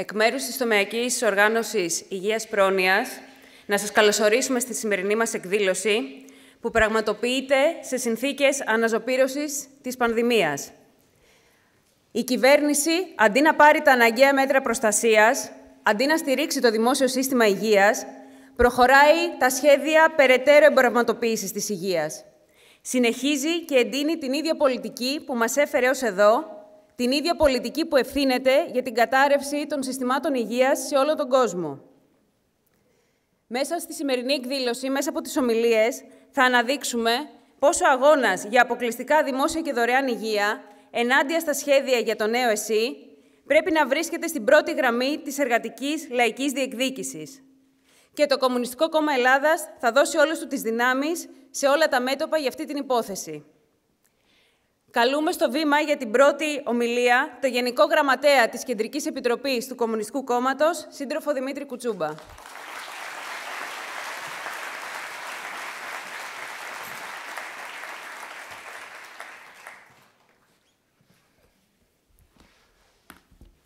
Εκ μέρους της τομεακής οργάνωσης Υγείας Πρόνοιας, να σας καλωσορίσουμε στη σημερινή μας εκδήλωση, που πραγματοποιείται σε συνθήκες αναζωπήρωσης της πανδημίας. Η κυβέρνηση, αντί να πάρει τα αναγκαία μέτρα προστασίας, αντί να στηρίξει το δημόσιο σύστημα υγείας, προχωράει τα σχέδια περαιτέρω εμπορευματοποίησης της υγείας. Συνεχίζει και εντείνει την ίδια πολιτική που μας έφερε ως εδώ, την ίδια πολιτική που ευθύνεται για την κατάρρευση των συστημάτων υγείας σε όλο τον κόσμο. Μέσα στη σημερινή εκδήλωση, μέσα από τις ομιλίες, θα αναδείξουμε πόσο αγώνας για αποκλειστικά δημόσια και δωρεάν υγεία, ενάντια στα σχέδια για το νέο ΕΣΥ, πρέπει να βρίσκεται στην πρώτη γραμμή της εργατικής λαϊκής διεκδίκησης. Και το Κομμουνιστικό Κόμμα Ελλάδας θα δώσει όλες του τις δυνάμεις σε όλα τα μέτωπα για αυτή την υπόθεση. Καλούμε στο βήμα για την πρώτη ομιλία το Γενικό Γραμματέα της Κεντρικής Επιτροπής του Κομμουνιστικού Κόμματος, σύντροφο Δημήτρη Κουτσούμπα.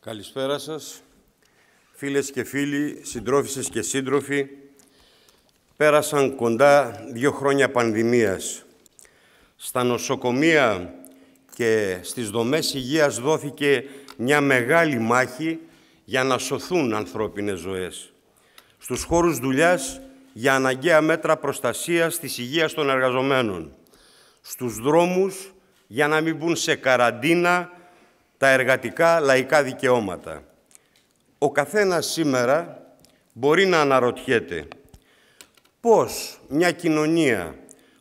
Καλησπέρα σας, φίλες και φίλοι, συντρόφισσες και σύντροφοι. Πέρασαν κοντά δύο χρόνια πανδημίας. Στα νοσοκομεία και στις δομές υγείας δόθηκε μια μεγάλη μάχη για να σωθούν ανθρώπινες ζωές. Στους χώρους δουλειάς για αναγκαία μέτρα προστασίας της υγείας των εργαζομένων. Στους δρόμους για να μην μπουν σε καραντίνα τα εργατικά λαϊκά δικαιώματα. Ο καθένας σήμερα μπορεί να αναρωτιέται πώς μια κοινωνία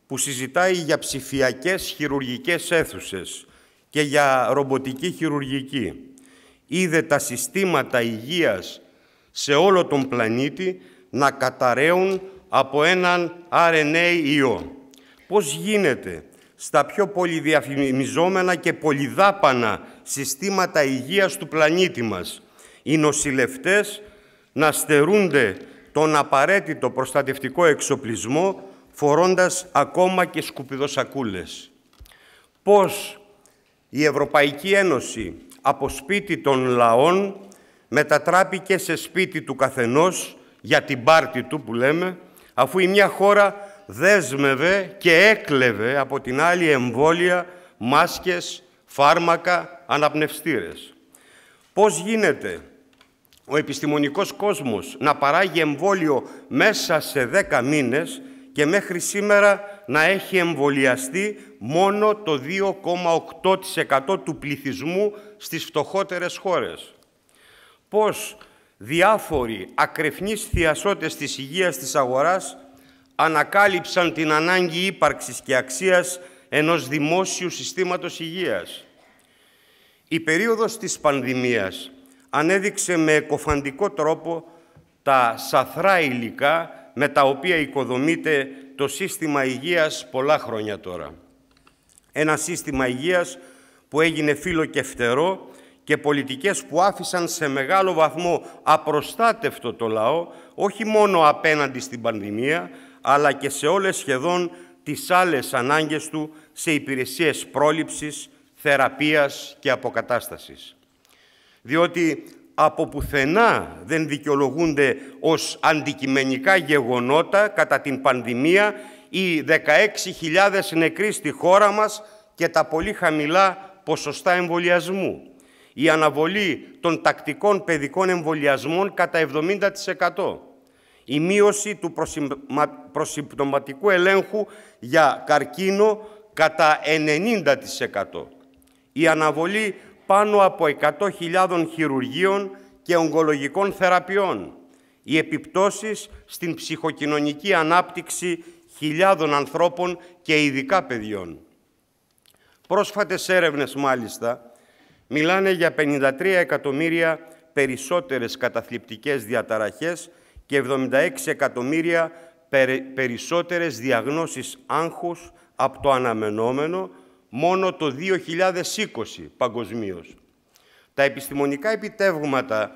που συζητάει για ψηφιακές χειρουργικές αίθουσες και για ρομποτική χειρουργική είδε τα συστήματα υγείας σε όλο τον πλανήτη να καταραίουν από έναν RNA ιό. Πώς γίνεται στα πιο πολυδιαφημιζόμενα και πολυδάπανα συστήματα υγείας του πλανήτη μας οι νοσηλευτές να στερούνται τον απαραίτητο προστατευτικό εξοπλισμό φορώντας ακόμα και σκουπιδοσακούλες. Πώς η Ευρωπαϊκή Ένωση από σπίτι των λαών μετατράπηκε σε σπίτι του καθενός για την πάρτη του που λέμε, αφού η μια χώρα δέσμευε και έκλεβε από την άλλη εμβόλια, μάσκες, φάρμακα, αναπνευστήρες. Πώς γίνεται ο επιστημονικός κόσμος να παράγει εμβόλιο μέσα σε δέκα μήνες και μέχρι σήμερα να έχει εμβολιαστεί μόνο το 2,8% του πληθυσμού στις φτωχότερες χώρες. Πώς διάφοροι ακρεφνείς θειασότες της υγείας της αγοράς ανακάλυψαν την ανάγκη ύπαρξης και αξίας ενός δημόσιου συστήματος υγείας. Η περίοδος της πανδημίας ανέδειξε με εκοφαντικό τρόπο τα σαθρά υλικά με τα οποία οικοδομείται το σύστημα υγείας πολλά χρόνια τώρα. Ένα σύστημα υγείας που έγινε φίλο και φτερό και πολιτικές που άφησαν σε μεγάλο βαθμό απροστάτευτο το λαό, όχι μόνο απέναντι στην πανδημία, αλλά και σε όλες σχεδόν τις άλλες ανάγκες του σε υπηρεσίες πρόληψης, θεραπείας και αποκατάστασης. Διότι από πουθενά δεν δικαιολογούνται ως αντικειμενικά γεγονότα κατά την πανδημία οι 16.000 νεκροί στη χώρα μας και τα πολύ χαμηλά ποσοστά εμβολιασμού. Η αναβολή των τακτικών παιδικών εμβολιασμών κατά 70%. Η μείωση του προσυμπτωματικού ελέγχου για καρκίνο κατά 90%. Η αναβολή πάνω από 100.000 χειρουργείων και ογκολογικών θεραπείων. Οι επιπτώσεις στην ψυχοκοινωνική ανάπτυξη χιλιάδων ανθρώπων και ειδικά παιδιών. Πρόσφατες έρευνες μάλιστα μιλάνε για 53 εκατομμύρια περισσότερες καταθλιπτικές διαταραχές και 76 εκατομμύρια περισσότερες διαγνώσεις άγχους από το αναμενόμενο μόνο το 2020 παγκοσμίως. Τα επιστημονικά επιτεύγματα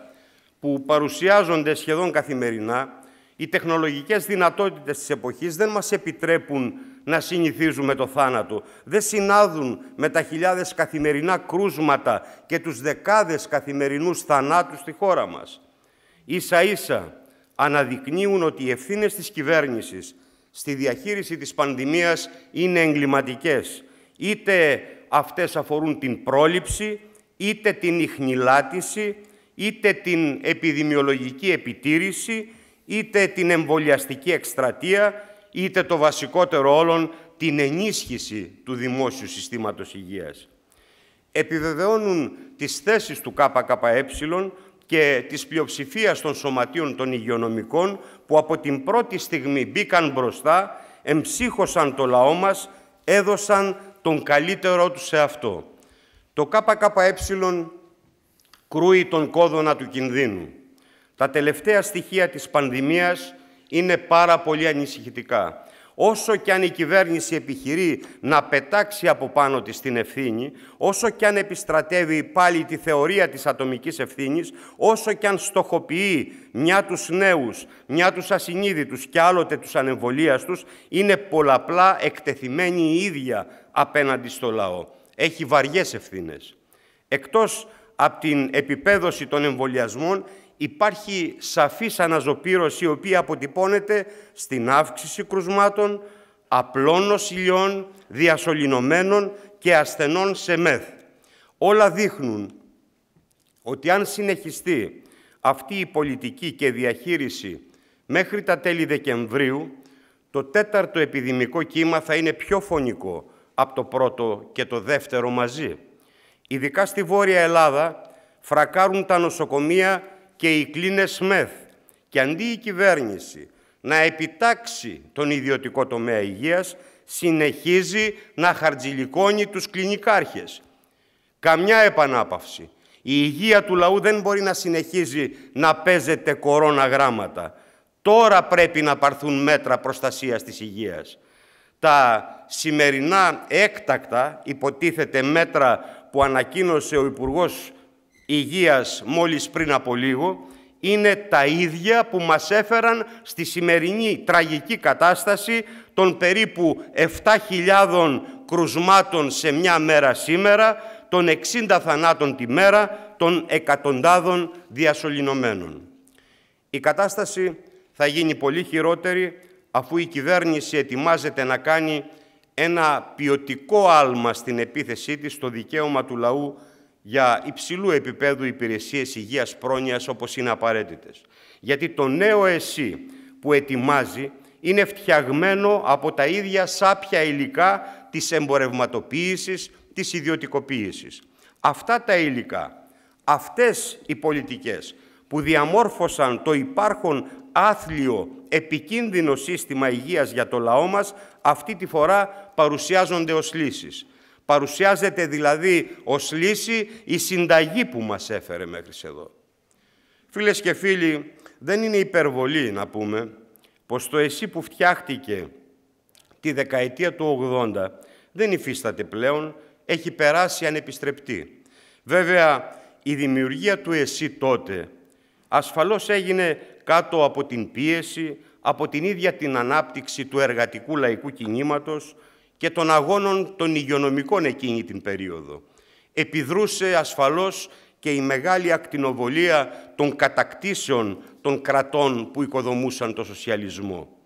που παρουσιάζονται σχεδόν καθημερινά, οι τεχνολογικές δυνατότητες της εποχής δεν μας επιτρέπουν να συνηθίζουμε το θάνατο. Δεν συνάδουν με τα χιλιάδες καθημερινά κρούσματα και τους δεκάδες καθημερινούς θανάτους στη χώρα μας. Ίσα ίσα αναδεικνύουν ότι οι ευθύνες της κυβέρνησης στη διαχείριση της πανδημίας είναι εγκληματικές. Είτε αυτές αφορούν την πρόληψη, είτε την ιχνηλάτηση, είτε την επιδημιολογική επιτήρηση, είτε την εμβολιαστική εκστρατεία, είτε το βασικότερο όλων, την ενίσχυση του δημόσιου συστήματος υγείας. Επιβεβαιώνουν τις θέσεις του ΚΚΕ και της πλειοψηφίας των σωματείων των υγειονομικών που από την πρώτη στιγμή μπήκαν μπροστά, εμψύχωσαν το λαό μας, έδωσαν τον καλύτερό του σε αυτό. Το ΚΚΕ κρούει τον κόδωνα του κινδύνου. Τα τελευταία στοιχεία της πανδημίας είναι πάρα πολύ ανησυχητικά. Όσο και αν η κυβέρνηση επιχειρεί να πετάξει από πάνω της την ευθύνη, όσο και αν επιστρατεύει πάλι τη θεωρία της ατομικής ευθύνης, όσο και αν στοχοποιεί μια τους νέους, μια τους ασυνείδητους και άλλοτε τους ανεμβολίαστους, είναι πολλαπλά εκτεθειμένη η ίδια απέναντι στο λαό. Έχει βαριές ευθύνες. Εκτός από την επιπέδωση των εμβολιασμών, υπάρχει σαφής αναζωπήρωση η οποία αποτυπώνεται στην αύξηση κρουσμάτων, απλών νοσηλιών, διασωληνωμένων και ασθενών σε μεθ. Όλα δείχνουν ότι αν συνεχιστεί αυτή η πολιτική και διαχείριση μέχρι τα τέλη Δεκεμβρίου, το τέταρτο επιδημικό κύμα θα είναι πιο φωνικό από το πρώτο και το δεύτερο μαζί. Ειδικά στη Βόρεια Ελλάδα φρακάρουν τα νοσοκομεία και οι κλίνες ΜΕΘ και αντί η κυβέρνηση να επιτάξει τον ιδιωτικό τομέα υγείας, συνεχίζει να χαρτζηλικώνει τους κλινικάρχες. Καμιά επανάπαυση. Η υγεία του λαού δεν μπορεί να συνεχίζει να παίζεται κορώνα γράμματα. Τώρα πρέπει να πάρθουν μέτρα προστασίας της υγείας. Τα σημερινά έκτακτα υποτίθεται μέτρα που ανακοίνωσε ο Υπουργός Υγείας μόλις πριν από λίγο είναι τα ίδια που μας έφεραν στη σημερινή τραγική κατάσταση των περίπου 7.000 κρουσμάτων σε μια μέρα σήμερα, των 60 θανάτων τη μέρα, των εκατοντάδων διασωληνωμένων. Η κατάσταση θα γίνει πολύ χειρότερη αφού η κυβέρνηση ετοιμάζεται να κάνει ένα ποιοτικό άλμα στην επίθεσή της στο δικαίωμα του λαού για υψηλού επίπεδου υπηρεσίες υγείας πρόνοιας όπως είναι απαραίτητες. Γιατί το νέο ΕΣΥ που ετοιμάζει είναι φτιαγμένο από τα ίδια σάπια υλικά της εμπορευματοποίησης, της ιδιωτικοποίησης. Αυτά τα υλικά, αυτές οι πολιτικές που διαμόρφωσαν το υπάρχον άθλιο, επικίνδυνο σύστημα υγείας για το λαό μας, αυτή τη φορά παρουσιάζονται ως λύσεις. Παρουσιάζεται δηλαδή ως λύση η συνταγή που μας έφερε μέχρι εδώ. Φίλες και φίλοι, δεν είναι υπερβολή να πούμε πως το εσύ που φτιάχτηκε τη δεκαετία του 80 δεν υφίσταται πλέον, έχει περάσει ανεπιστρεπτή. Βέβαια, η δημιουργία του εσύ τότε ασφαλώς έγινε κάτω από την πίεση, από την ίδια την ανάπτυξη του εργατικού λαϊκού κινήματος, και των αγώνων των υγειονομικών εκείνη την περίοδο. Επιδρούσε ασφαλώς και η μεγάλη ακτινοβολία των κατακτήσεων των κρατών που οικοδομούσαν το σοσιαλισμό.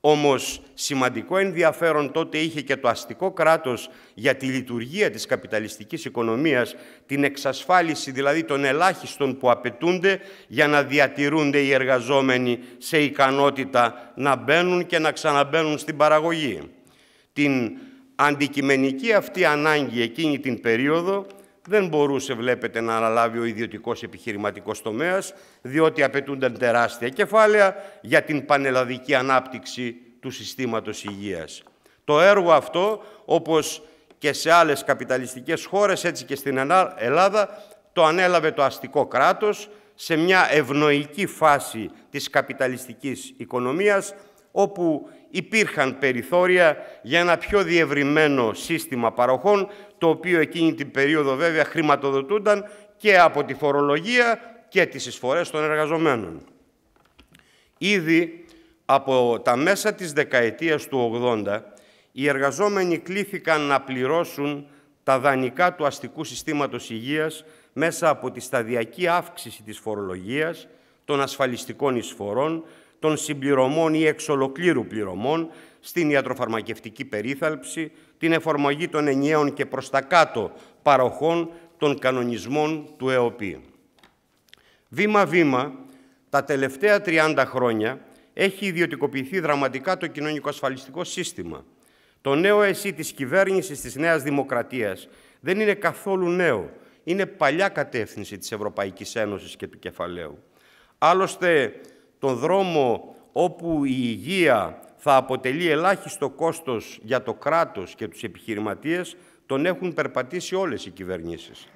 Όμως σημαντικό ενδιαφέρον τότε είχε και το αστικό κράτος για τη λειτουργία της καπιταλιστικής οικονομίας, την εξασφάλιση δηλαδή των ελάχιστων που απαιτούνται για να διατηρούνται οι εργαζόμενοι σε ικανότητα να μπαίνουν και να ξαναμπαίνουν στην παραγωγή την αντικειμενική αυτή ανάγκη εκείνη την περίοδο δεν μπορούσε, βλέπετε, να αναλάβει ο ιδιωτικός επιχειρηματικός τομέας, διότι απαιτούνταν τεράστια κεφάλαια για την πανελλαδική ανάπτυξη του συστήματος υγείας. Το έργο αυτό, όπως και σε άλλες καπιταλιστικές χώρες, έτσι και στην Ελλάδα, το ανέλαβε το αστικό κράτος σε μια ευνοϊκή φάση της καπιταλιστικής οικονομίας, όπου υπήρχαν περιθώρια για ένα πιο διευρυμένο σύστημα παροχών, το οποίο εκείνη την περίοδο βέβαια χρηματοδοτούνταν και από τη φορολογία και τις εισφορές των εργαζομένων. Ήδη από τα μέσα της δεκαετίας του 80, οι εργαζόμενοι κλήθηκαν να πληρώσουν τα δανεικά του αστικού συστήματος υγείας μέσα από τη σταδιακή αύξηση της φορολογίας, των ασφαλιστικών εισφορών, των συμπληρωμών ή εξ ολοκλήρου πληρωμών στην ιατροφαρμακευτική περίθαλψη, την εφαρμογή των ενιαίων και προς τα κάτω παροχών των κανονισμών του ΕΟΠΗ. Βήμα-βήμα, τα τελευταία 30 χρόνια έχει ιδιωτικοποιηθεί δραματικά το κοινωνικό ασφαλιστικό σύστημα. Το νέο ΕΣΥ της κυβέρνησης της Νέας Δημοκρατίας δεν είναι καθόλου νέο. Είναι παλιά κατεύθυνση της Ευρωπαϊκής Ένωσης και του κεφαλαίου. Άλλωστε, τον δρόμο όπου η υγεία θα αποτελεί ελάχιστο κόστος για το κράτος και τους επιχειρηματίες, τον έχουν περπατήσει όλες οι κυβερνήσεις.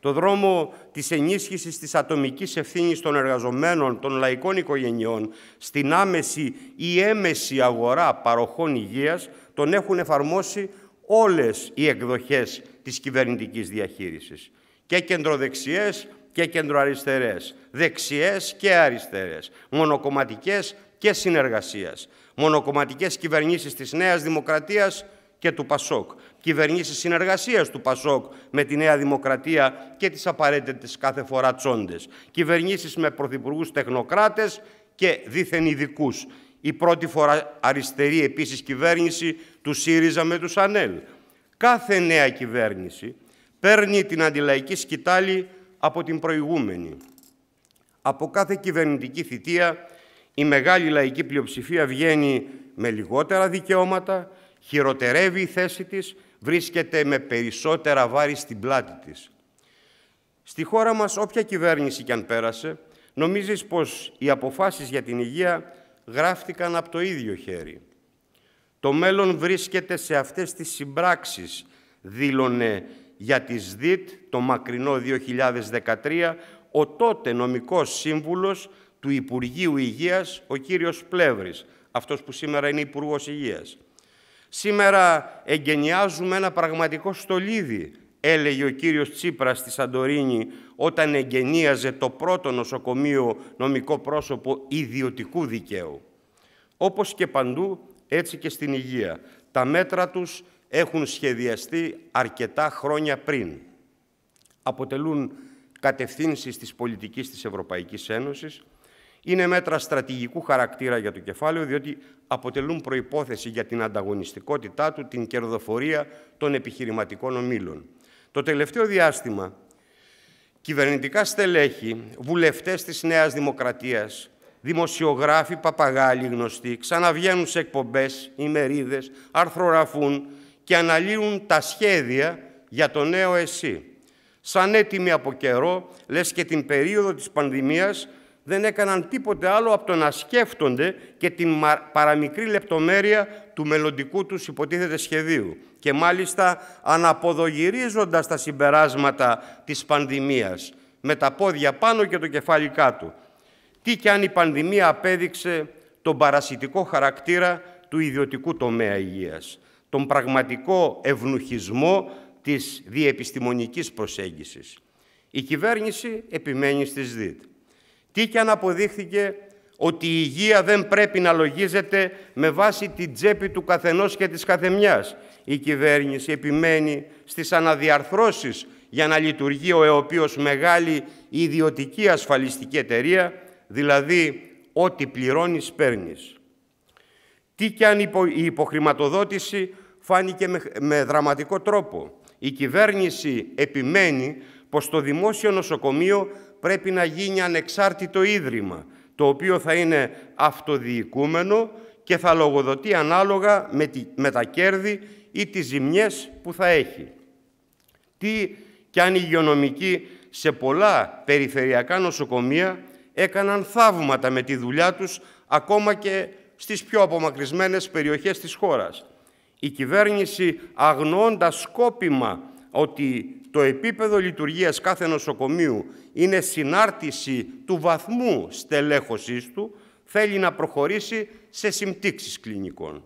Το δρόμο της ενίσχυσης της ατομικής ευθύνης των εργαζομένων των λαϊκών οικογενειών στην άμεση ή έμεση αγορά παροχών υγείας τον έχουν εφαρμόσει όλες οι εκδοχές της κυβερνητικής διαχείρισης. Και κεντροδεξιές και κεντροαριστερές, δεξιές και αριστερές, μονοκομματικές και συνεργασίας, μονοκομματικές κυβερνήσεις της Νέας Δημοκρατίας και του ΠΑΣΟΚ, κυβερνήσεις συνεργασίας του ΠΑΣΟΚ με τη Νέα Δημοκρατία και τις απαραίτητες κάθε φορά τσόντες, κυβερνήσεις με πρωθυπουργούς τεχνοκράτες και δίθεν ειδικούς. Η πρώτη φορά αριστερή επίσης κυβέρνηση του ΣΥΡΙΖΑ με τους ΑΝΕΛ. Κάθε νέα κυβέρνηση παίρνει την αντιλαϊκή σκητάλη από την προηγούμενη. Από κάθε κυβερνητική θητεία η μεγάλη λαϊκή πλειοψηφία βγαίνει με λιγότερα δικαιώματα, χειροτερεύει η θέση της, βρίσκεται με περισσότερα βάρη στην πλάτη της. Στη χώρα μας, όποια κυβέρνηση κι αν πέρασε, νομίζεις πως οι αποφάσεις για την υγεία γράφτηκαν από το ίδιο χέρι. Το μέλλον βρίσκεται σε αυτές τις συμπράξεις, δήλωνε για τις ΔΙΤ το μακρινό 2013 ο τότε νομικός σύμβουλος του Υπουργείου Υγείας, ο κύριος Πλεύρης, αυτός που σήμερα είναι Υπουργός Υγείας. Σήμερα εγκαινιάζουμε ένα πραγματικό στολίδι, έλεγε ο κύριος Τσίπρας στη Σαντορίνη όταν εγκαινίαζε το πρώτο νοσοκομείο νομικό πρόσωπο ιδιωτικού δικαίου. Όπως και παντού, έτσι και στην υγεία. Τα μέτρα τους έχουν σχεδιαστεί αρκετά χρόνια πριν. Αποτελούν κατευθύνσεις της πολιτικής της Ευρωπαϊκής Ένωσης, είναι μέτρα στρατηγικού χαρακτήρα για το κεφάλαιο, διότι αποτελούν προϋπόθεση για την ανταγωνιστικότητά του, την κερδοφορία των επιχειρηματικών ομίλων. Το τελευταίο διάστημα, κυβερνητικά στελέχη, βουλευτές της Νέας Δημοκρατίας, δημοσιογράφοι, παπαγάλοι γνωστοί, ξαναβγαίνουν σε εκπομπές, ημερίδες, αρθρογραφούν και αναλύουν τα σχέδια για το νέο ΕΣΥ. Σαν έτοιμοι από καιρό, λες και την περίοδο της πανδημίας, δεν έκαναν τίποτε άλλο από το να σκέφτονται και την παραμικρή λεπτομέρεια του μελλοντικού τους υποτίθεται σχεδίου και μάλιστα αναποδογυρίζοντας τα συμπεράσματα της πανδημίας με τα πόδια πάνω και το κεφάλι κάτω. Τι κι αν η πανδημία απέδειξε τον παρασιτικό χαρακτήρα του ιδιωτικού τομέα υγείας, τον πραγματικό ευνουχισμό της διεπιστημονικής προσέγγισης. Η κυβέρνηση επιμένει στις ΔΙΤ. Τι και αν αποδείχθηκε ότι η υγεία δεν πρέπει να λογίζεται με βάση την τσέπη του καθενός και της καθεμιάς. Η κυβέρνηση επιμένει στις αναδιαρθρώσεις για να λειτουργεί ο ΕΟΠΗος μεγάλη ιδιωτική ασφαλιστική εταιρεία, δηλαδή ό,τι πληρώνεις παίρνεις. Τι και αν η υποχρηματοδότηση φάνηκε με δραματικό τρόπο. Η κυβέρνηση επιμένει πως το δημόσιο νοσοκομείο πρέπει να γίνει ανεξάρτητο ίδρυμα, το οποίο θα είναι αυτοδιοικούμενο και θα λογοδοτεί ανάλογα με, τη, με τα κέρδη ή τις ζημιές που θα έχει. Τι κι αν οι υγειονομικοί σε πολλά περιφερειακά νοσοκομεία έκαναν θαύματα με τη δουλειά τους ακόμα και στις πιο απομακρυσμένες περιοχές της χώρας. Η κυβέρνηση αγνοώντας σκόπιμα ότι το επίπεδο λειτουργίας κάθε νοσοκομείου είναι συνάρτηση του βαθμού στελέχωσής του, θέλει να προχωρήσει σε συμπτύξεις κλινικών.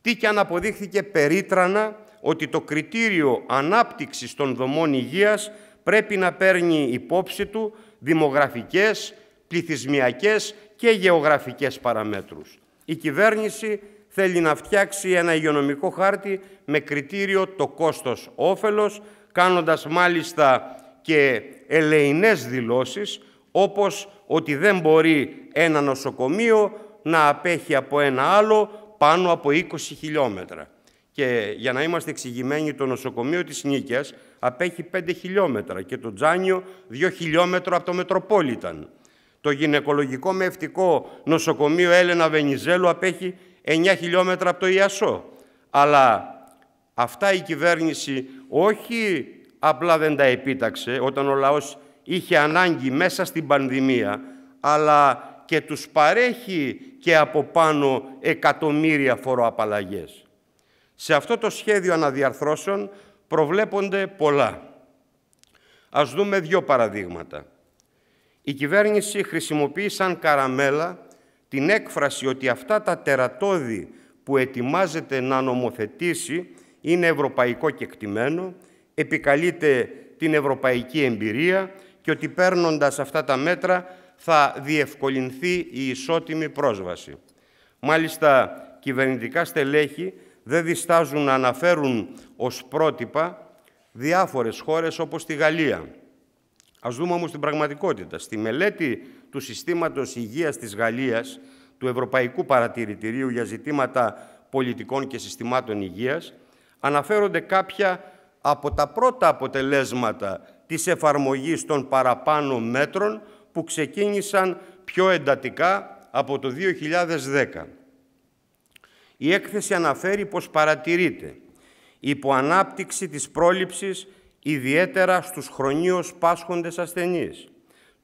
Τι και αν αποδείχθηκε περίτρανα ότι το κριτήριο ανάπτυξης των δομών υγείας πρέπει να παίρνει υπόψη του δημογραφικές, πληθυσμιακές και γεωγραφικές παραμέτρους. Η κυβέρνηση θέλει να φτιάξει ένα υγειονομικό χάρτη με κριτήριο το κόστος όφελος, κάνοντας μάλιστα και ελεηνές δηλώσεις, όπως ότι δεν μπορεί ένα νοσοκομείο να απέχει από ένα άλλο πάνω από 20 χιλιόμετρα. Και για να είμαστε εξηγημένοι, το νοσοκομείο της Νίκαιας απέχει 5 χιλιόμετρα και το Τζάνιο 2 χιλιόμετρα από το Μετροπόλιταν. Το γυναικολογικό μευτικό νοσοκομείο Έλενα Βενιζέλου απέχει 9 χιλιόμετρα από το Ιασό. Αλλά αυτά η κυβέρνηση όχι απλά δεν τα επίταξε όταν ο λαός είχε ανάγκη μέσα στην πανδημία, αλλά και τους παρέχει και από πάνω εκατομμύρια φοροαπαλλαγές. Σε αυτό το σχέδιο αναδιαρθρώσεων προβλέπονται πολλά. Ας δούμε δύο παραδείγματα. Η κυβέρνηση χρησιμοποιεί σαν καραμέλα την έκφραση ότι αυτά τα τερατώδη που ετοιμάζεται να νομοθετήσει είναι ευρωπαϊκό κεκτημένο, επικαλείται την ευρωπαϊκή εμπειρία και ότι παίρνοντας αυτά τα μέτρα θα διευκολυνθεί η ισότιμη πρόσβαση. Μάλιστα, κυβερνητικά στελέχη δεν διστάζουν να αναφέρουν ως πρότυπα διάφορες χώρες όπως τη Γαλλία. Ας δούμε όμως την πραγματικότητα. Στη μελέτη του Συστήματος Υγείας της Γαλλίας, του Ευρωπαϊκού Παρατηρητηρίου για ζητήματα πολιτικών και συστημάτων υγείας, αναφέρονται κάποια από τα πρώτα αποτελέσματα της εφαρμογής των παραπάνω μέτρων που ξεκίνησαν πιο εντατικά από το 2010. Η έκθεση αναφέρει πως παρατηρείται υποανάπτυξη της πρόληψης ιδιαίτερα στους χρονίως πάσχοντες ασθενείς.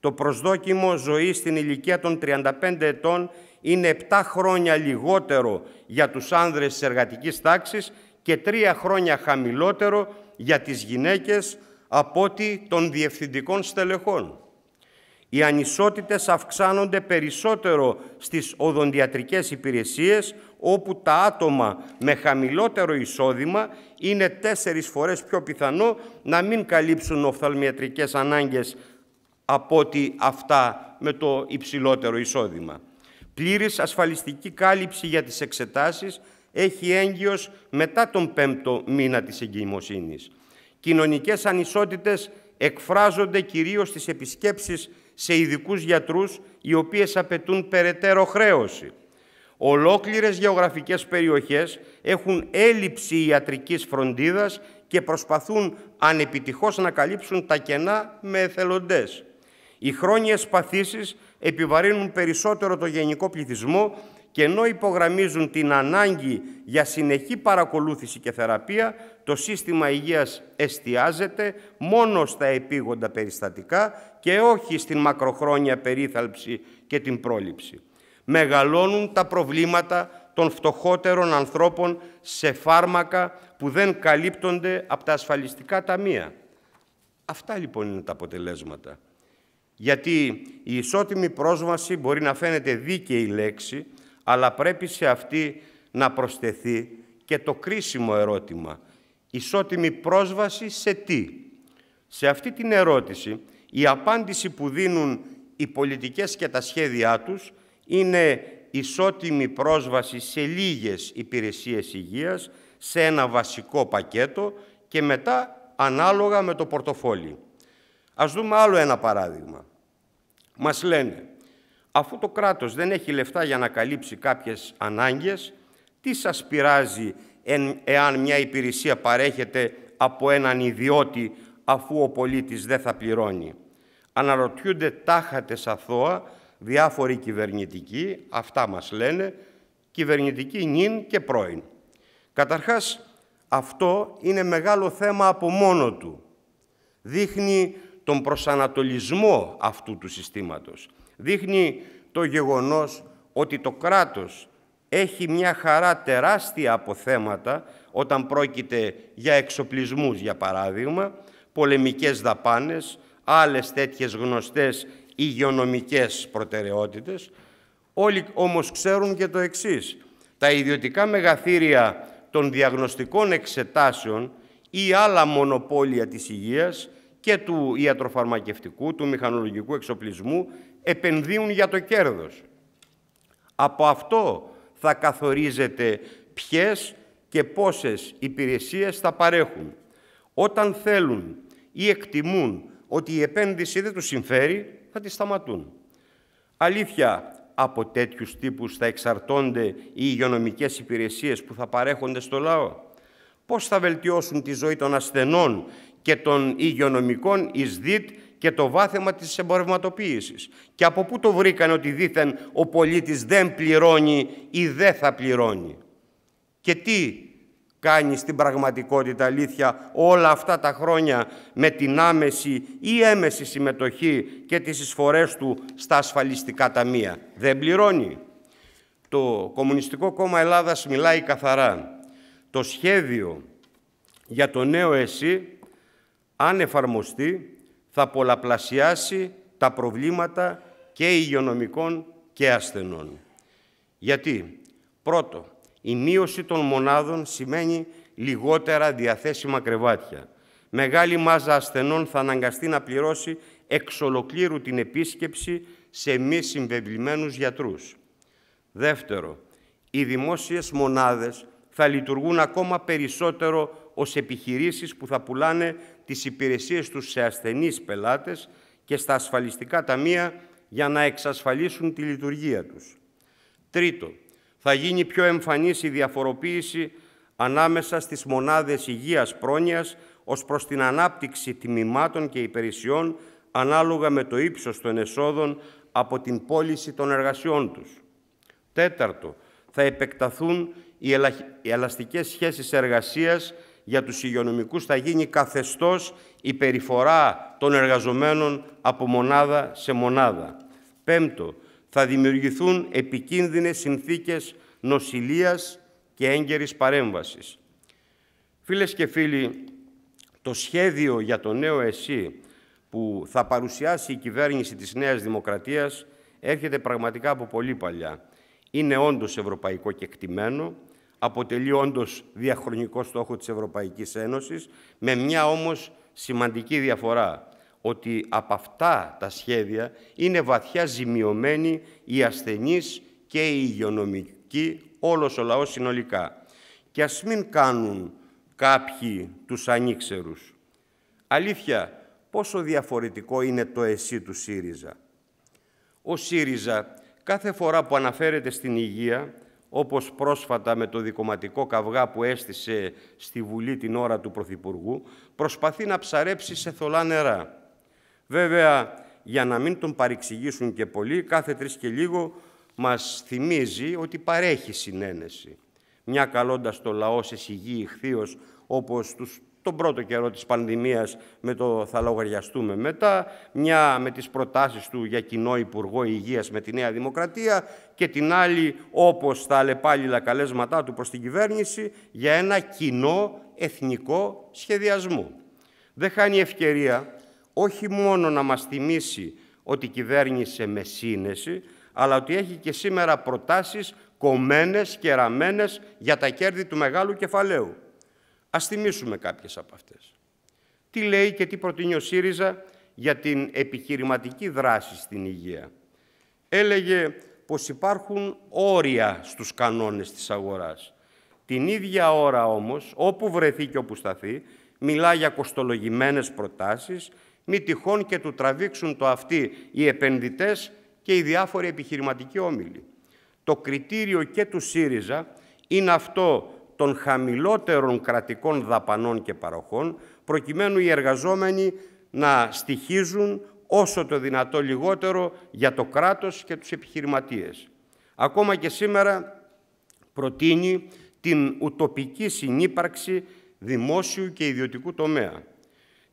Το προσδόκιμο ζωής στην ηλικία των 35 ετών είναι 7 χρόνια λιγότερο για τους άνδρες της εργατικής τάξης και 3 χρόνια χαμηλότερο για τις γυναίκες από ότι των διευθυντικών στελεχών. Οι ανισότητες αυξάνονται περισσότερο στις οδοντιατρικές υπηρεσίες, όπου τα άτομα με χαμηλότερο εισόδημα είναι τέσσερις φορές πιο πιθανό να μην καλύψουν οφθαλμιατρικές ανάγκες από ότι αυτά με το υψηλότερο εισόδημα. Πλήρης ασφαλιστική κάλυψη για τις εξετάσεις έχει έγκυος μετά τον πέμπτο μήνα της εγκυμοσύνης. Κοινωνικές ανισότητες εκφράζονται κυρίως στις επισκέψεις σε ειδικούς γιατρούς, οι οποίες απαιτούν περαιτέρω χρέωση. Ολόκληρες γεωγραφικές περιοχές έχουν έλλειψη ιατρικής φροντίδας και προσπαθούν ανεπιτυχώς να καλύψουν τα κενά με εθελοντές. Οι χρόνιες παθήσεις επιβαρύνουν περισσότερο το γενικό πληθυσμό και ενώ υπογραμμίζουν την ανάγκη για συνεχή παρακολούθηση και θεραπεία, το σύστημα υγείας εστιάζεται μόνο στα επίγοντα περιστατικά και όχι στην μακροχρόνια περίθαλψη και την πρόληψη. Μεγαλώνουν τα προβλήματα των φτωχότερων ανθρώπων σε φάρμακα που δεν καλύπτονται από τα ασφαλιστικά ταμεία. Αυτά λοιπόν είναι τα αποτελέσματα. Γιατί η ισότιμη πρόσβαση μπορεί να φαίνεται δίκαιη λέξη, αλλά πρέπει σε αυτή να προσθεθεί και το κρίσιμο ερώτημα. Ισότιμη πρόσβαση σε τι; Σε αυτή την ερώτηση η απάντηση που δίνουν οι πολιτικές και τα σχέδιά τους είναι ισότιμη πρόσβαση σε λίγες υπηρεσίες υγείας, σε ένα βασικό πακέτο και μετά ανάλογα με το πορτοφόλι. Ας δούμε άλλο ένα παράδειγμα. Μας λένε αφού το κράτος δεν έχει λεφτά για να καλύψει κάποιες ανάγκες, τι σας πειράζει εάν μια υπηρεσία παρέχεται από έναν ιδιώτη αφού ο πολίτης δεν θα πληρώνει; Αναρωτιούνται τάχατες αθώα διάφοροι κυβερνητικοί, αυτά μας λένε, κυβερνητικοί νυν και πρώην. Καταρχάς, αυτό είναι μεγάλο θέμα από μόνο του. Δείχνει τον προσανατολισμό αυτού του συστήματος δείχνει το γεγονός ότι το κράτος έχει μια χαρά τεράστια αποθέματα όταν πρόκειται για εξοπλισμούς, για παράδειγμα, πολεμικές δαπάνες, άλλες τέτοιες γνωστές υγειονομικές προτεραιότητες. Όλοι όμως ξέρουν και το εξής. Τα ιδιωτικά μεγαθύρια των διαγνωστικών εξετάσεων ή άλλα μονοπόλια της υγείας και του ιατροφαρμακευτικού, του μηχανολογικού εξοπλισμού επενδύουν για το κέρδος. Από αυτό θα καθορίζεται ποιες και πόσες υπηρεσίες θα παρέχουν. Όταν θέλουν ή εκτιμούν ότι η επένδυση δεν τους συμφέρει, θα τη σταματούν. Αλήθεια, από τέτοιους τύπους θα εξαρτώνται οι υγειονομικές υπηρεσίες που θα παρέχονται στο λαό; Πώς θα βελτιώσουν τη ζωή των ασθενών και των υγειονομικών εις δίτ και το βάθεμα της εμπορευματοποίησης. Και από πού το βρήκαν ότι δήθεν ο πολίτης δεν πληρώνει ή δεν θα πληρώνει; Και τι κάνει στην πραγματικότητα αλήθεια όλα αυτά τα χρόνια με την άμεση ή έμεση συμμετοχή και τις εισφορές του στα ασφαλιστικά ταμεία; Δεν πληρώνει. Το Κομμουνιστικό Κόμμα Ελλάδας μιλάει καθαρά. Το σχέδιο για το νέο ΕΣΥ, αν εφαρμοστεί, θα πολλαπλασιάσει τα προβλήματα και υγειονομικών και ασθενών. Γιατί, πρώτο, η μείωση των μονάδων σημαίνει λιγότερα διαθέσιμα κρεβάτια. Μεγάλη μάζα ασθενών θα αναγκαστεί να πληρώσει εξ ολοκλήρου την επίσκεψη σε μη συμβεβλημένους γιατρούς. Δεύτερο, οι δημόσιες μονάδες θα λειτουργούν ακόμα περισσότερο ως επιχειρήσεις που θα πουλάνε τις υπηρεσίες τους σε ασθενείς πελάτες και στα ασφαλιστικά ταμεία για να εξασφαλίσουν τη λειτουργία τους. Τρίτο, θα γίνει πιο εμφανής η διαφοροποίηση ανάμεσα στις μονάδες υγείας πρόνοιας ως προς την ανάπτυξη τιμημάτων και υπηρεσιών ανάλογα με το ύψος των εσόδων από την πώληση των εργασιών τους. Τέταρτο, θα επεκταθούν οι ελαστικές σχέσεις εργασίας για τους υγειονομικούς θα γίνει καθεστώς η περιφορά των εργαζομένων από μονάδα σε μονάδα. Πέμπτο, θα δημιουργηθούν επικίνδυνες συνθήκες νοσηλείας και έγκαιρης παρέμβασης. Φίλες και φίλοι, το σχέδιο για το νέο ΕΣΥ που θα παρουσιάσει η κυβέρνηση της Νέας Δημοκρατίας έρχεται πραγματικά από πολύ παλιά. Είναι όντως ευρωπαϊκό και εκτιμένο, αποτελεί όντως διαχρονικό στόχο της Ευρωπαϊκής Ένωσης, με μια όμως σημαντική διαφορά ότι από αυτά τα σχέδια είναι βαθιά ζημιωμένοι οι ασθενείς και οι υγειονομικοί, όλος ο λαός συνολικά. Και ας μην κάνουν κάποιοι τους ανήξερους. Αλήθεια, πόσο διαφορετικό είναι το εσύ του ΣΥΡΙΖΑ. Ο ΣΥΡΙΖΑ κάθε φορά που αναφέρεται στην υγεία, όπως πρόσφατα με το δικοματικό καυγά που έστησε στη Βουλή την ώρα του Πρωθυπουργού, προσπαθεί να ψαρέψει σε θολά νερά. Βέβαια, για να μην τον παρεξηγήσουν και πολύ, κάθε τρεις και λίγο μας θυμίζει ότι παρέχει συνένεση. Μια καλώντας το λαό σε σιγή ηχθείως, όπως τους, τον πρώτο καιρό της πανδημίας με το θα λογαριαστούμε μετά, μια με τις προτάσεις του για κοινό Υπουργό Υγείας με τη Νέα Δημοκρατία και την άλλη όπως τα αλλεπάλληλα καλέσματά του προς την κυβέρνηση για ένα κοινό εθνικό σχεδιασμό. Δεν χάνει ευκαιρία όχι μόνο να μας θυμίσει ότι κυβέρνησε με σύνεση, αλλά ότι έχει και σήμερα προτάσεις κομμένες και ραμμένες για τα κέρδη του μεγάλου κεφαλαίου. Ας θυμίσουμε κάποιες από αυτές. Τι λέει και τι προτείνει ο ΣΥΡΙΖΑ για την επιχειρηματική δράση στην υγεία. Έλεγε πως υπάρχουν όρια στους κανόνες της αγοράς. Την ίδια ώρα όμως, όπου βρεθεί και όπου σταθεί, μιλά για κοστολογημένες προτάσεις μη τυχόν και του τραβήξουν το αυτοί οι επενδυτές και οι διάφοροι επιχειρηματικοί όμιλοι. Το κριτήριο και του ΣΥΡΙΖΑ είναι αυτό των χαμηλότερων κρατικών δαπανών και παροχών, προκειμένου οι εργαζόμενοι να στοιχίζουν όσο το δυνατό λιγότερο για το κράτος και τους επιχειρηματίες. Ακόμα και σήμερα προτείνει την ουτοπική συνύπαρξη δημόσιου και ιδιωτικού τομέα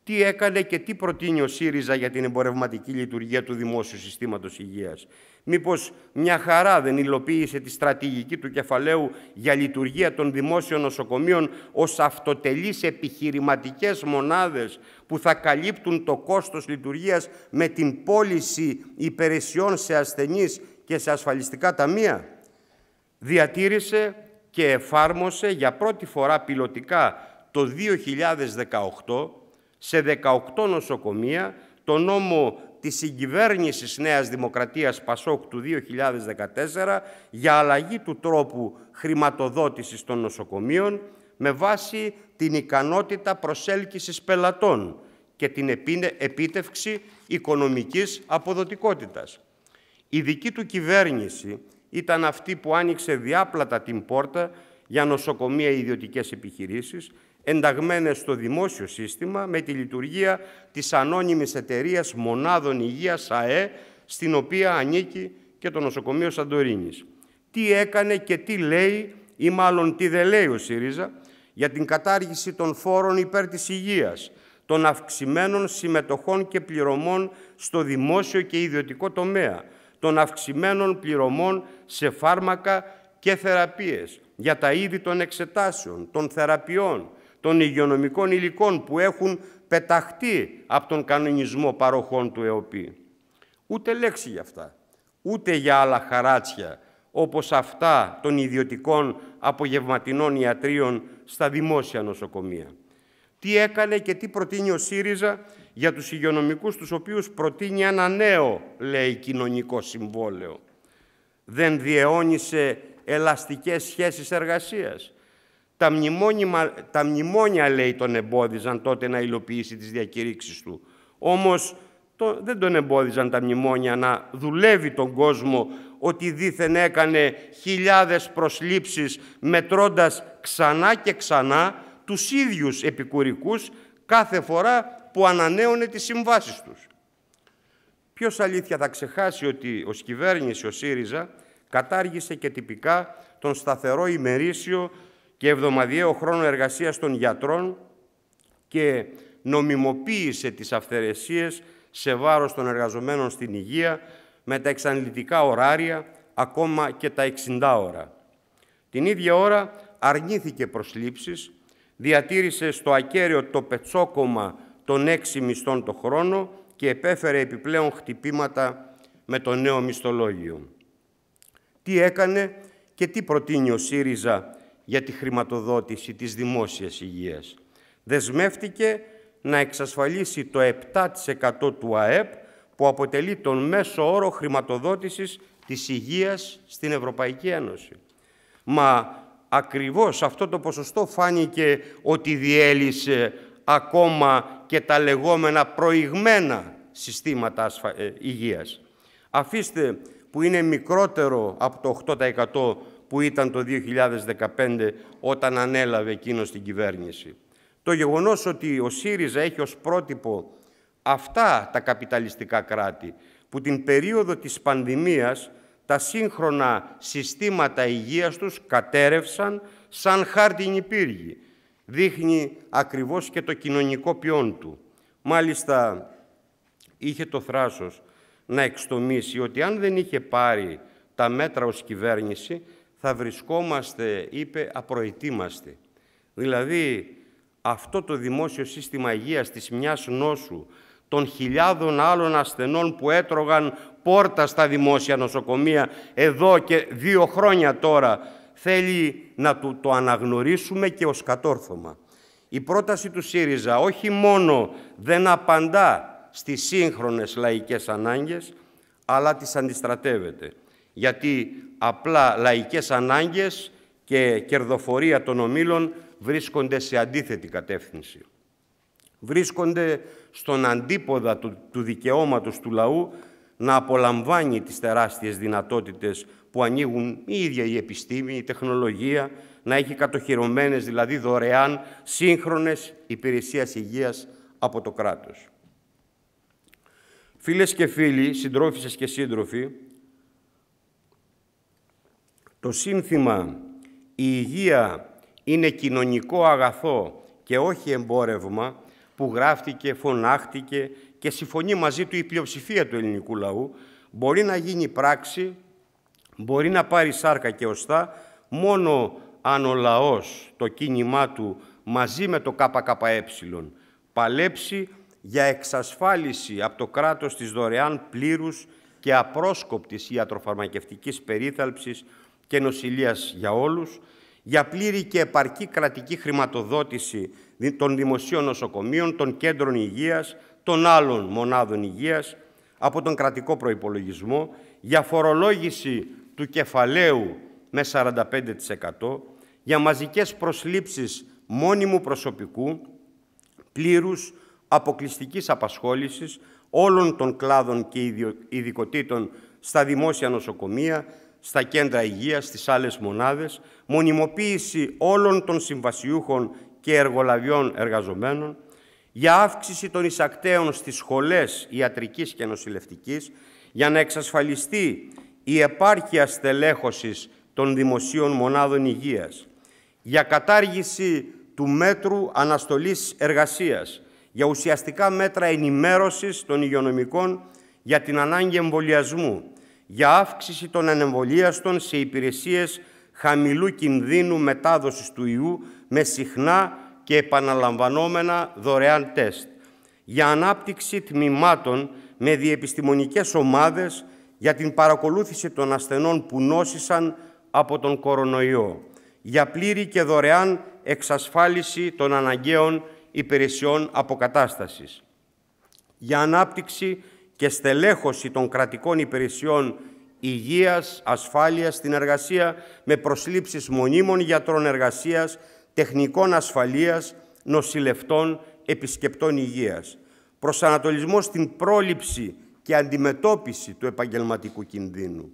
τι έκανε και τι προτείνει ο ΣΥΡΙΖΑ για την εμπορευματική λειτουργία του δημόσιου συστήματος υγείας; Μήπως μια χαρά δεν υλοποίησε τη στρατηγική του κεφαλαίου για λειτουργία των δημόσιων νοσοκομείων ως αυτοτελείς επιχειρηματικές μονάδες που θα καλύπτουν το κόστος λειτουργίας με την πώληση υπηρεσιών σε ασθενείς και σε ασφαλιστικά ταμεία; Διατήρησε και εφάρμοσε για πρώτη φορά πιλωτικά το 2018 σε 18 νοσοκομεία το νόμο της συγκυβέρνησης Νέας Δημοκρατίας Πασόκ του 2014 για αλλαγή του τρόπου χρηματοδότησης των νοσοκομείων με βάση την ικανότητα προσέλκυσης πελατών και την επίτευξη οικονομικής αποδοτικότητας. Η δική του κυβέρνηση ήταν αυτή που άνοιξε διάπλατα την πόρτα για νοσοκομεία ιδιωτικές επιχειρήσεις, ενταγμένες στο δημόσιο σύστημα με τη λειτουργία της ανώνυμης εταιρείας Μονάδων Υγείας ΑΕ, στην οποία ανήκει και το νοσοκομείο Σαντορίνης. Τι έκανε και τι λέει, ή μάλλον τι δεν λέει ο ΣΥΡΙΖΑ, για την κατάργηση των φόρων υπέρ της υγείας, των αυξημένων συμμετοχών και πληρωμών στο δημόσιο και ιδιωτικό τομέα, των αυξημένων πληρωμών σε φάρμακα και θεραπείες, για τα είδη των εξετάσεων, των θεραπείων, των υγειονομικών υλικών που έχουν πεταχτεί από τον κανονισμό παροχών του ΕΟΠΗ. Ούτε λέξη για αυτά, ούτε για άλλα χαράτσια, όπως αυτά των ιδιωτικών απογευματινών ιατρίων στα δημόσια νοσοκομεία. Τι έκανε και τι προτείνει ο ΣΥΡΙΖΑ για τους υγειονομικούς, τους οποίους προτείνει ένα νέο, λέει, κοινωνικό συμβόλαιο. Δεν διαιώνισε ελαστικές σχέσεις εργασίας. Τα μνημόνια, τα μνημόνια, λέει, τον εμπόδιζαν τότε να υλοποιήσει τις διακηρύξεις του. Όμως το, δεν τον εμπόδιζαν τα μνημόνια να δουλεύει τον κόσμο ότι δήθεν έκανε χιλιάδες προσλήψεις μετρώντας ξανά και ξανά τους ίδιους επικουρικούς κάθε φορά που ανανέωνε τις συμβάσεις τους. Ποιος αλήθεια θα ξεχάσει ότι ο κυβέρνηση ο ΣΥΡΙΖΑ κατάργησε και τυπικά τον σταθερό ημερήσιο και εβδομαδιαίο χρόνο εργασίας των γιατρών και νομιμοποίησε τις αυθαιρεσίες σε βάρος των εργαζομένων στην υγεία με τα εξαντλητικά ωράρια, ακόμα και τα 60 ώρα. Την ίδια ώρα αρνήθηκε προσλήψεις, διατήρησε στο ακέραιο το πετσόκομα των έξι μισθών το χρόνο και επέφερε επιπλέον χτυπήματα με το νέο μισθολόγιο. Τι έκανε και τι προτείνει ο ΣΥΡΙΖΑ για τη χρηματοδότηση της δημόσιας υγείας. Δεσμεύτηκε να εξασφαλίσει το 7% του ΑΕΠ που αποτελεί τον μέσο όρο χρηματοδότησης της υγείας στην Ευρωπαϊκή Ένωση. Μα ακριβώς αυτό το ποσοστό φάνηκε ότι διέλυσε ακόμα και τα λεγόμενα προηγμένα συστήματα ε, υγείας. Αφήστε που είναι μικρότερο από το 8% που ήταν το 2015 όταν ανέλαβε εκείνος την κυβέρνηση. Το γεγονός ότι ο ΣΥΡΙΖΑ έχει ως πρότυπο αυτά τα καπιταλιστικά κράτη που την περίοδο της πανδημίας τα σύγχρονα συστήματα υγείας τους κατέρευσαν σαν χάρτινη πύργη. Δείχνει ακριβώς και το κοινωνικό ποιόν του. Μάλιστα, είχε το θράσος να εξτομίσει ότι αν δεν είχε πάρει τα μέτρα ως κυβέρνηση, θα βρισκόμαστε, είπε, απροετοίμαστοι. Δηλαδή, αυτό το δημόσιο σύστημα υγείας της μιας νόσου, των χιλιάδων άλλων ασθενών που έτρωγαν πόρτα στα δημόσια νοσοκομεία εδώ και δύο χρόνια τώρα, θέλει να του το αναγνωρίσουμε και ως κατόρθωμα. Η πρόταση του ΣΥΡΙΖΑ όχι μόνο δεν απαντά στις σύγχρονες λαϊκές ανάγκες, αλλά τις αντιστρατεύεται. Γιατί απλά λαϊκές ανάγκες και κερδοφορία των ομίλων βρίσκονται σε αντίθετη κατεύθυνση. Βρίσκονται στον αντίποδα του, του δικαιώματος του λαού να απολαμβάνει τις τεράστιες δυνατότητες που ανοίγουν η ίδια η επιστήμη, η τεχνολογία, να έχει κατοχυρωμένες δηλαδή δωρεάν σύγχρονες υπηρεσίες υγείας από το κράτος. Φίλες και φίλοι, συντρόφισσες και σύντροφοι, το σύνθημα «Η υγεία είναι κοινωνικό αγαθό και όχι εμπόρευμα» που γράφτηκε, φωνάχτηκε και συμφωνεί μαζί του η πλειοψηφία του ελληνικού λαού, μπορεί να γίνει πράξη, μπορεί να πάρει σάρκα και οστά, μόνο αν ο λαός, το κίνημά του, μαζί με το ΚΚΕ, παλέψει για εξασφάλιση από το κράτος της δωρεάν πλήρους και απρόσκοπτης ιατροφαρμακευτικής περίθαλψης και νοσηλείας για όλους, για πλήρη και επαρκή κρατική χρηματοδότηση των δημοσίων νοσοκομείων, των κέντρων υγείας, των άλλων μονάδων υγείας, από τον κρατικό προϋπολογισμό για φορολόγηση του κεφαλαίου με 45%, για μαζικές προσλήψεις μόνιμου προσωπικού, πλήρους αποκλειστικής απασχόλησης όλων των κλάδων και ειδικοτήτων στα δημόσια νοσοκομεία, στα κέντρα υγείας, στις άλλες μονάδες, μονιμοποίηση όλων των συμβασιούχων και εργολαβιών εργαζομένων, για αύξηση των εισακτέων στις σχολές ιατρικής και νοσηλευτικής, για να εξασφαλιστεί η επάρκεια στελέχωσης των δημοσίων μονάδων υγείας, για κατάργηση του μέτρου αναστολής εργασίας, για ουσιαστικά μέτρα ενημέρωσης των υγειονομικών για την ανάγκη εμβολιασμού, για αύξηση των ανεμβολίαστων σε υπηρεσίες χαμηλού κινδύνου μετάδοσης του ιού με συχνά και επαναλαμβανόμενα δωρεάν τεστ, για ανάπτυξη τμήματων με διεπιστημονικές ομάδες για την παρακολούθηση των ασθενών που νόσησαν από τον κορονοϊό, για πλήρη και δωρεάν εξασφάλιση των αναγκαίων υπηρεσιών αποκατάστασης, για ανάπτυξη και στελέχωση των κρατικών υπηρεσιών υγείας, ασφάλειας στην εργασία με προσλήψεις μονίμων γιατρών εργασίας, τεχνικών ασφαλείας, νοσηλευτών, επισκεπτών υγείας. Προσανατολισμός στην πρόληψη και αντιμετώπιση του επαγγελματικού κινδύνου.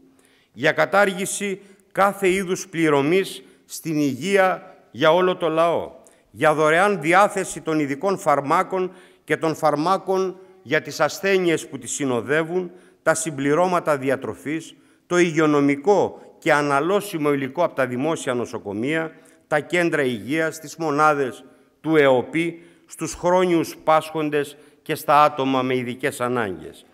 Για κατάργηση κάθε είδους πληρωμής στην υγεία για όλο το λαό. Για δωρεάν διάθεση των ειδικών φαρμάκων και των φαρμάκων για τις ασθένειες που τις συνοδεύουν, τα συμπληρώματα διατροφής, το υγειονομικό και αναλώσιμο υλικό από τα δημόσια νοσοκομεία, τα κέντρα υγείας, τις μονάδες του ΕΟΠΗ, στους χρόνιους πάσχοντες και στα άτομα με ειδικές ανάγκες.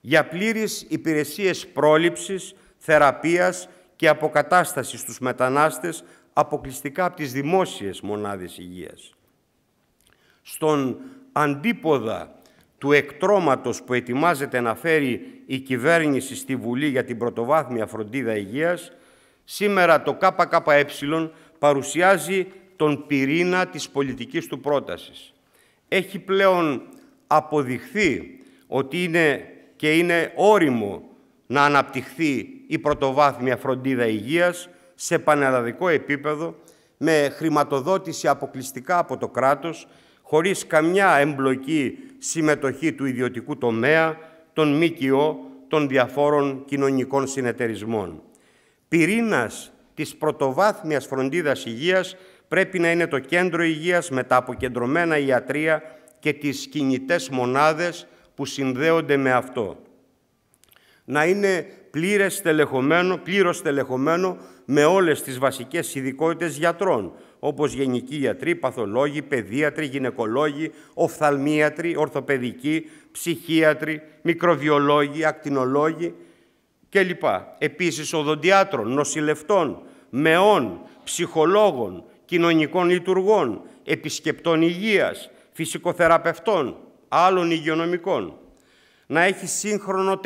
Για πλήρεις υπηρεσίες πρόληψης, θεραπείας και αποκατάστασης στους μετανάστες αποκλειστικά από τις δημόσιες μονάδες υγείας. Στον αντίποδα του εκτρώματος που ετοιμάζεται να φέρει η κυβέρνηση στη Βουλή για την πρωτοβάθμια φροντίδα υγείας, σήμερα το ΚΚΕ παρουσιάζει τον πυρήνα της πολιτικής του πρότασης. Έχει πλέον αποδειχθεί ότι είναι και είναι όριμο να αναπτυχθεί η πρωτοβάθμια φροντίδα υγείας σε πανελλαδικό επίπεδο με χρηματοδότηση αποκλειστικά από το κράτος χωρίς καμιά εμπλοκή συμμετοχή του ιδιωτικού τομέα, των ΜΚΟ, των διαφόρων κοινωνικών συνεταιρισμών. Πυρήνας της πρωτοβάθμιας φροντίδας υγείας πρέπει να είναι το κέντρο υγείας με τα αποκεντρωμένα ιατρία και τις κινητές μονάδες που συνδέονται με αυτό. Να είναι πλήρες τελεχωμένο, πλήρως τελεχωμένο με όλες τις βασικές ειδικότητες γιατρών, όπως γενικοί γιατροί, παθολόγοι, παιδίατροι, γυναικολόγοι, οφθαλμίατροι, ορθοπαιδικοί, ψυχίατροι, μικροβιολόγοι, ακτινολόγοι κλπ. Επίσης οδοντιάτρων, νοσηλευτών, μεών, ψυχολόγων, κοινωνικών λειτουργών, επισκεπτών υγείας, φυσικοθεραπευτών, άλλων υγειονομικών. Να έχει σύγχρονο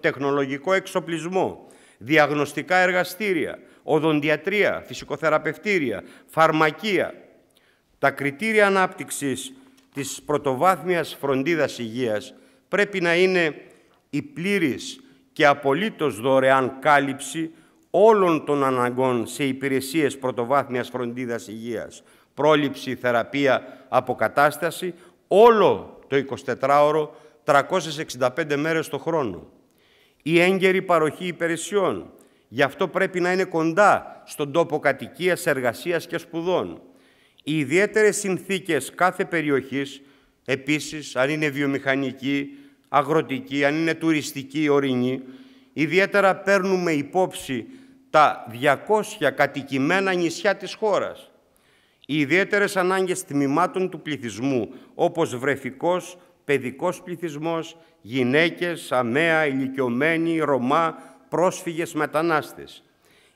τεχνολογικό εξοπλισμό, διαγνωστικά εργαστήρια, οδοντιατρία, φυσικοθεραπευτήρια, φαρμακεία. Τα κριτήρια ανάπτυξης της πρωτοβάθμιας φροντίδας υγείας πρέπει να είναι η πλήρης και απολύτως δωρεάν κάλυψη όλων των αναγκών σε υπηρεσίες πρωτοβάθμιας φροντίδας υγείας, πρόληψη, θεραπεία, αποκατάσταση, όλο το 24ωρο, 365 μέρες το χρόνο. Η έγκαιρη παροχή υπηρεσιών, Γι' αυτό πρέπει να είναι κοντά στον τόπο κατοικίας, εργασίας και σπουδών. Οι ιδιαίτερες συνθήκες κάθε περιοχής, επίσης, αν είναι βιομηχανική, αγροτική, αν είναι τουριστική, ορεινή, ιδιαίτερα παίρνουμε υπόψη τα 200 κατοικημένα νησιά της χώρας. Οι ιδιαίτερες ανάγκες τμήματων του πληθυσμού, όπως βρεφικός, παιδικός πληθυσμός, γυναίκες, αμαία, ηλικιωμένοι, Ρωμά, πρόσφυγες μετανάστες.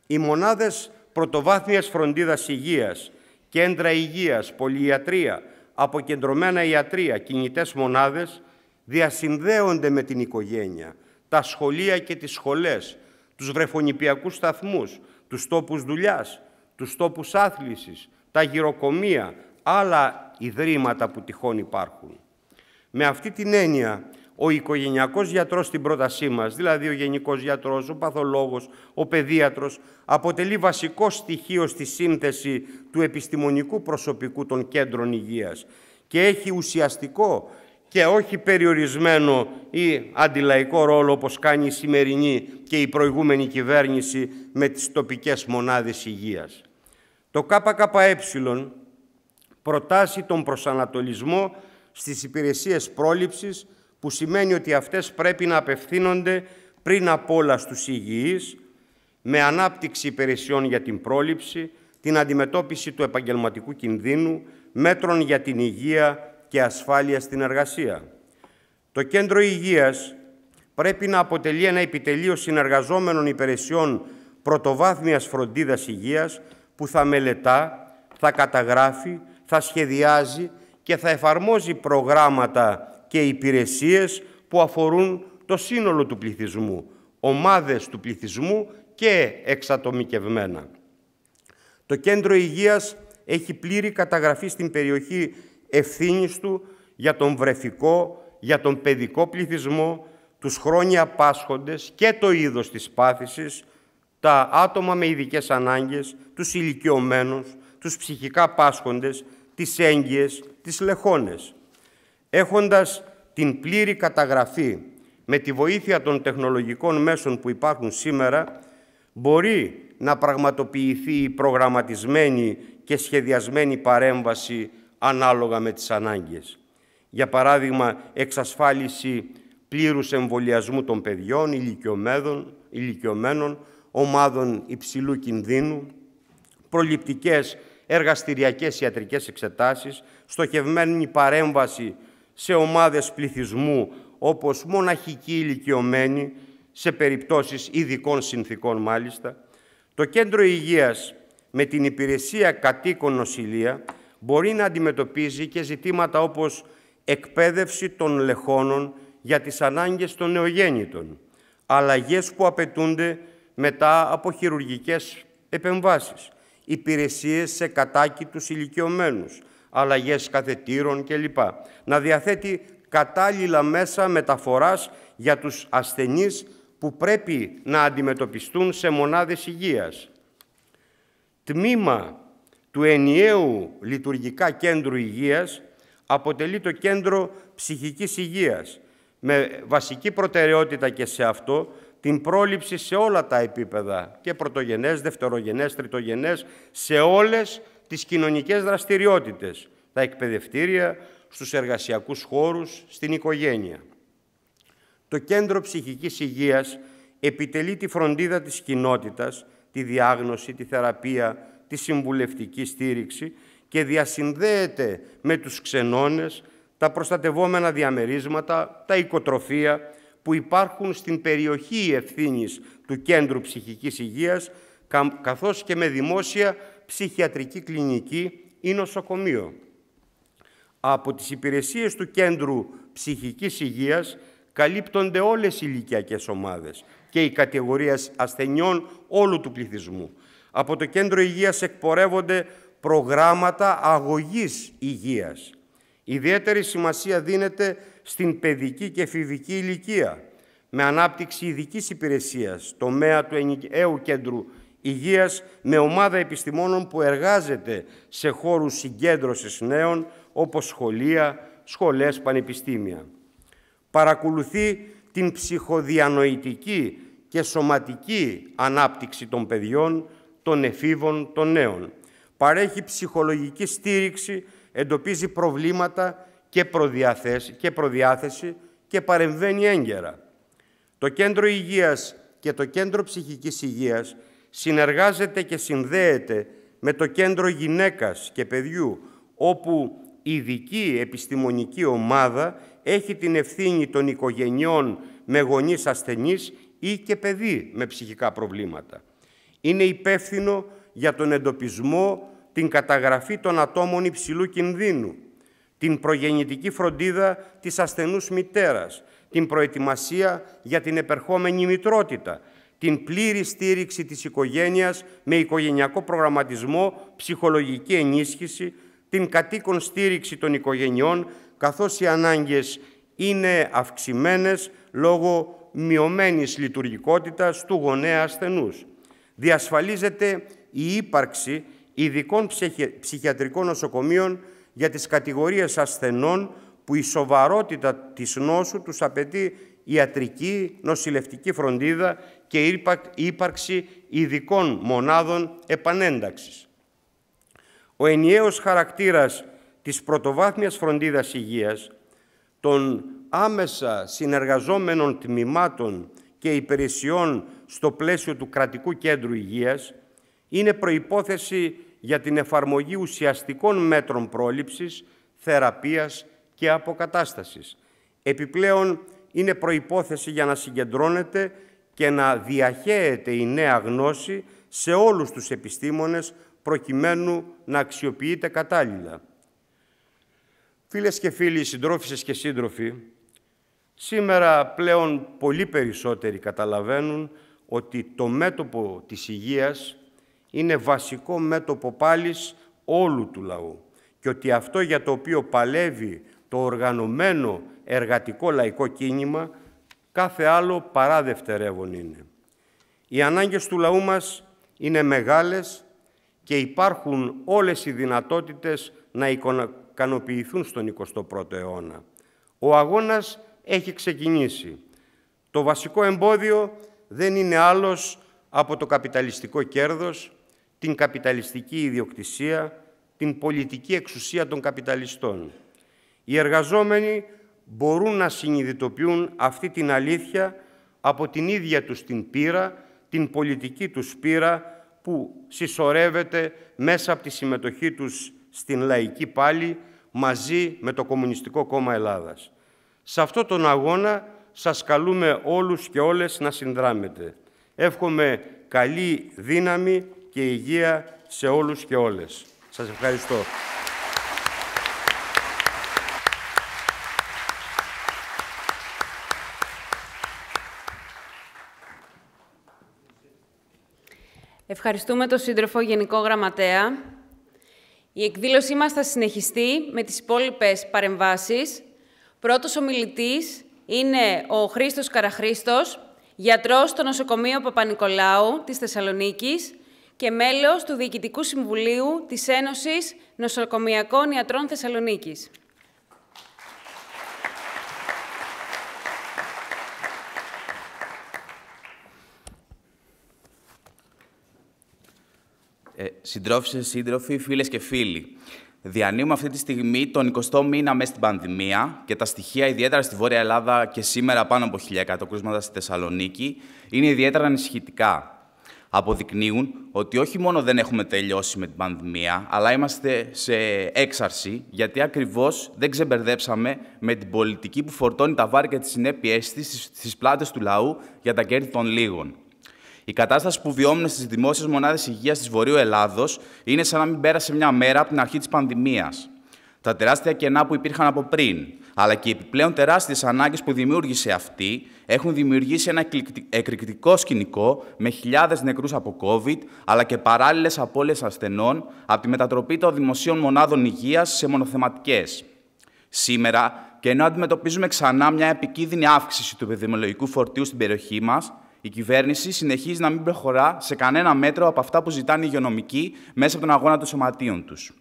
Οι μονάδες πρωτοβάθμιας φροντίδας υγείας, κέντρα υγείας, πολυιατρία, αποκεντρωμένα ιατρία, κινητές μονάδες, διασυνδέονται με την οικογένεια, τα σχολεία και τις σχολές, τους βρεφονιπιακούς σταθμούς, τους τόπους δουλειάς, τους τόπους άθλησης, τα γυροκομεία, άλλα ιδρύματα που τυχόν υπάρχουν. Με αυτή την έννοια, ο οικογενειακός γιατρός στην πρότασή μας, δηλαδή ο γενικός γιατρός, ο παθολόγος, ο παιδίατρος, αποτελεί βασικό στοιχείο στη σύνθεση του επιστημονικού προσωπικού των κέντρων υγείας και έχει ουσιαστικό και όχι περιορισμένο ή αντιλαϊκό ρόλο όπως κάνει η σημερινή και η προηγούμενη κυβέρνηση με τις τοπικές μονάδες υγείας. Το ΚΚΕ προτάσει τον προσανατολισμό στις υπηρεσίες πρόληψης που σημαίνει ότι αυτές πρέπει να απευθύνονται πριν απ' όλα στους υγιείς με ανάπτυξη υπηρεσιών για την πρόληψη, την αντιμετώπιση του επαγγελματικού κινδύνου, μέτρων για την υγεία και ασφάλεια στην εργασία. Το Κέντρο Υγείας πρέπει να αποτελεί ένα επιτελείο συνεργαζόμενων υπηρεσιών πρωτοβάθμιας φροντίδας υγείας που θα μελετά, θα καταγράφει, θα σχεδιάζει και θα εφαρμόζει προγράμματα και υπηρεσίες που αφορούν το σύνολο του πληθυσμού, ομάδες του πληθυσμού και εξατομικευμένα. Το Κέντρο Υγείας έχει πλήρη καταγραφή στην περιοχή ευθύνης του για τον βρεφικό, για τον παιδικό πληθυσμό, τους χρόνια πάσχοντες και το είδος της πάθησης, τα άτομα με ειδικές ανάγκες, τους ηλικιωμένους, τους ψυχικά πάσχοντες, τις έγκυες, τις λεχόνες. Έχοντας την πλήρη καταγραφή με τη βοήθεια των τεχνολογικών μέσων που υπάρχουν σήμερα, μπορεί να πραγματοποιηθεί η προγραμματισμένη και σχεδιασμένη παρέμβαση ανάλογα με τις ανάγκες. Για παράδειγμα, εξασφάλιση πλήρους εμβολιασμού των παιδιών, ηλικιωμένων, ηλικιωμένων ομάδων υψηλού κινδύνου, προληπτικές εργαστηριακές ιατρικές εξετάσεις, στοχευμένη παρέμβαση σε ομάδες πληθυσμού όπως μοναχικοί ηλικιωμένοι, σε περιπτώσεις ειδικών συνθήκων μάλιστα. Το Κέντρο Υγείας με την υπηρεσία κατοίκων νοσηλεία μπορεί να αντιμετωπίζει και ζητήματα όπως εκπαίδευση των λεχόνων για τις ανάγκες των νεογέννητων, αλλαγές που απαιτούνται μετά από χειρουργικές επεμβάσεις, υπηρεσίες σε κατάκητους ηλικιωμένους, αλλαγές καθετήρων κλπ. Να διαθέτει κατάλληλα μέσα μεταφοράς για τους ασθενείς που πρέπει να αντιμετωπιστούν σε μονάδες υγείας. Τμήμα του ενιαίου λειτουργικά κέντρου υγείας αποτελεί το κέντρο ψυχικής υγείας, με βασική προτεραιότητα και σε αυτό την πρόληψη σε όλα τα επίπεδα, και πρωτογενές, δευτερογενές, τριτογενές, σε όλες τις κοινωνικές δραστηριότητες, τα εκπαιδευτήρια, στους εργασιακούς χώρους, στην οικογένεια. Το Κέντρο Ψυχικής Υγείας επιτελεί τη φροντίδα της κοινότητας, τη διάγνωση, τη θεραπεία, τη συμβουλευτική στήριξη και διασυνδέεται με τους ξενώνες, τα προστατευόμενα διαμερίσματα, τα οικοτροφία που υπάρχουν στην περιοχή ευθύνης του Κέντρου Ψυχικής Υγείας καθώς και με δημόσια ψυχιατρική κλινική ή νοσοκομείο. Από τις υπηρεσίες του Κέντρου Ψυχικής Υγείας καλύπτονται όλες οι ηλικιακές ομάδες και οι κατηγορίες ασθενειών όλου του πληθυσμού. Από το Κέντρο Υγείας εκπορεύονται προγράμματα αγωγής υγείας. Ιδιαίτερη σημασία δίνεται στην παιδική και εφηβική ηλικία, με ανάπτυξη ειδικής υπηρεσίας, τομέα του ενιαίου κέντρου υγείας, με ομάδα επιστημόνων που εργάζεται σε χώρους συγκέντρωσης νέων, όπως σχολεία, σχολές, πανεπιστήμια. Παρακολουθεί την ψυχοδιανοητική και σωματική ανάπτυξη των παιδιών, των εφήβων, των νέων. Παρέχει ψυχολογική στήριξη, εντοπίζει προβλήματα και, προδιάθεση, και προδιάθεση και παρεμβαίνει έγκαιρα. Το Κέντρο Υγείας και το Κέντρο Ψυχικής Υγείας συνεργάζεται και συνδέεται με το Κέντρο Γυναίκας και Παιδιού, όπου η ειδική επιστημονική ομάδα έχει την ευθύνη των οικογενειών με γονείς ασθενείς ή και παιδί με ψυχικά προβλήματα. Είναι υπεύθυνο για τον εντοπισμό, την καταγραφή των ατόμων υψηλού κινδύνου, την προγεννητική φροντίδα της ασθενούς μητέρας, την προετοιμασία για την επερχόμενη μητρότητα, την πλήρη στήριξη της οικογένειας με οικογενειακό προγραμματισμό, ψυχολογική ενίσχυση, την κατοίκον στήριξη των οικογενειών, καθώς οι ανάγκες είναι αυξημένες λόγω μειωμένης λειτουργικότητας του γονέα ασθενούς. Διασφαλίζεται η ύπαρξη ειδικών ψυχιατρικών νοσοκομείων για τις κατηγορίες ασθενών που η σοβαρότητα της νόσου τους απαιτεί ιατρική, νοσηλευτική φροντίδα και ύπαρξη ειδικών μονάδων επανένταξης. Ο ενιαίος χαρακτήρας της πρωτοβάθμιας φροντίδας υγείας, των άμεσα συνεργαζόμενων τμήματων και υπηρεσιών στο πλαίσιο του Κρατικού Κέντρου Υγείας είναι προϋπόθεση για την εφαρμογή ουσιαστικών μέτρων πρόληψης, θεραπείας και αποκατάστασης. Επιπλέον, είναι προϋπόθεση για να συγκεντρώνεται και να διαχέεται η νέα γνώση σε όλους τους επιστήμονες προκειμένου να αξιοποιείται κατάλληλα. Φίλες και φίλοι, συντρόφισσες και σύντροφοι, σήμερα πλέον πολύ περισσότεροι καταλαβαίνουν ότι το μέτωπο της υγείας είναι βασικό μέτωπο πάλις όλου του λαού και ότι αυτό για το οποίο παλεύει το οργανωμένο εργατικό λαϊκό κίνημα κάθε άλλο παρά δευτερεύον είναι. Οι ανάγκες του λαού μας είναι μεγάλες και υπάρχουν όλες οι δυνατότητες να ικανοποιηθούν στον 21ο αιώνα. Ο αγώνας έχει ξεκινήσει. Το βασικό εμπόδιο δεν είναι άλλος από το καπιταλιστικό κέρδος, την καπιταλιστική ιδιοκτησία, την πολιτική εξουσία των καπιταλιστών. Οι εργαζόμενοι μπορούν να συνειδητοποιούν αυτή την αλήθεια από την ίδια τους την πείρα, την πολιτική τους πείρα που συσσωρεύεται μέσα από τη συμμετοχή τους στην λαϊκή πάλη μαζί με το Κομμουνιστικό Κόμμα Ελλάδας. Σε αυτό τον αγώνα σας καλούμε όλους και όλες να συνδράμετε. Εύχομαι καλή δύναμη και υγεία σε όλους και όλες. Σας ευχαριστώ. Ευχαριστούμε τον σύντροφο Γενικό Γραμματέα. Η εκδήλωσή μας θα συνεχιστεί με τις υπόλοιπες παρεμβάσεις. Πρώτος ομιλητής είναι ο Χρήστος Καραχρήστος, γιατρός στο νοσοκομείο Παπα-Νικολάου της Θεσσαλονίκης και μέλος του Διοικητικού Συμβουλίου της Ένωσης Νοσοκομιακών Ιατρών Θεσσαλονίκης. Ε, συντρόφισσες, σύντροφοι, φίλες και φίλοι. Διανύουμε αυτή τη στιγμή τον 20ο μήνα μέσα στην πανδημία και τα στοιχεία, ιδιαίτερα στη Βόρεια Ελλάδα και σήμερα πάνω από 1.100 κρούσματα στη Θεσσαλονίκη, είναι ιδιαίτερα ανησυχητικά. Αποδεικνύουν ότι όχι μόνο δεν έχουμε τελειώσει με την πανδημία, αλλά είμαστε σε έξαρση, γιατί ακριβώς δεν ξεμπερδέψαμε με την πολιτική που φορτώνει τα βάρη και τις συνέπειές της στις πλάτες του λαού για τα κέρδη των λίγων. Η κατάσταση που βιώνουν στις δημόσιες μονάδες υγείας της Βορείου Ελλάδος είναι σαν να μην πέρασε μια μέρα από την αρχή της πανδημίας. Τα τεράστια κενά που υπήρχαν από πριν, αλλά και οι επιπλέον τεράστιες ανάγκες που δημιούργησε αυτή, έχουν δημιουργήσει ένα εκρηκτικό σκηνικό με χιλιάδες νεκρούς από COVID, αλλά και παράλληλες απώλειες ασθενών από τη μετατροπή των δημοσίων μονάδων υγείας σε μονοθεματικές. Σήμερα, και ενώ αντιμετωπίζουμε ξανά μια επικίνδυνη αύξηση του επιδημιολογικού φορτίου στην περιοχή μας, η κυβέρνηση συνεχίζει να μην προχωρά σε κανένα μέτρο από αυτά που ζητάνε οι υγειονομικοί μέσα από τον αγώνα των σωματείων τους.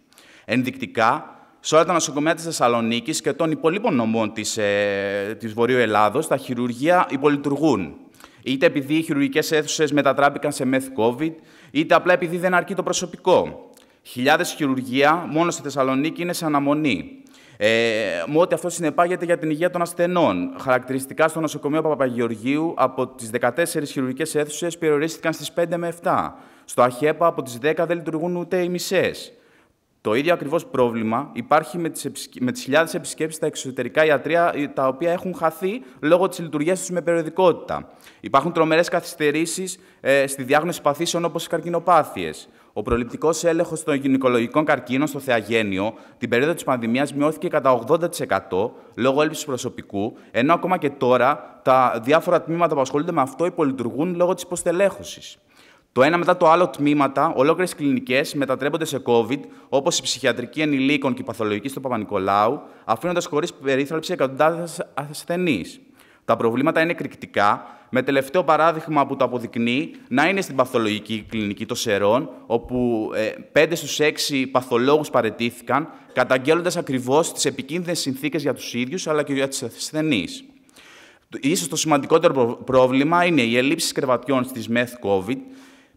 Ενδεικτικά, σε όλα τα νοσοκομεία της Θεσσαλονίκης και των υπολείπων νομών της ε, της Βορείου Ελλάδος, τα χειρουργεία υπολειτουργούν. Είτε επειδή οι χειρουργικές αίθουσες μετατράπηκαν σε μεθ COVID, είτε απλά επειδή δεν αρκεί το προσωπικό. Χιλιάδες χειρουργεία μόνο στη Θεσσαλονίκη είναι σε αναμονή. Ε, με ό,τι αυτό συνεπάγεται για την υγεία των ασθενών. Χαρακτηριστικά στο νοσοκομείο Παπαγεωργίου από τις 14 χειρουργικές αίθουσες περιορίστηκαν στις 5 με 7. Στο ΑΧΕΠΑ από τις 10 δεν λειτουργούν ούτε οι μισές. Το ίδιο ακριβώς πρόβλημα υπάρχει με τις με τις χιλιάδες επισκέψεις στα εξωτερικά ιατρία, τα οποία έχουν χαθεί λόγω της λειτουργίας τους με περιοδικότητα. Υπάρχουν τρομερές καθυστερήσεις ε, στη διάγνωση παθήσεων όπως οι καρκινοπάθειες. Ο προληπτικός έλεγχος των γυναικολογικών καρκίνων στο Θεαγένιο την περίοδο της πανδημίας μειώθηκε κατά 80% λόγω έλλειψης προσωπικού, ενώ ακόμα και τώρα τα διάφορα τμήματα που ασχολούνται με αυτό υπολειτουργούν λόγω της υποστελέχωσης. Το ένα μετά το άλλο τμήματα, ολόκληρες κλινικές μετατρέπονται σε COVID, όπως η ψυχιατρική ενηλίκων και η παθολογική στο Παπα-Νικολάου, αφήνοντας χωρίς περίθαλψη εκατοντάδες ασθενείς. Τα προβλήματα είναι εκρηκτικά, με τελευταίο παράδειγμα που το αποδεικνύει να είναι στην παθολογική κλινική των Σερών, όπου ε, 5 στους 6 παθολόγους παρετήθηκαν, καταγγέλλοντας ακριβώς τις επικίνδυνες συνθήκες για τους ίδιους, αλλά και για τις ασθενείς. Ίσως το σημαντικότερο πρόβλημα είναι οι ελλείψεις κρεβατιών στις ΜΕΘ COVID,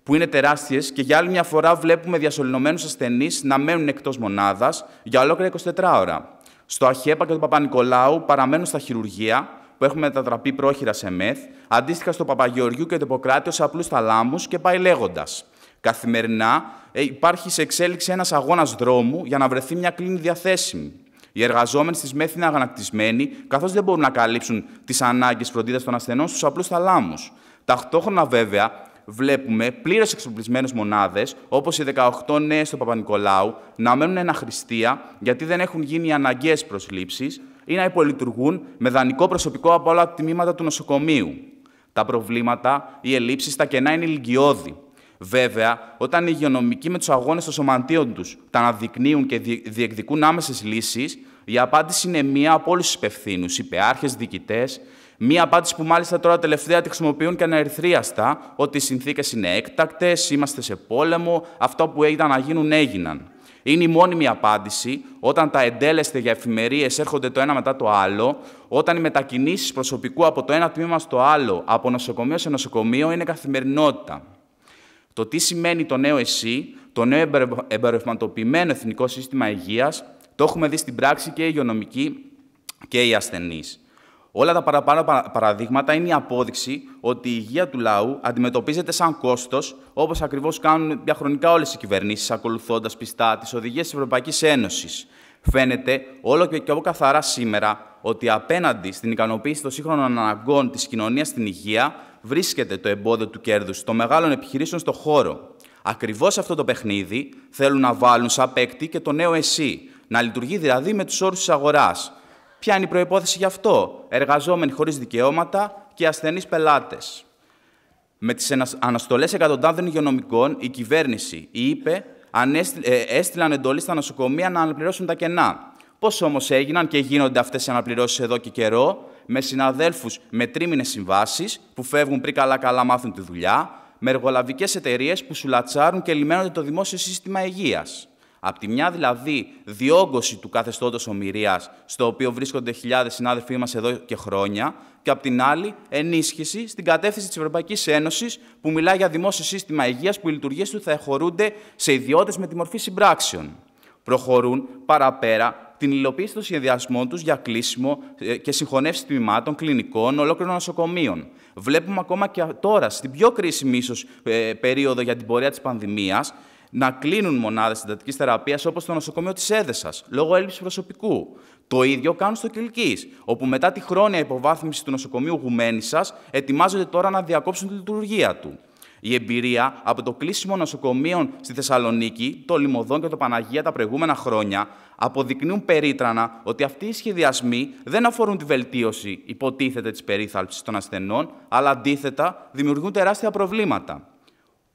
που είναι τεράστιες και για άλλη μια φορά βλέπουμε διασωληνωμένου ασθενείς να μένουν εκτός μονάδας για ολόκληρα 24 ώρα. Στο ΑΧΕΠΑ και του Παπα-Νικολάου παραμένουν στα χειρουργεία, που έχουμε μετατραπεί πρόχειρα σε ΜΕΘ, αντίστοιχα στο Παπαγεωργιού και το Ιπποκράτιο σε απλούς θαλάμους και πάει λέγοντας. Καθημερινά ε, υπάρχει σε εξέλιξη ένας αγώνας δρόμου για να βρεθεί μια κλίνη διαθέσιμη. Οι εργαζόμενοι στις ΜΕΘ είναι αγανακτισμένοι, καθώς δεν μπορούν να καλύψουν τις ανάγκες φροντίδας των ασθενών στους απλούς θαλάμους. Ταυτόχρονα, βέβαια, βλέπουμε πλήρως εξοπλισμένες μονάδες, όπως οι 18 νέες του Παπα-Νικολάου, να μένουν ένα χρηστία γιατί δεν έχουν γίνει οι αναγκαίες προσλήψεις ή να υπολειτουργούν με δανεικό προσωπικό από όλα τα τμήματα του νοσοκομείου. Τα προβλήματα, οι ελλείψεις, τα κενά είναι ηλικιώδη. Βέβαια, όταν οι υγειονομικοί με τους αγώνες των σωματείων τους τα αναδεικνύουν και διεκδικούν άμεσες λύσεις, η απάντηση είναι μία από όλους τους υπευθύνους, υπεάρχε, διοικητές, Μία απάντηση που μάλιστα τώρα τελευταία τη χρησιμοποιούν και αναερθρίαστα, ότι οι συνθήκες είναι έκτακτες, είμαστε σε πόλεμο, αυτό που ήταν να γίνουν έγιναν. Είναι η μόνιμη απάντηση όταν τα εντέλεστε για εφημερίες έρχονται το ένα μετά το άλλο, όταν οι μετακινήσεις προσωπικού από το ένα τμήμα στο άλλο, από νοσοκομείο σε νοσοκομείο, είναι καθημερινότητα. Το τι σημαίνει το νέο ΕΣΥ, το νέο εμπορευματοποιημένο εθνικό σύστημα υγείας, το έχουμε δει στην πράξη και οι υγειονομικοί και οι ασθενείς. Όλα τα παραπάνω παραδείγματα είναι η απόδειξη ότι η υγεία του λαού αντιμετωπίζεται σαν κόστος, όπως ακριβώς κάνουν διαχρονικά όλες οι κυβερνήσεις, ακολουθώντας πιστά τις οδηγίες της Ευρωπαϊκής Ένωσης. Φαίνεται όλο και πιο καθαρά σήμερα ότι απέναντι στην ικανοποίηση των σύγχρονων αναγκών της κοινωνίας στην υγεία βρίσκεται το εμπόδιο του κέρδους των μεγάλων επιχειρήσεων στον χώρο. Ακριβώς αυτό το παιχνίδι θέλουν να βάλουν σαν παίκτη και το νέο ΕΣΥ, να λειτουργεί δηλαδή με τους όρους της αγοράς Ποια είναι η προϋπόθεση γι' αυτό; Εργαζόμενοι χωρίς δικαιώματα και ασθενείς πελάτες. Με τις αναστολές εκατοντάδων υγειονομικών, η κυβέρνηση, η ΥΠΕ, ε, έστειλαν εντολή στα νοσοκομεία να αναπληρώσουν τα κενά. Πώς όμως έγιναν και γίνονται αυτές οι αναπληρώσεις εδώ και καιρό, με συναδέλφους με τρίμηνες συμβάσεις που φεύγουν πριν καλά-καλά μάθουν τη δουλειά, με εργολαβικές εταιρείες που σουλατσάρουν και λιμένονται το δημόσιο σύστημα υγείας. Απ' τη μια δηλαδή διόγκωση του καθεστώτος ομοιρίας, στο οποίο βρίσκονται χιλιάδες συνάδελφοί μας εδώ και χρόνια, και απ' την άλλη ενίσχυση στην κατεύθυνση της Ευρωπαϊκής Ένωσης, που μιλάει για δημόσιο σύστημα υγείας που οι λειτουργίες του θα εχωρούνται σε ιδιώτες με τη μορφή συμπράξεων. Προχωρούν παραπέρα την υλοποίηση των σχεδιασμών τους για κλείσιμο ε, και συγχωνεύση τμήματων κλινικών ολόκληρων νοσοκομείων. Βλέπουμε ακόμα και τώρα, στην πιο κρίσιμη ίσως ε, περίοδο για την πορεία της πανδημίας, να κλείνουν μονάδες συντατικής θεραπείας όπως το νοσοκομείο της Έδεσας, λόγω έλλειψης προσωπικού. Το ίδιο κάνουν στο Κυλκής, όπου μετά τη χρόνια υποβάθμιση του νοσοκομείου Γουμένισσας ετοιμάζονται τώρα να διακόψουν τη λειτουργία του. Η εμπειρία από το κλείσιμο νοσοκομείων στη Θεσσαλονίκη, το Λιμωδόν και το Παναγία τα προηγούμενα χρόνια αποδεικνύουν περίτρανα ότι αυτοί οι σχεδιασμοί δεν αφορούν τη βελτίωση, υποτίθεται, της περίθαλψης των ασθενών, αλλά αντίθετα δημιουργούν τεράστια προβλήματα.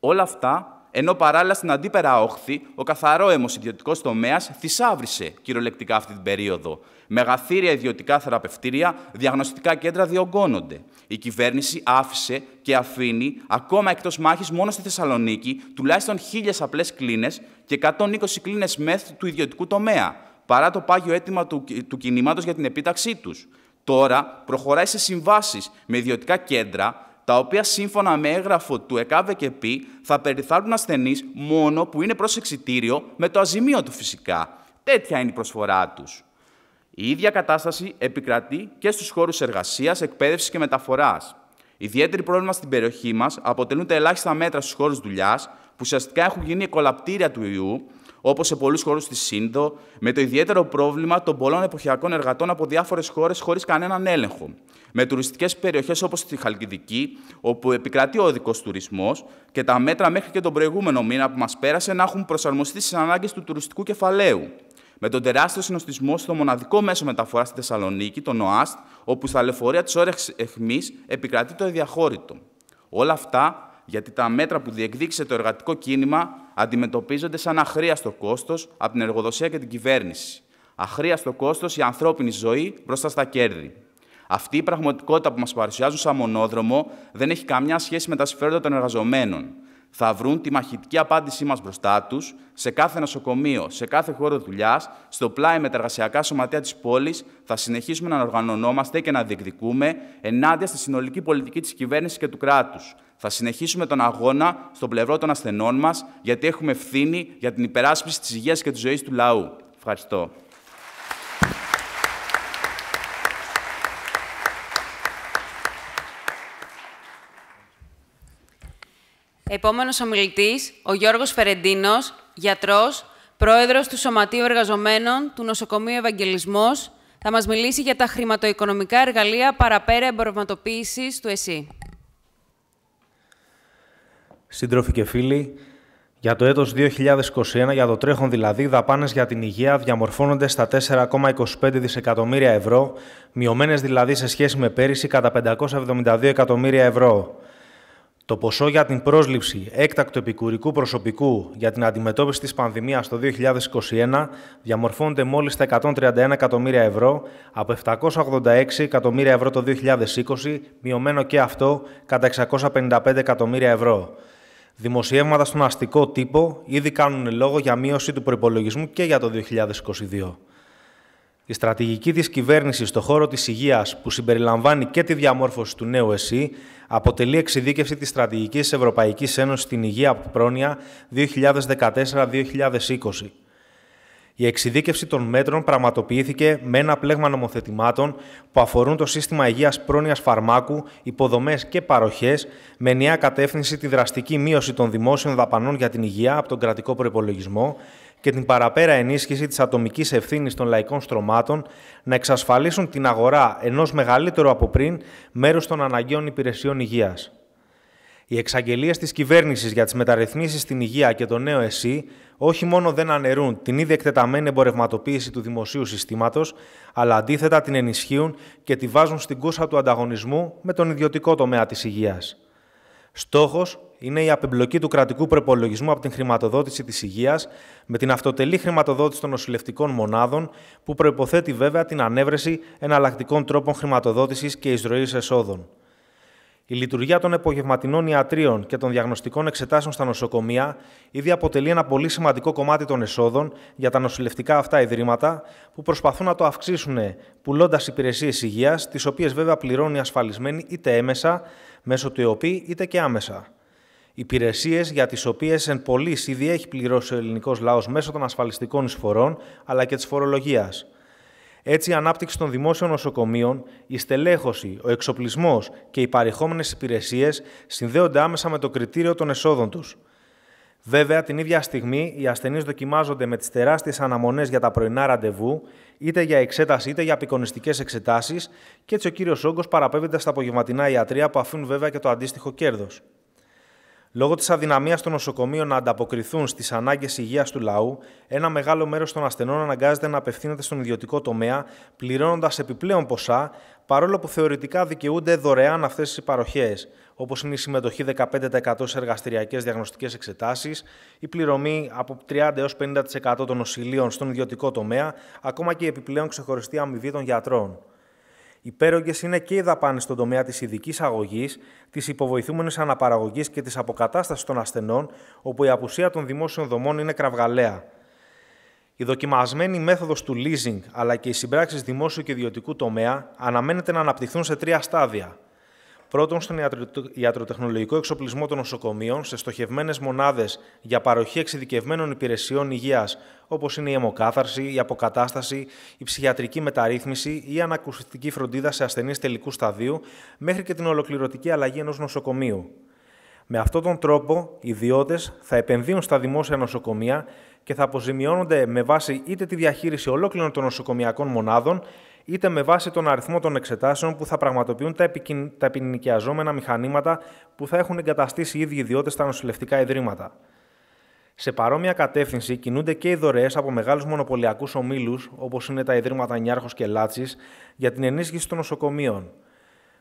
Όλα αυτά ενώ παράλληλα στην αντίπερα όχθη, ο καθαρόαιμος ιδιωτικός τομέας θησάβρισε κυριολεκτικά αυτή την περίοδο. Μεγαθύρια ιδιωτικά θεραπευτήρια, διαγνωστικά κέντρα διωγγώνονται. Η κυβέρνηση άφησε και αφήνει ακόμα εκτός μάχης μόνο στη Θεσσαλονίκη τουλάχιστον χίλιες απλές κλίνες και 120 κλίνες μεθ του ιδιωτικού τομέα, παρά το πάγιο αίτημα του, του κινήματος για την επίταξή τους. Τώρα προχωράει σε συμβάσεις με ιδιωτικά κέντρα τα οποία σύμφωνα με έγγραφο του ΕΚΑΒΕ και ΠΗ θα περιθάλπουν ασθενείς μόνο που είναι προς εξητήριο με το αζημίο του φυσικά. Τέτοια είναι η προσφορά τους. Η ίδια κατάσταση επικρατεί και στους χώρους εργασίας, εκπαίδευσης και μεταφοράς. Ιδιαίτερη πρόβλημα στην περιοχή μας αποτελούν τα ελάχιστα μέτρα στους χώρους δουλειάς, που ουσιαστικά έχουν γίνει εκολαπτήρια του ιού, όπως σε πολλούς χώρους της Σύνδο, με το ιδιαίτερο πρόβλημα των πολλών εποχιακών εργατών από διάφορες χώρες χωρίς κανέναν έλεγχο. Με τουριστικές περιοχές όπως τη Χαλκιδική, όπου επικρατεί ο οδικός τουρισμός και τα μέτρα μέχρι και τον προηγούμενο μήνα που μας πέρασε να έχουν προσαρμοστεί στις ανάγκες του τουριστικού κεφαλαίου. Με τον τεράστιο συνοστισμό στο μοναδικό μέσο μεταφοράς στη Θεσσαλονίκη, τον ΟΑΣΤ, όπου στα λεωφορεία της όρεξη εχμής επικρατεί το αδιαχώρητο. Όλα αυτά γιατί τα μέτρα που διεκδίκησε το εργατικό κίνημα αντιμετωπίζονται σαν αχρίαστο κόστος από την εργοδοσία και την κυβέρνηση. Αχρίαστο κόστος η ανθρώπινη ζωή μπροστά στα κέρδη. Αυτή η πραγματικότητα που μας παρουσιάζουν σαν μονόδρομο δεν έχει καμιά σχέση με τα συμφέροντα των εργαζομένων. Θα βρουν τη μαχητική απάντησή μας μπροστά τους, σε κάθε νοσοκομείο, σε κάθε χώρο δουλειάς, στο πλάι με τα εργασιακά σωματεία της πόλης, θα συνεχίσουμε να οργανωνόμαστε και να διεκδικούμε ενάντια στη συνολική πολιτική της κυβέρνησης και του κράτους. Θα συνεχίσουμε τον αγώνα στο πλευρό των ασθενών μας, γιατί έχουμε ευθύνη για την υπεράσπιση της υγείας και της ζωής του λαού. Ευχαριστώ. Επόμενος ομιλητής, ο Γιώργος Φερεντίνος, γιατρός, πρόεδρος του Σωματείου Εργαζομένων του Νοσοκομείου Ευαγγελισμός, θα μας μιλήσει για τα χρηματοοικονομικά εργαλεία παραπέρα εμπορευματοποίησης του ΕΣΥ. Σύντροφοι και φίλοι, για το έτος 2021, για το τρέχον δηλαδή, δαπάνες για την υγεία διαμορφώνονται στα 4,25 δισεκατομμύρια ευρώ, μειωμένες δηλαδή σε σχέση με πέρυσι κατά 572 εκατομμύρια ευρώ. Το ποσό για την πρόσληψη έκτακτου επικουρικού προσωπικού για την αντιμετώπιση της πανδημίας το 2021 διαμορφώνεται μόλις στα 131 εκατομμύρια ευρώ από 786 εκατομμύρια ευρώ το 2020, μειωμένο και αυτό κατά 655 εκατομμύρια ευρώ. Δημοσιεύματα στον αστικό τύπο ήδη κάνουν λόγο για μείωση του προπολογισμού και για το 2022. Η στρατηγική της κυβέρνησης στον χώρο της υγείας, που συμπεριλαμβάνει και τη διαμόρφωση του νέου ΕΣΥ, αποτελεί εξειδίκευση της στρατηγικής Ευρωπαϊκής Ένωσης στην Υγεία από πρόνοια 2014-2020. Η εξειδίκευση των μέτρων πραγματοποιήθηκε με ένα πλέγμα νομοθετημάτων που αφορούν το σύστημα υγείας πρόνοιας φαρμάκου, υποδομές και παροχές, με νέα κατεύθυνση τη δραστική μείωση των δημόσιων δαπανών για την υγεία από τον κρατικό προπολογισμό και την παραπέρα ενίσχυση της ατομικής ευθύνης των λαϊκών στρωμάτων να εξασφαλίσουν την αγορά ενός μεγαλύτερου από πριν μέρους των αναγκαίων υπηρεσιών υγείας. Οι εξαγγελίες της κυβέρνησης για τις μεταρρυθμίσεις στην υγεία και το νέο ΕΣΥ όχι μόνο δεν αναιρούν την ήδη εκτεταμένη εμπορευματοποίηση του δημοσίου συστήματος, αλλά αντίθετα την ενισχύουν και τη βάζουν στην κούρσα του ανταγωνισμού με τον ιδιωτικό τομέα της υγείας. Στόχος είναι η απεμπλοκή του κρατικού προπολογισμού από την χρηματοδότηση της υγείας με την αυτοτελή χρηματοδότηση των νοσηλευτικών μονάδων, που προποθέτει βέβαια την ανέβρεση εναλλακτικών τρόπων χρηματοδότησης και εισρωής εσόδων. Η λειτουργία των επογευματινών ιατρίων και των διαγνωστικών εξετάσεων στα νοσοκομεία ήδη αποτελεί ένα πολύ σημαντικό κομμάτι των εσόδων για τα νοσηλευτικά αυτά ιδρύματα που προσπαθούν να το αυξήσουν πουλώντας υπηρεσίες υγείας, τις οποίες βέβαια πληρώνει οι ασφαλισμένοι είτε έμεσα, μέσω του ΕΟΠΗ, είτε και άμεσα. Υπηρεσίες για τις οποίες εν πολλή ήδη έχει πληρώσει ο ελληνικός λαός μέσω των ασφαλιστικών εισφορών αλλά και της φορολογίας. Έτσι, η ανάπτυξη των δημόσιων νοσοκομείων, η στελέχωση, ο εξοπλισμός και οι παρεχόμενες υπηρεσίες συνδέονται άμεσα με το κριτήριο των εσόδων τους. Βέβαια, την ίδια στιγμή οι ασθενείς δοκιμάζονται με τις τεράστιες αναμονές για τα πρωινά ραντεβού, είτε για εξέταση είτε για απεικονιστικές εξετάσεις, και έτσι ο κύριος Όγκος παραπέμπεται στα απογευματινά ιατρία που αφήνουν βέβαια και το αντίστοιχο κέρδος. Λόγω της αδυναμίας των νοσοκομείων να ανταποκριθούν στις ανάγκες υγείας του λαού, ένα μεγάλο μέρος των ασθενών αναγκάζεται να απευθύνεται στον ιδιωτικό τομέα, πληρώνοντας επιπλέον ποσά, παρόλο που θεωρητικά δικαιούνται δωρεάν αυτές τις παροχές, όπως είναι η συμμετοχή 15% σε εργαστηριακές διαγνωστικές εξετάσεις, η πληρωμή από 30 έως 50% των νοσηλείων στον ιδιωτικό τομέα, ακόμα και η επιπλέον ξεχωριστή αμοιβή των γιατρών. Υπέρογγε είναι και οι δαπάνες στον τομέα της ειδικής αγωγής, της υποβοηθούμενης αναπαραγωγής και της αποκατάστασης των ασθενών, όπου η απουσία των δημόσιων δομών είναι κραυγαλαία. Η δοκιμασμένη μέθοδος του leasing αλλά και οι συμπράξεις δημόσιου και ιδιωτικού τομέα αναμένεται να αναπτυχθούν σε τρία στάδια. Πρώτον, στον ιατροτεχνολογικό εξοπλισμό των νοσοκομείων, σε στοχευμένες μονάδες για παροχή εξειδικευμένων υπηρεσιών υγείας, όπως είναι η αιμοκάθαρση, η αποκατάσταση, η ψυχιατρική μεταρρύθμιση ή η ανακουστική φροντίδα σε ασθενείς τελικού σταδίου, μέχρι και την ολοκληρωτική αλλαγή ενός νοσοκομείου. Με αυτόν τον τρόπο, οι ιδιώτες θα επενδύουν στα δημόσια νοσοκομεία και θα αποζημιώνονται με βάση είτε τη διαχείριση ολόκληρων των νοσοκομιακών μονάδων, είτε με βάση τον αριθμό των εξετάσεων που θα πραγματοποιούν τα, επικοι... τα επινοικιαζόμενα μηχανήματα που θα έχουν εγκαταστήσει οι ίδιοι ιδιώτες στα νοσηλευτικά ιδρύματα. Σε παρόμοια κατεύθυνση κινούνται και οι δωρεές από μεγάλους μονοπωλιακούς ομίλους, όπως είναι τα Ιδρύματα Νιάρχος και Λάτσης, για την ενίσχυση των νοσοκομείων.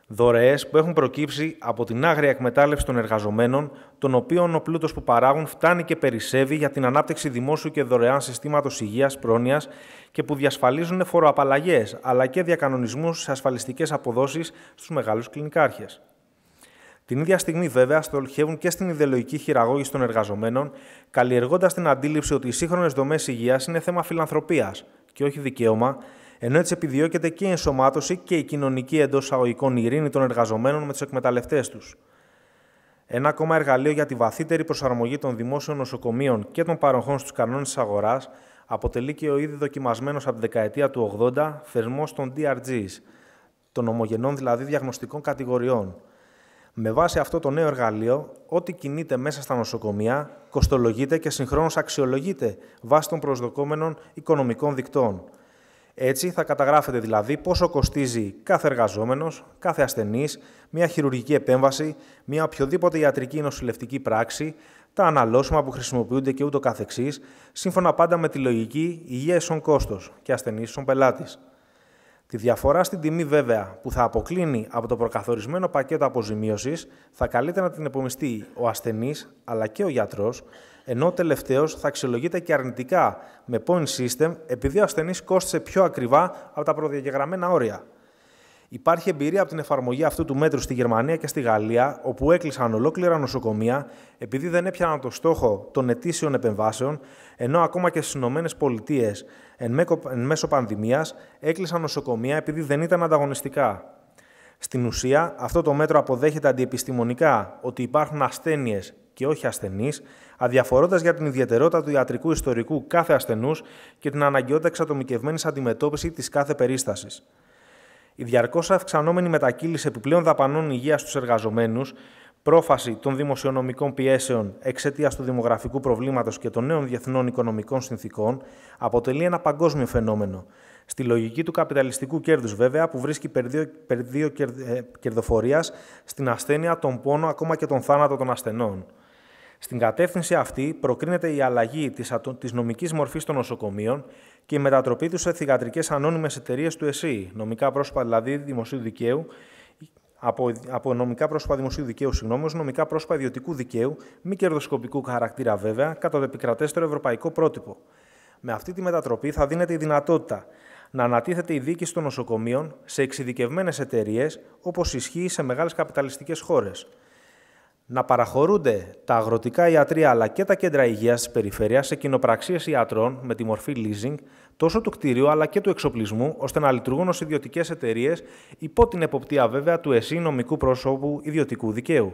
Δωρεές που έχουν προκύψει από την άγρια εκμετάλλευση των εργαζομένων, των οποίων ο πλούτος που παράγουν φτάνει και περισσεύει για την ανάπτυξη δημόσιου και δωρεάν συστήματος υγείας πρόνοιας και που διασφαλίζουν φοροαπαλλαγές αλλά και διακανονισμούς σε ασφαλιστικές αποδόσεις στους μεγάλους κλινικάρχες. Την ίδια στιγμή, βέβαια, στολχεύουν και στην ιδεολογική χειραγώγηση των εργαζομένων, καλλιεργώντας την αντίληψη ότι οι σύγχρονες δομές υγείας είναι θέμα φιλανθρωπίας και όχι δικαίωμα, ενώ έτσι επιδιώκεται και η ενσωμάτωση και η κοινωνική εντός αγωγικών ειρήνη των εργαζομένων με τους εκμεταλλευτές τους. Ένα ακόμα εργαλείο για τη βαθύτερη προσαρμογή των δημόσιων νοσοκομείων και των παροχών στους κανόνες της αγοράς αποτελεί και ο ήδη δοκιμασμένος από τη δεκαετία του 80 θεσμό των DRGs, των ομογενών δηλαδή διαγνωστικών κατηγοριών. Με βάση αυτό το νέο εργαλείο, ό,τι κινείται μέσα στα νοσοκομεία κοστολογείται και συγχρόνως αξιολογείται βάσει των προσδοκόμενων οικονομικών δικτών. Έτσι θα καταγράφεται δηλαδή πόσο κοστίζει κάθε εργαζόμενος, κάθε ασθενής, μια χειρουργική επέμβαση, μια οποιοδήποτε ιατρική νοσηλευτική πράξη, τα αναλώσιμα που χρησιμοποιούνται και ούτω καθεξής, σύμφωνα πάντα με τη λογική υγεία ίσον κόστος και ασθενής ίσον πελάτης. Τη διαφορά στην τιμή, βέβαια, που θα αποκλίνει από το προκαθορισμένο πακέτο αποζημίωσης, θα καλείται να την επομιστεί ο ασθενής αλλά και ο γιατρός, ενώ ο τελευταίος θα αξιολογείται και αρνητικά με point system, επειδή ο ασθενής κόστησε πιο ακριβά από τα προδιαγεγραμμένα όρια. Υπάρχει εμπειρία από την εφαρμογή αυτού του μέτρου στη Γερμανία και στη Γαλλία, όπου έκλεισαν ολόκληρα νοσοκομεία επειδή δεν έπιαναν το στόχο των ετήσιων επεμβάσεων, ενώ ακόμα και στις ΗΠΑ εν μέσω πανδημίας έκλεισαν νοσοκομεία επειδή δεν ήταν ανταγωνιστικά. Στην ουσία, αυτό το μέτρο αποδέχεται αντιεπιστημονικά ότι υπάρχουν ασθένειες και όχι ασθενείς, αδιαφορώντας για την ιδιαιτερότητα του ιατρικού ιστορικού κάθε ασθενούς και την αναγκαιότητα εξατομικευμένης αντιμετώπισης της κάθε περίστασης. Η διαρκώς αυξανόμενη μετακύληση επιπλέον δαπανών υγείας στους εργαζομένους, πρόφαση των δημοσιονομικών πιέσεων εξαιτίας του δημογραφικού προβλήματος και των νέων διεθνών οικονομικών συνθήκων, αποτελεί ένα παγκόσμιο φαινόμενο. Στη λογική του καπιταλιστικού κέρδους, βέβαια, που βρίσκει πεδίο ε, κερδοφορίας στην ασθένεια, τον πόνο, ακόμα και τον θάνατο των ασθενών. Στην κατεύθυνση αυτή προκρίνεται η αλλαγή της νομικής μορφής των νοσοκομείων και η μετατροπή τους σε θηγατρικές ανώνυμες εταιρείες του ΕΣΥ, νομικά πρόσωπα δηλαδή δημοσίου δικαίου, από, από νομικά πρόσωπα δημοσίου δικαίου, συγγνώμη, νομικά πρόσωπα ιδιωτικού δικαίου, μη κερδοσκοπικού χαρακτήρα βέβαια, κατά το επικρατέστερο ευρωπαϊκό πρότυπο. Με αυτή τη μετατροπή θα δίνεται η δυνατότητα να ανατίθεται η διοίκηση των νοσοκομείων σε εξειδικευμένες εταιρείες, όπως ισχύει σε μεγάλες καπιταλιστικές χώρες να παραχωρούνται τα αγροτικά ιατρία αλλά και τα κέντρα υγείας τη περιφέρειας σε κοινοπραξίε ιατρών με τη μορφή leasing τόσο του κτίριου αλλά και του εξοπλισμού, ώστε να λειτουργούν ως ιδιωτικές εταιρείες υπό την εποπτεία βέβαια του ΕΣΥ νομικού πρόσωπου ιδιωτικού δικαίου.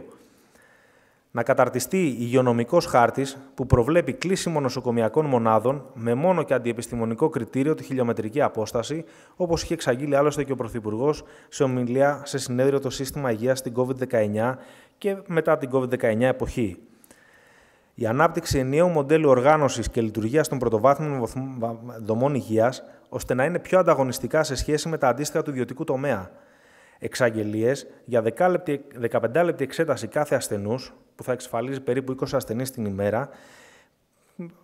Να καταρτιστεί υγειονομικός χάρτης που προβλέπει κλείσιμο νοσοκομιακών μονάδων με μόνο και αντιεπιστημονικό κριτήριο τη χιλιομετρική απόσταση, όπως είχε εξαγγείλει άλλωστε και ο Πρωθυπουργός σε ομιλία σε συνέδριο το σύστημα υγείας στην COVID-19 και μετά την COVID-19 εποχή. Η ανάπτυξη ενιαίου μοντέλου οργάνωσης και λειτουργίας των πρωτοβάθμιων δομών υγείας, ώστε να είναι πιο ανταγωνιστικά σε σχέση με τα αντίστοιχα του ιδιωτικού τομέα εξαγγελίες για 15 λεπτή εξέταση κάθε ασθενούς, που θα εξασφαλίζει περίπου 20 ασθενείς την ημέρα,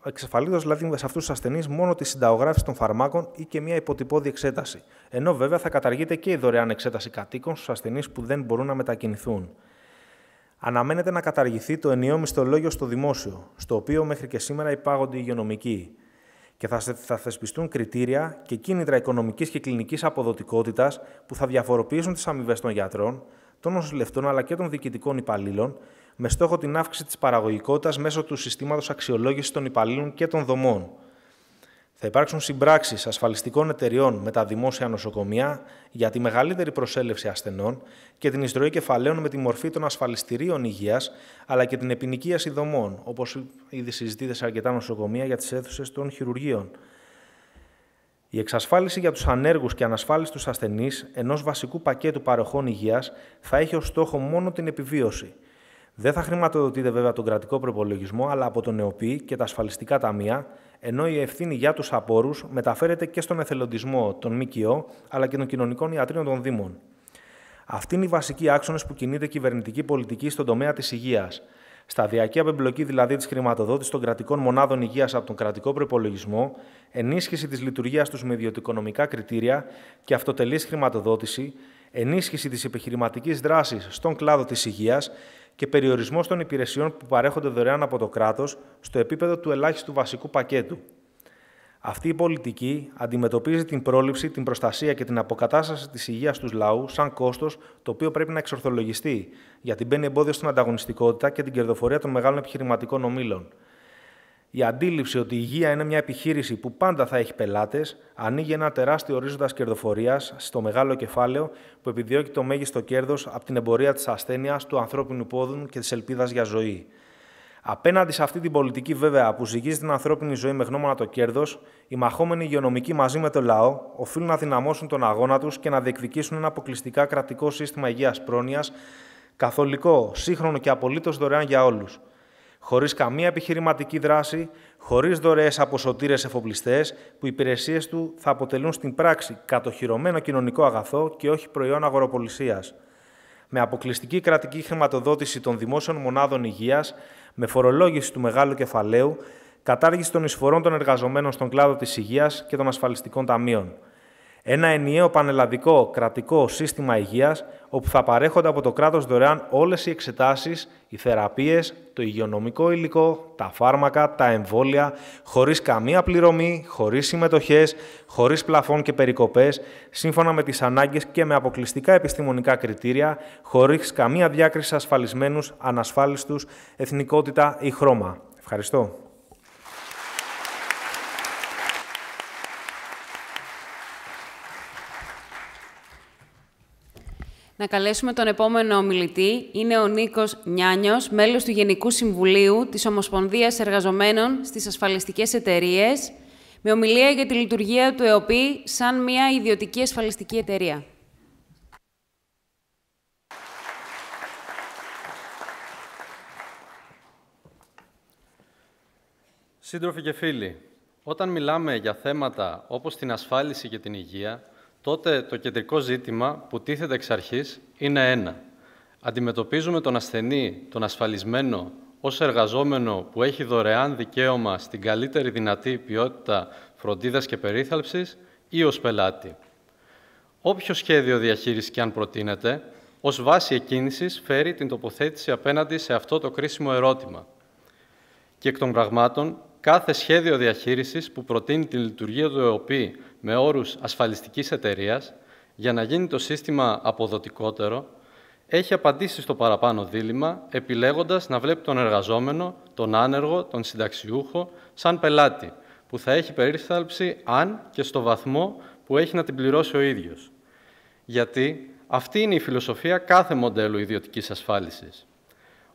εξασφαλίζοντας δηλαδή σε αυτούς τους ασθενείς μόνο τη συνταγογράφηση των φαρμάκων ή και μια υποτυπώδη εξέταση. Ενώ βέβαια θα καταργείται και η δωρεάν εξέταση κατοίκων στους ασθενείς που δεν μπορούν να μετακινηθούν. Αναμένεται να καταργηθεί το ενιαίο μισθολόγιο στο δημόσιο, στο οποίο μέχρι και σήμερα υπάγονται οι υγειονομικοί και θα θεσπιστούν κριτήρια και κίνητρα οικονομικής και κλινικής αποδοτικότητας που θα διαφοροποιήσουν τις αμοιβές των γιατρών, των νοσηλευτών αλλά και των διοικητικών υπαλλήλων, με στόχο την αύξηση της παραγωγικότητας μέσω του συστήματος αξιολόγησης των υπαλλήλων και των δομών. Θα υπάρξουν συμπράξεις ασφαλιστικών εταιριών με τα δημόσια νοσοκομεία για τη μεγαλύτερη προσέλευση ασθενών και την εισρωή κεφαλαίων με τη μορφή των ασφαλιστηρίων υγείας, αλλά και την επινοικίαση δομών, όπως ήδη συζητείται σε αρκετά νοσοκομεία για τις αίθουσες των χειρουργείων. Η εξασφάλιση για τους ανέργους και ανασφάλιστους ασθενείς ενός βασικού πακέτου παροχών υγείας θα έχει ως στόχο μόνο την επιβίωση. Δεν θα χρηματοδοτείται βέβαια τον κρατικό προπολογισμό, αλλά από τον ΕΟΠΗ και τα ασφαλιστικά ταμεία, ενώ η ευθύνη για τους απόρους μεταφέρεται και στον εθελοντισμό των ΜΚΟ αλλά και των κοινωνικών ιατρίων των Δήμων. Αυτοί είναι οι βασικοί άξονες που κινείται η κυβερνητική πολιτική στον τομέα της υγείας. Σταδιακή απεμπλοκή δηλαδή της χρηματοδότησης των κρατικών μονάδων υγείας από τον κρατικό προπολογισμό, ενίσχυση της λειτουργίας τους με ιδιωτικονομικά κριτήρια και αυτοτελής χρηματοδότηση, ενίσχυση της επιχειρηματικής δράσης στον κλάδο της υγείας και περιορισμός των υπηρεσιών που παρέχονται δωρεάν από το κράτος στο επίπεδο του ελάχιστου βασικού πακέτου. Αυτή η πολιτική αντιμετωπίζει την πρόληψη, την προστασία και την αποκατάσταση της υγείας του λαούς σαν κόστος, το οποίο πρέπει να εξορθολογιστεί, γιατί μπαίνει εμπόδιο στην ανταγωνιστικότητα και την κερδοφορία των μεγάλων επιχειρηματικών ομήλων. Η αντίληψη ότι η υγεία είναι μια επιχείρηση που πάντα θα έχει πελάτες ανοίγει ένα τεράστιο ορίζοντας κερδοφορίας στο μεγάλο κεφάλαιο που επιδιώκει το μέγιστο κέρδος από την εμπορία της ασθένειας, του ανθρώπινου πόδου και της ελπίδας για ζωή. Απέναντι σε αυτή την πολιτική, βέβαια, που ζυγίζει την ανθρώπινη ζωή με γνώμονα το κέρδος, οι μαχόμενοι υγειονομικοί μαζί με το λαό οφείλουν να δυναμώσουν τον αγώνα τους και να διεκδικήσουν ένα αποκλειστικά κρατικό σύστημα υγείας πρόνοιας, καθολικό, σύγχρονο και απολύτως δωρεάν για όλους. Χωρίς καμία επιχειρηματική δράση, χωρίς δωρεές από σωτήρες εφοπλιστές, που οι υπηρεσίες του θα αποτελούν στην πράξη κατοχυρωμένο κοινωνικό αγαθό και όχι προϊόν αγοροπολισίας. Με αποκλειστική κρατική χρηματοδότηση των δημόσιων μονάδων υγείας, με φορολόγηση του μεγάλου κεφαλαίου, κατάργηση των εισφορών των εργαζομένων στον κλάδο της υγείας και των ασφαλιστικών ταμείων. Ένα ενιαίο πανελλαδικό κρατικό σύστημα υγείας, όπου θα παρέχονται από το κράτος δωρεάν όλες οι εξετάσεις, οι θεραπείες, το υγειονομικό υλικό, τα φάρμακα, τα εμβόλια, χωρίς καμία πληρωμή, χωρίς συμμετοχές, χωρίς πλαφών και περικοπές, σύμφωνα με τις ανάγκες και με αποκλειστικά επιστημονικά κριτήρια, χωρίς καμία διάκριση ασφαλισμένους, ανασφάλιστους, εθνικότητα ή χρώμα. Ευχαριστώ. Να καλέσουμε τον επόμενο ομιλητή. Είναι ο Νίκος Νιάνιος, μέλος του Γενικού Συμβουλίου της Ομοσπονδίας Εργαζομένων στις Ασφαλιστικές Εταιρείες, με ομιλία για τη λειτουργία του ΕΟΠΗ σαν μια ιδιωτική ασφαλιστική εταιρεία. Σύντροφοι και φίλοι, όταν μιλάμε για θέματα όπως την ασφάλιση και την υγεία, τότε το κεντρικό ζήτημα που τίθεται εξ αρχής είναι ένα. Αντιμετωπίζουμε τον ασθενή, τον ασφαλισμένο, ως εργαζόμενο που έχει δωρεάν δικαίωμα στην καλύτερη δυνατή ποιότητα φροντίδας και περίθαλψης ή ως πελάτη. Όποιο σχέδιο διαχείρισης και αν προτείνεται, ως βάση εκκίνησης φέρει την τοποθέτηση απέναντι σε αυτό το κρίσιμο ερώτημα. Και εκ των πραγμάτων, κάθε σχέδιο διαχείρισης που προτείνει τη λειτουργία του ΕΟΠΗ με όρους ασφαλιστικής εταιρείας για να γίνει το σύστημα αποδοτικότερο, έχει απαντήσει στο παραπάνω δίλημα, επιλέγοντας να βλέπει τον εργαζόμενο, τον άνεργο, τον συνταξιούχο, σαν πελάτη, που θα έχει περίθαλψη αν και στο βαθμό που έχει να την πληρώσει ο ίδιος. Γιατί αυτή είναι η φιλοσοφία κάθε μοντέλου ιδιωτικής ασφάλισης.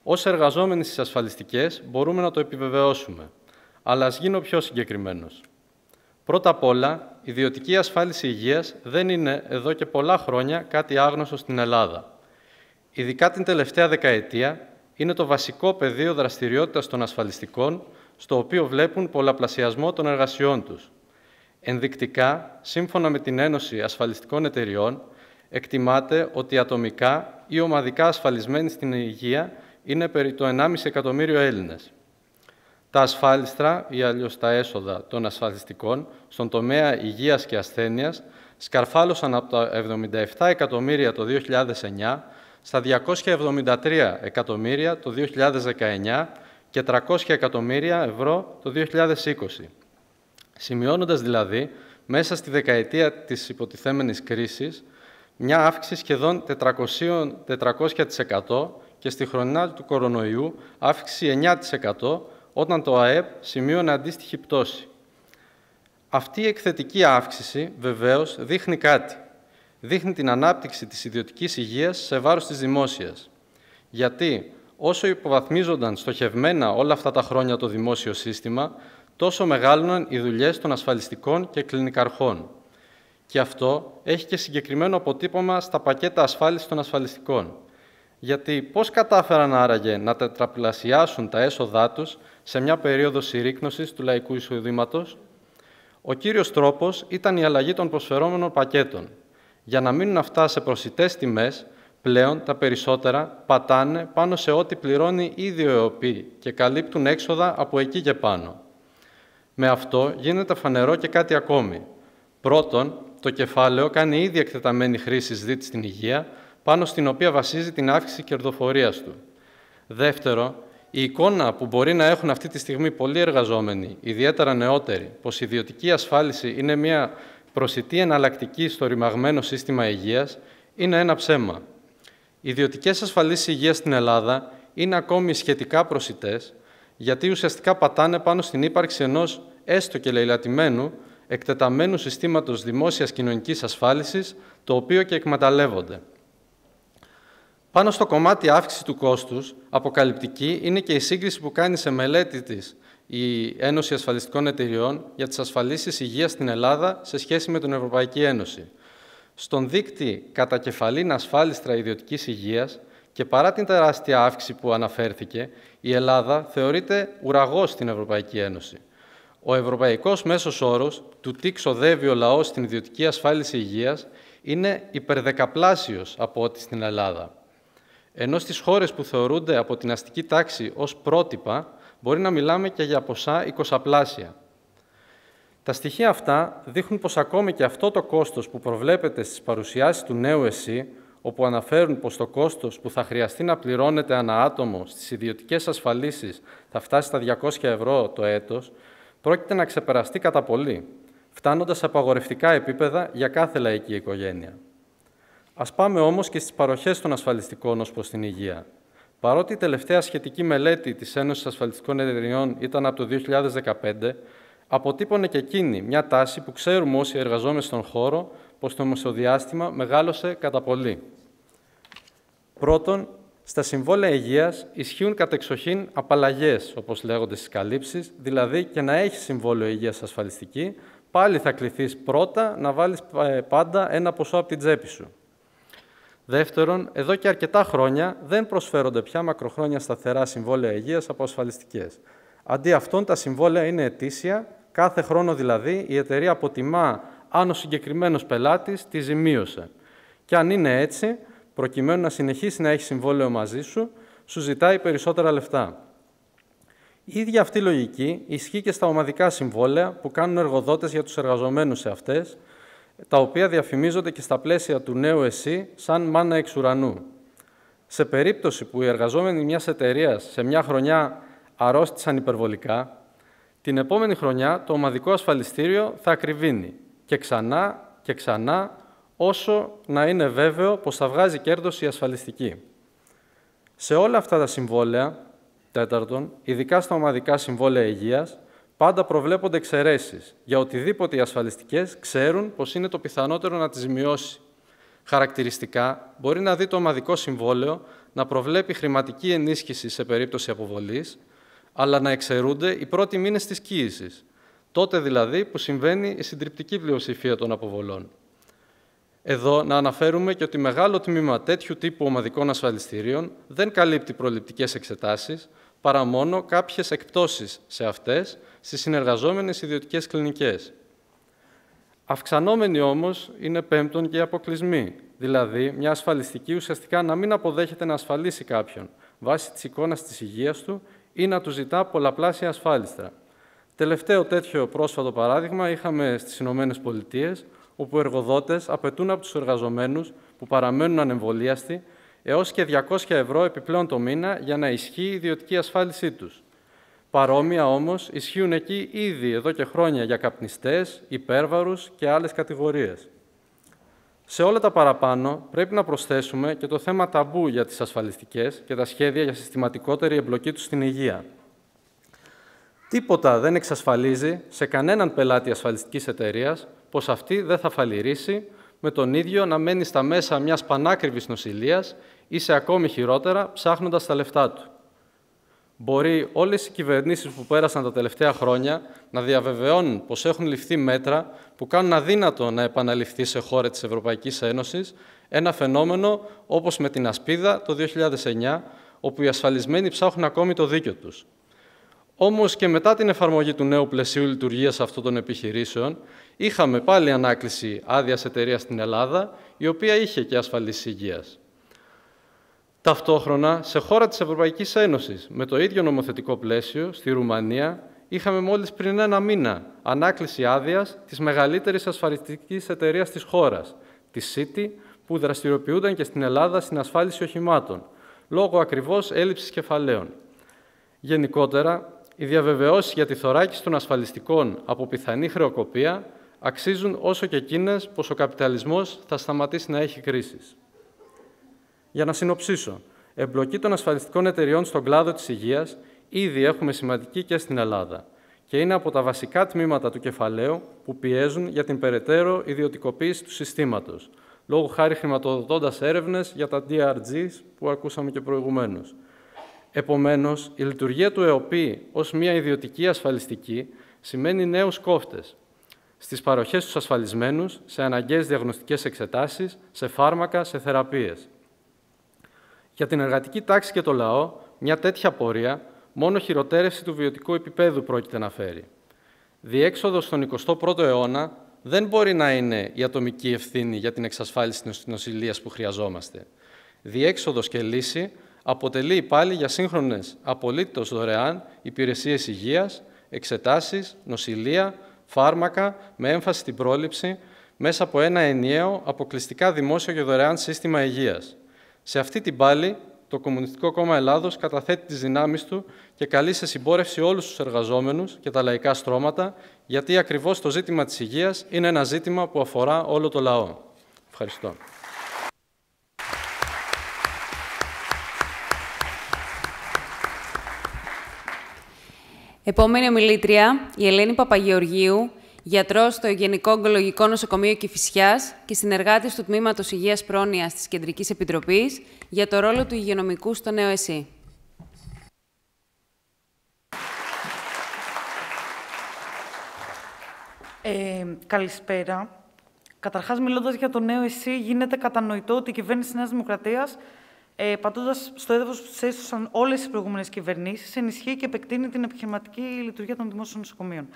Ως εργαζόμενοι στις ασφαλιστικές μπορούμε να το επιβεβαιώσουμε, αλλά ας γίνω πιο συγκεκριμένος. Πρώτα απ' όλα, η ιδιωτική ασφάλιση υγείας δεν είναι εδώ και πολλά χρόνια κάτι άγνωστο στην Ελλάδα. Ειδικά την τελευταία δεκαετία, είναι το βασικό πεδίο δραστηριότητας των ασφαλιστικών, στο οποίο βλέπουν πολλαπλασιασμό των εργασιών τους. Ενδεικτικά, σύμφωνα με την Ένωση Ασφαλιστικών Εταιριών, εκτιμάται ότι ατομικά ή ομαδικά ασφαλισμένοι στην υγεία είναι περί το 1,5 εκατομμύριο Έλληνες. Τα ασφάλιστρα ή αλλιώς τα έσοδα των ασφαλιστικών στον τομέα υγείας και ασθένειας σκαρφάλωσαν από τα 77 εκατομμύρια το 2009 στα 273 εκατομμύρια το 2019 και 300 εκατομμύρια ευρώ το 2020. Σημειώνοντας δηλαδή, μέσα στη δεκαετία της υποτιθέμενης κρίσης, μια αύξηση σχεδόν 400%, 400% και στη χρονιά του κορονοϊού αύξηση 9% όταν το ΑΕΠ σημείωνε αντίστοιχη πτώση. Αυτή η εκθετική αύξηση, βεβαίως, δείχνει κάτι. Δείχνει την ανάπτυξη της ιδιωτικής υγείας σε βάρος της δημόσιας. Γιατί όσο υποβαθμίζονταν στοχευμένα όλα αυτά τα χρόνια το δημόσιο σύστημα, τόσο μεγάλωναν οι δουλειές των ασφαλιστικών και κλινικαρχών. Και αυτό έχει και συγκεκριμένο αποτύπωμα στα πακέτα ασφάλισης των ασφαλιστικών. Γιατί πώς κατάφεραν άραγε να τετραπλασιάσουν τα έσοδά τους σε μια περίοδο συρρήκνωσης του λαϊκού εισοδήματος, ο κύριος τρόπος ήταν η αλλαγή των προσφερόμενων πακέτων. Για να μείνουν αυτά σε προσιτές τιμές, πλέον τα περισσότερα πατάνε πάνω σε ό,τι πληρώνει ήδη ο ΕΟΠΗ και καλύπτουν έξοδα από εκεί και πάνω. Με αυτό γίνεται φανερό και κάτι ακόμη. Πρώτον, το κεφάλαιο κάνει ήδη εκτεταμένη χρήση ΣΔΙΤ στην υγεία, πάνω στην οποία βασίζει την αύξηση κερδοφορίας του. Δεύτερο, η εικόνα που μπορεί να έχουν αυτή τη στιγμή πολλοί εργαζόμενοι, ιδιαίτερα νεότεροι, πως η ιδιωτική ασφάλιση είναι μια προσιτή εναλλακτική στο ρημαγμένο σύστημα υγείας, είναι ένα ψέμα. Οι ιδιωτικές ασφαλίσεις υγείας στην Ελλάδα είναι ακόμη σχετικά προσιτές, γιατί ουσιαστικά πατάνε πάνω στην ύπαρξη ενός έστω και λαιλατημένου εκτεταμένου συστήματος δημόσιας κοινωνικής ασφάλισης, το οποίο και εκμεταλλεύονται. Πάνω στο κομμάτι αύξηση του κόστους, αποκαλυπτική είναι και η σύγκριση που κάνει σε μελέτη της η Ένωση Ασφαλιστικών Εταιριών για τις ασφαλίσεις υγείας στην Ελλάδα σε σχέση με την Ευρωπαϊκή Ένωση. Στον δείκτη κατά κεφαλήν ασφάλιστρα ιδιωτικής υγείας και παρά την τεράστια αύξηση που αναφέρθηκε, η Ελλάδα θεωρείται ουραγός στην Ευρωπαϊκή Ένωση. Ο ευρωπαϊκός μέσος όρος του τι ξοδεύει ο λαός στην ιδιωτική ασφάλιση υγείας είναι υπερδεκαπλάσιος από ό,τι στην Ελλάδα. Ενώ στις χώρες που θεωρούνται από την αστική τάξη ως πρότυπα, μπορεί να μιλάμε και για ποσά εικοσαπλάσια. Τα στοιχεία αυτά δείχνουν πως ακόμη και αυτό το κόστος που προβλέπεται στις παρουσιάσεις του νέου ΕΣΥ, όπου αναφέρουν πως το κόστος που θα χρειαστεί να πληρώνεται ανά άτομο στις ιδιωτικές ασφαλίσεις θα φτάσει στα 200 ευρώ το έτος, πρόκειται να ξεπεραστεί κατά πολύ, φτάνοντας σε απαγορευτικά επίπεδα για κάθε λαϊκή οικογένεια. Ας πάμε όμως και στις παροχές των ασφαλιστικών ως προς την υγεία. Παρότι η τελευταία σχετική μελέτη της Ένωσης Ασφαλιστικών Εταιριών ήταν από το 2015, αποτύπωνε και εκείνη μια τάση που ξέρουμε όσοι εργαζόμενοι στον χώρο πως το μεσοδιάστημα μεγάλωσε κατά πολύ. Πρώτον, στα συμβόλαια υγείας ισχύουν κατεξοχήν απαλλαγές, όπως λέγονται στις καλύψεις, δηλαδή και να έχεις συμβόλαιο υγείας ασφαλιστική, πάλι θα κληθείς πρώτα να βάλεις ε, πάντα ένα ποσό από την τσέπη σου. Δεύτερον, εδώ και αρκετά χρόνια δεν προσφέρονται πια μακροχρόνια σταθερά συμβόλαια υγείας από ασφαλιστικές. Αντί αυτών, τα συμβόλαια είναι ετήσια, κάθε χρόνο δηλαδή η εταιρεία αποτιμά αν ο συγκεκριμένος πελάτης τη ζημίωσε. Και αν είναι έτσι, προκειμένου να συνεχίσει να έχει συμβόλαιο μαζί σου, σου ζητάει περισσότερα λεφτά. Η ίδια αυτή λογική ισχύει και στα ομαδικά συμβόλαια που κάνουν εργοδότες για τους εργαζομένους σε αυτές, τα οποία διαφημίζονται και στα πλαίσια του νέου ΕΣΥ σαν μάνα εξ ουρανού. Σε περίπτωση που οι εργαζόμενοι μιας εταιρείας σε μια χρονιά αρρώστησαν υπερβολικά, την επόμενη χρονιά το ομαδικό ασφαλιστήριο θα ακριβίνει και ξανά και ξανά όσο να είναι βέβαιο πως θα βγάζει κέρδος η ασφαλιστική. Σε όλα αυτά τα συμβόλαια, τέταρτον, ειδικά στα ομαδικά συμβόλαια υγείας, πάντα προβλέπονται εξαιρέσεις για οτιδήποτε οι ασφαλιστικές ξέρουν πως είναι το πιθανότερο να τις ζημιώσει. Χαρακτηριστικά, μπορεί να δει το ομαδικό συμβόλαιο να προβλέπει χρηματική ενίσχυση σε περίπτωση αποβολής, αλλά να εξαιρούνται οι πρώτοι μήνες της κοίησης, τότε δηλαδή που συμβαίνει η συντριπτική πλειοψηφία των αποβολών. Εδώ να αναφέρουμε και ότι μεγάλο τμήμα τέτοιου τύπου ομαδικών ασφαλιστήριων δεν καλύπτει προληπτικές εξετάσεις, παρά μόνο κάποιες εκπτώσεις σε αυτές στις συνεργαζόμενες ιδιωτικές κλινικές. Αυξανόμενοι όμως είναι πέμπτον και οι αποκλεισμοί, δηλαδή μια ασφαλιστική ουσιαστικά να μην αποδέχεται να ασφαλίσει κάποιον βάσει της εικόνας της υγείας του ή να του ζητά πολλαπλάσια ασφάλιστρα. Τελευταίο τέτοιο πρόσφατο παράδειγμα είχαμε στις Ηνωμένες Πολιτείες, όπου οι εργοδότες απαιτούν από τους εργαζομένους που παραμένουν ανεμβολίαστοι έως και 200 ευρώ επιπλέον το μήνα για να ισχύει η ιδιωτική ασφάλισή τους. Παρόμοια όμως ισχύουν εκεί ήδη εδώ και χρόνια για καπνιστές, υπέρβαρους και άλλες κατηγορίες. Σε όλα τα παραπάνω πρέπει να προσθέσουμε και το θέμα ταμπού για τις ασφαλιστικές και τα σχέδια για συστηματικότερη εμπλοκή τους στην υγεία. Τίποτα δεν εξασφαλίζει σε κανέναν πελάτη ασφαλιστικής εταιρείας πως αυτή δεν θα φαλυρίσει με τον ίδιο να μένει στα μέσα μιας πανάκριβης νοσηλείας ή σε ακόμη χειρότερα ψάχνοντας τα λεφτά του. Μπορεί όλες οι κυβερνήσεις που πέρασαν τα τελευταία χρόνια να διαβεβαιώνουν πως έχουν ληφθεί μέτρα που κάνουν αδύνατο να επαναληφθεί σε χώρα της Ευρωπαϊκής Ένωσης ένα φαινόμενο όπως με την Ασπίδα το 2009, όπου οι ασφαλισμένοι ψάχνουν ακόμη το δίκιο τους. Όμως και μετά την εφαρμογή του νέου πλαισίου λειτουργίας αυτών των επιχειρήσεων, είχαμε πάλι ανάκληση άδειας εταιρείας στην Ελλάδα, η οποία είχε και ασφαλίσεις υγείας. Ταυτόχρονα, σε χώρα της Ευρωπαϊκής Ένωσης, με το ίδιο νομοθετικό πλαίσιο, στη Ρουμανία, είχαμε μόλις πριν ένα μήνα ανάκληση άδειας της μεγαλύτερης ασφαλιστικής εταιρείας της χώρας, της City, που δραστηριοποιούνταν και στην Ελλάδα στην ασφάλιση οχημάτων, λόγω ακριβώς έλλειψης κεφαλαίων. Γενικότερα, οι διαβεβαιώσεις για τη θωράκιση των ασφαλιστικών από πιθανή χρεοκοπία αξίζουν όσο και εκείνες πως ο καπιταλισμός θα σταματήσει να έχει κρίσεις. Για να συνοψίσω, εμπλοκή των ασφαλιστικών εταιριών στον κλάδο της υγείας ήδη έχουμε σημαντική και στην Ελλάδα και είναι από τα βασικά τμήματα του κεφαλαίου που πιέζουν για την περαιτέρω ιδιωτικοποίηση του συστήματος, λόγω χάρη χρηματοδοτώντας έρευνες για τα DRGs που ακούσαμε και προηγουμένως. Επομένως, η λειτουργία του ΕΟΠΗ ως μια ιδιωτική ασφαλιστική σημαίνει νέους κόφτες στις παροχές στους ασφαλισμένους, σε αναγκαίες διαγνωστικές εξετάσεις, σε φάρμακα, σε θεραπείες. Για την εργατική τάξη και το λαό, μια τέτοια πορεία μόνο χειροτέρευση του βιωτικού επίπεδου πρόκειται να φέρει. Διέξοδος στον 21ο αιώνα δεν μπορεί να είναι η ατομική ευθύνη για την εξασφάλιση της νοσηλείας που χρειαζόμαστε. Διέξοδος και λύση αποτελεί πάλι για σύγχρονες απολύτως δωρεάν υπηρεσίες υγείας, εξετάσεις, νοσηλεία, φάρμακα με έμφαση στην πρόληψη μέσα από ένα ενιαίο, αποκλειστικά δημόσιο και δωρεάν σύστημα υγείας. Σε αυτή την πάλη, το Κομμουνιστικό Κόμμα Ελλάδος καταθέτει τις δυνάμεις του και καλεί σε συμπόρευση όλους τους εργαζόμενους και τα λαϊκά στρώματα, γιατί ακριβώς το ζήτημα της υγείας είναι ένα ζήτημα που αφορά όλο το λαό. Ευχαριστώ. Επόμενη ομιλήτρια, η Ελένη Παπαγεωργίου, γιατρός στο Γενικό Ογκολογικό Νοσοκομείο Κηφισιάς και συνεργάτης του Τμήματος Υγείας Πρόνοιας της Κεντρικής Επιτροπής για το ρόλο του υγειονομικού στο νέο ΕΣΥ. Ε, καλησπέρα. Καταρχάς, μιλώντας για το νέο ΕΣΥ, γίνεται κατανοητό ότι η κυβέρνηση της Νέας Δημοκρατίας, ε, πατώντας στο έδαφος που τους έσωσαν όλες οι προηγούμενες κυβερνήσεις, ενισχύει και επεκτείνει την επιχειρηματική λειτουργία των δημόσιων νοσοκομείων.